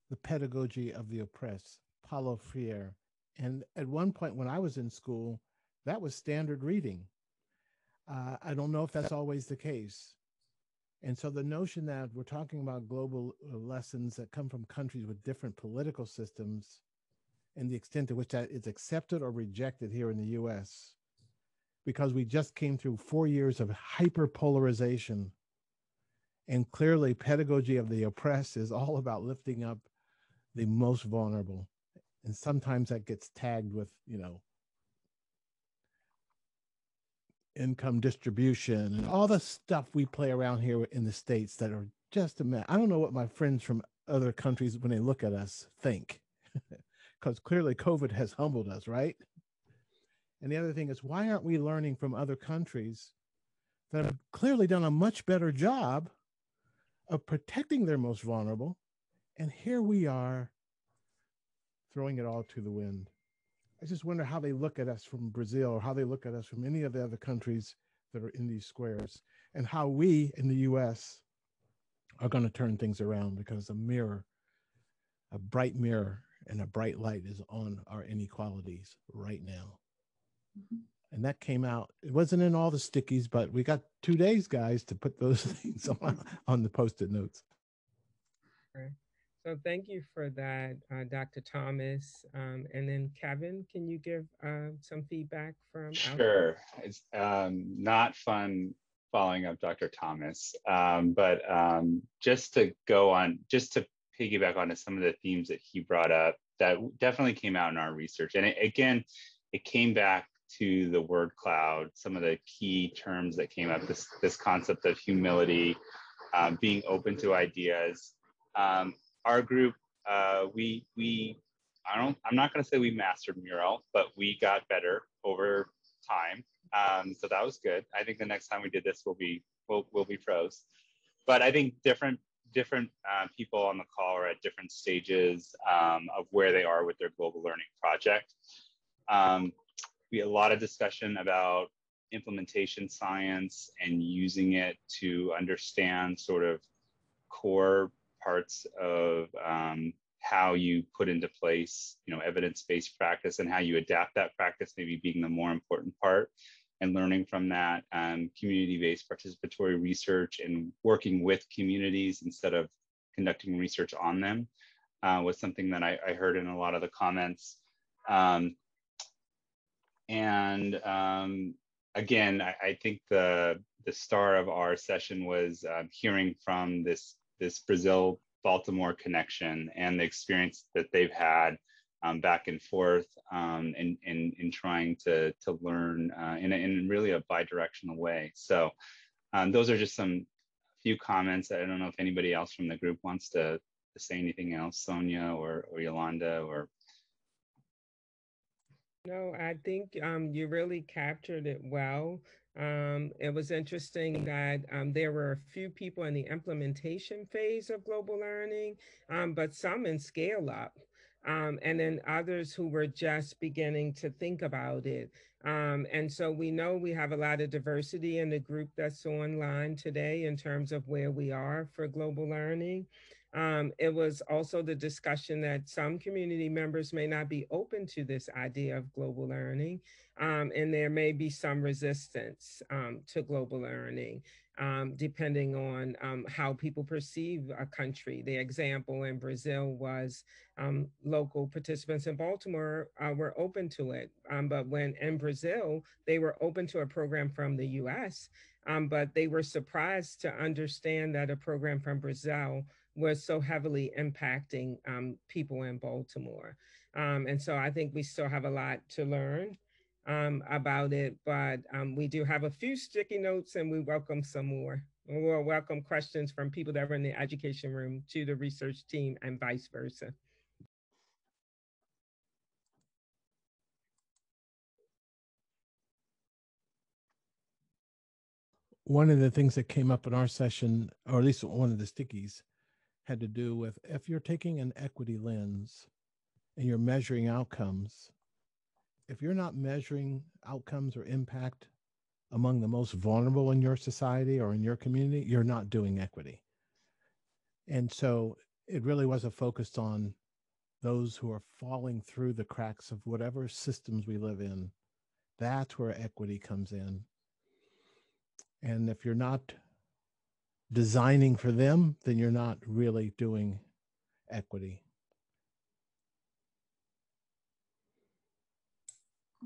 the pedagogy of the oppressed, Paulo Freire. And at one point when I was in school, that was standard reading. Uh, I don't know if that's always the case. And so the notion that we're talking about global uh, lessons that come from countries with different political systems and the extent to which that is accepted or rejected here in the US because we just came through four years of hyperpolarization. And clearly, pedagogy of the oppressed is all about lifting up the most vulnerable. And sometimes that gets tagged with, you know, income distribution and all the stuff we play around here in the States that are just a mess. I don't know what my friends from other countries, when they look at us, think. Because clearly COVID has humbled us, right? And the other thing is, why aren't we learning from other countries that have clearly done a much better job of protecting their most vulnerable. And here we are throwing it all to the wind. I just wonder how they look at us from Brazil or how they look at us from any of the other countries that are in these squares and how we in the US are going to turn things around because a mirror, a bright mirror and a bright light is on our inequalities right now. And that came out, it wasn't in all the stickies, but we got two days, guys, to put those things on, on the post it notes. So thank you for that, uh, Dr. Thomas. Um, and then Kevin, can you give uh, some feedback from? Sure. It's um, not fun following up Dr. Thomas, um, but um, just to go on, just to piggyback onto some of the themes that he brought up, that definitely came out in our research. And it, again, it came back to the word cloud, some of the key terms that came up, this, this concept of humility, um, being open to ideas. Um, our group, uh, we we I don't I'm not going to say we mastered mural, but we got better over time. Um, so that was good. I think the next time we did this, we'll be we'll we'll be pros. But I think different different uh, people on the call are at different stages um, of where they are with their global learning project. Um, a lot of discussion about implementation science and using it to understand sort of core parts of um, how you put into place, you know, evidence-based practice and how you adapt that practice, maybe being the more important part, and learning from that. Um, community-based participatory research and working with communities instead of conducting research on them uh, was something that I, I, heard in a lot of the comments. Um, and um, again, I, I, think the the star of our session was uh, hearing from this this Brazil Baltimore connection and the experience that they've had um, back and forth um, in, in, in trying to, to learn uh, in, a, in really a bi-directional way. So um, those are just some few comments. I don't know if anybody else from the group wants to, to say anything else, Sonya or, or Yolanda or no, I think um, you really captured it well. Um, it was interesting that um, there were a few people in the implementation phase of global learning, um, but some in scale up. Um, and then others who were just beginning to think about it. Um, and so we know we have a lot of diversity in the group that's online today in terms of where we are for global learning. Um, it was also the discussion that some community members may not be open to this idea of global learning, um, and there may be some resistance um, to global learning, um, depending on um, how people perceive a country. The example in Brazil was um, local participants in Baltimore uh, were open to it, but when in Brazil, they were open to a program from the US, but they were surprised to understand that a program from Brazil was so heavily impacting um, people in Baltimore. Um, and so I think we still have a lot to learn um, about it, but um, we do have a few sticky notes and we welcome some more. We'll welcome questions from people that are in the education room to the research team and vice versa. One of the things that came up in our session, or at least one of the stickies, had to do with if you're taking an equity lens and you're measuring outcomes, if you're not measuring outcomes or impact among the most vulnerable in your society or in your community, you're not doing equity. And so it really was a focus on those who are falling through the cracks of whatever systems we live in. That's where equity comes in. And if you're not designing for them, then you're not really doing equity.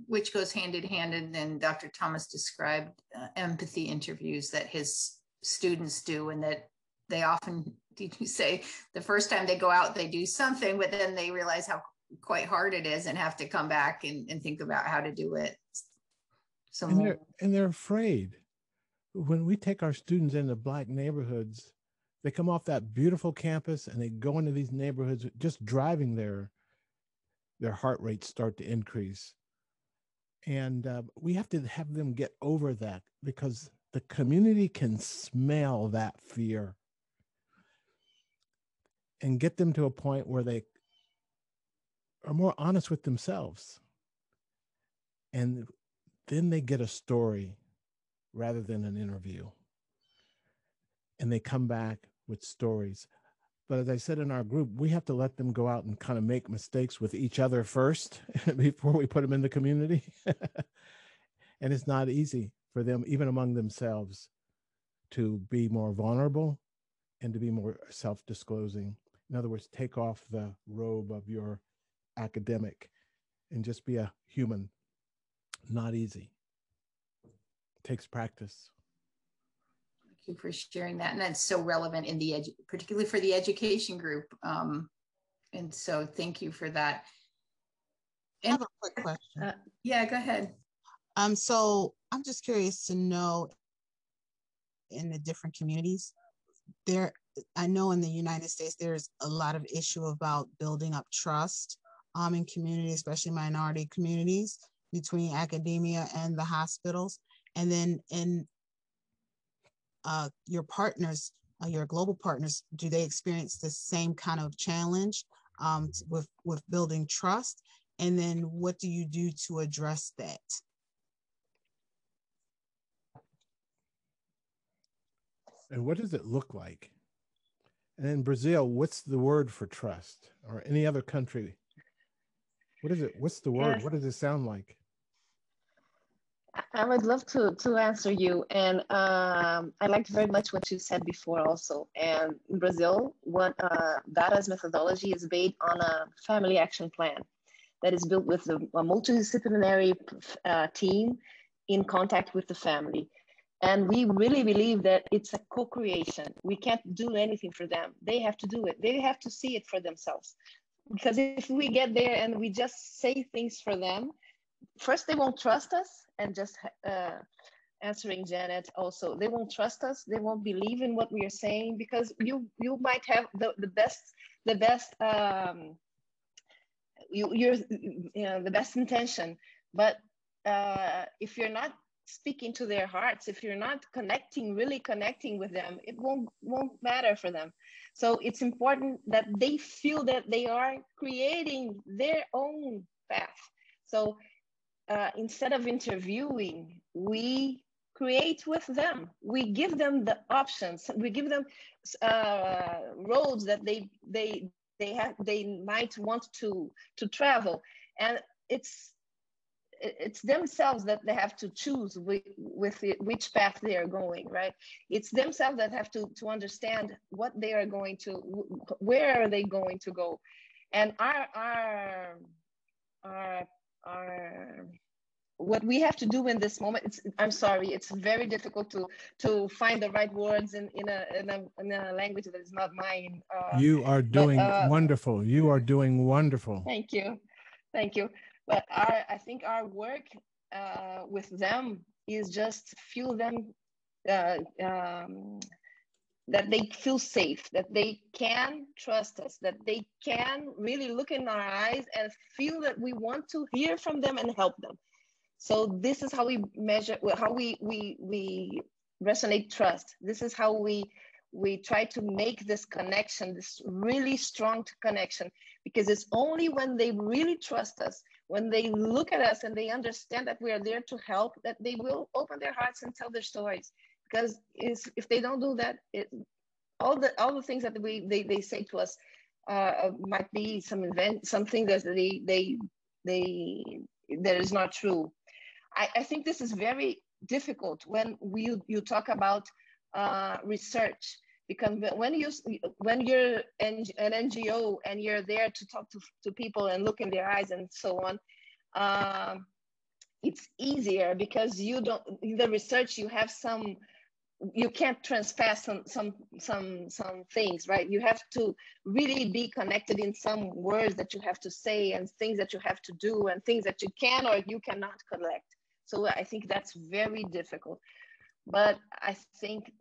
Which goes hand in hand, and then Dr. Thomas described uh, empathy interviews that his students do, and that they often, did you say, the first time they go out, they do something, but then they realize how quite hard it is and have to come back and, and think about how to do it. So and they're, and they're afraid when we take our students into black neighborhoods, they come off that beautiful campus and they go into these neighborhoods just driving there their heart rates start to increase and uh, we have to have them get over that because the community can smell that fear and get them to a point where they are more honest with themselves. And then they get a story rather than an interview. And they come back with stories. But as I said in our group, we have to let them go out and kind of make mistakes with each other first before we put them in the community. and it's not easy for them, even among themselves, to be more vulnerable and to be more self disclosing. In other words, take off the robe of your academic and just be a human. Not easy. Takes practice. Thank you for sharing that. And that's so relevant in the, edu- particularly for the education group. Um, and so thank you for that. I have a quick question. Uh, yeah, go ahead. Um, so I'm just curious to know in the different communities, there I know in the United States there's a lot of issue about building up trust um, in communities, especially minority communities, between academia and the hospitals. And then in uh, your partners, uh, your global partners, do they experience the same kind of challenge um, with with building trust? And then what do you do to address that? And what does it look like? And in Brazil, what's the word for trust? Or any other country? What is it? What's the word? Yes. What does it sound like? I would love to to answer you, and um, I liked very much what you said before also. And in Brazil, what uh, DARA's methodology is based on a family action plan that is built with a, a multidisciplinary uh, team in contact with the family. And we really believe that it's a co-creation. We can't do anything for them. They have to do it. They have to see it for themselves. Because if we get there and we just say things for them, first they won't trust us and just uh, answering Janet also, they won't trust us. They won't believe in what we are saying because you you might have the, the best the best um, you, you're you know, the best intention, but uh, if you're not speaking to their hearts if you're not connecting really connecting with them it won't won't matter for them so it's important that they feel that they are creating their own path so uh, instead of interviewing we create with them. We give them the options. We give them uh, roads that they they they have they might want to to travel. And it's it's themselves that they have to choose with, with it, which path they are going right? It's themselves that have to to understand what they are going to where are they going to go? And our our our, our what we have to do in this moment it's i'm sorry it's very difficult to to find the right words in in a in a, in a language that is not mine uh, you are doing but, uh, wonderful. You are doing wonderful. Thank you. Thank you. But our, I think our work uh, with them is just feel them uh, um, that they feel safe, that they can trust us, that they can really look in our eyes and feel that we want to hear from them and help them. So this is how we measure, how we we we resonate trust. This is how we we try to make this connection, this really strong connection, because it's only when they really trust us, when they look at us and they understand that we are there to help, that they will open their hearts and tell their stories. Because if they don't do that, it, all the all the things that we they, they say to us uh, might be some event, something that they they they that is not true. I, I think this is very difficult when we you talk about uh, research because when you when you're an, ngo and you're there to talk to, to people and look in their eyes and so on um, it's easier because you don't the research you have some you can't transpass some some some some things right? You have to really be connected in some words that you have to say and things that you have to do and things that you can or you cannot collect. So uh, i think that's very difficult. But i think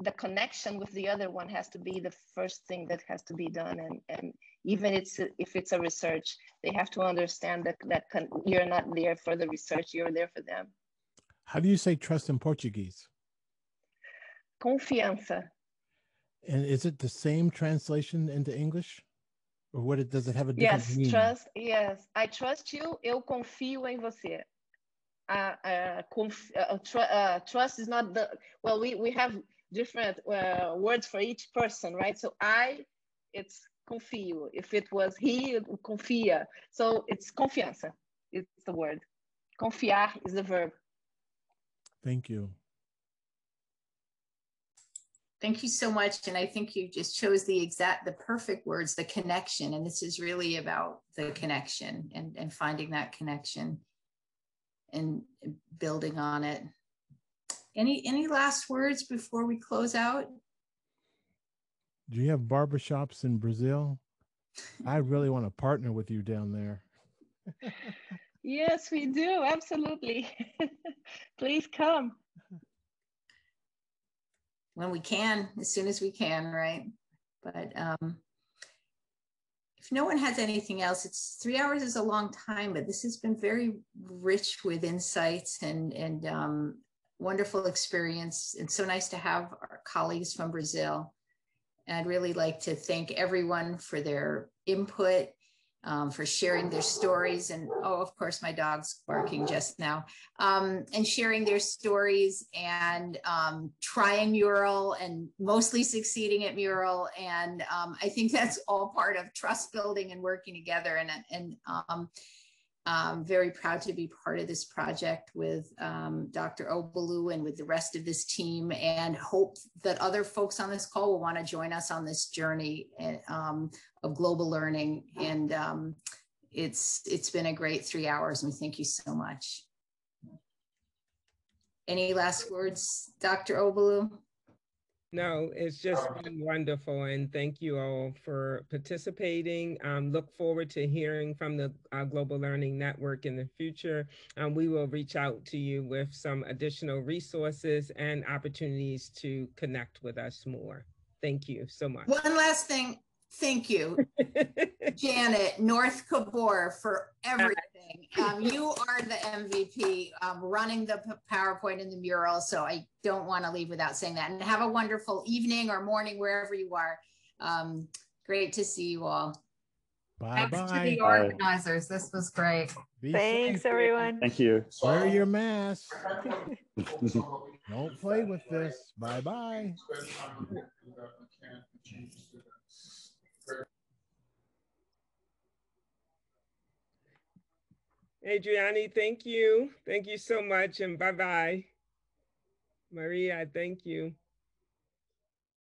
the connection with the other one has to be the first thing that has to be done. And and even it's if it's a research they have to understand that that you're not there for the research you're there for them. How do you say trust in portuguese Confiança. And is it the same translation into English? Or what it does it have a different Yes, meaning? trust. Yes, I trust you. Eu confio em você. Uh, uh, conf, uh, tr uh, trust is not the well. We we have different uh, words for each person, right? So I, it's confio. If it was he, confia. So it's confiança. It's the word. Confiar is the verb. Thank you. Thank you so much. And I think you just chose the exact, the perfect words, the connection. And this is really about the connection and, and finding that connection and building on it. Any, any last words before we close out? Do you have barbershops in Brazil? I really want to partner with you down there. Yes, we do. Absolutely. Please come. When we can, as soon as we can, right? But um, if no one has anything else, it's three hours is a long time, but this has been very rich with insights and and um, wonderful experience. It's so nice to have our colleagues from Brazil. And I'd really like to thank everyone for their input, um, for sharing their stories. And oh, of course, my dog's barking just now. Um, and sharing their stories and um, trying mural and mostly succeeding at mural. And um, I think that's all part of trust building and working together. And, and um, very proud to be part of this project with um, Dr. Ogbolu and with the rest of this team and hope that other folks on this call will want to join us on this journey um, of global learning. And um, it's, it's been a great three hours and we thank you so much. Any last words, Dr. Ogbolu? No, it's just been wonderful, and thank you all for participating. Um, look forward to hearing from the uh, Global Learning Network in the future. Um, we will reach out to you with some additional resources and opportunities to connect with us more. Thank you so much. One last thing. Thank you, Janet North Kabor, for everything. Um, you are the MVP um, running the PowerPoint and the mural. So I don't want to leave without saying that. And have a wonderful evening or morning, wherever you are. Um, great to see you all. Bye Thanks bye. to the organizers. This was great. Be Thanks, safe. everyone. Thank you. Wear your mask. Don't play with this. Bye bye. Adriani, thank you. Thank you so much, and bye bye. Maria, thank you.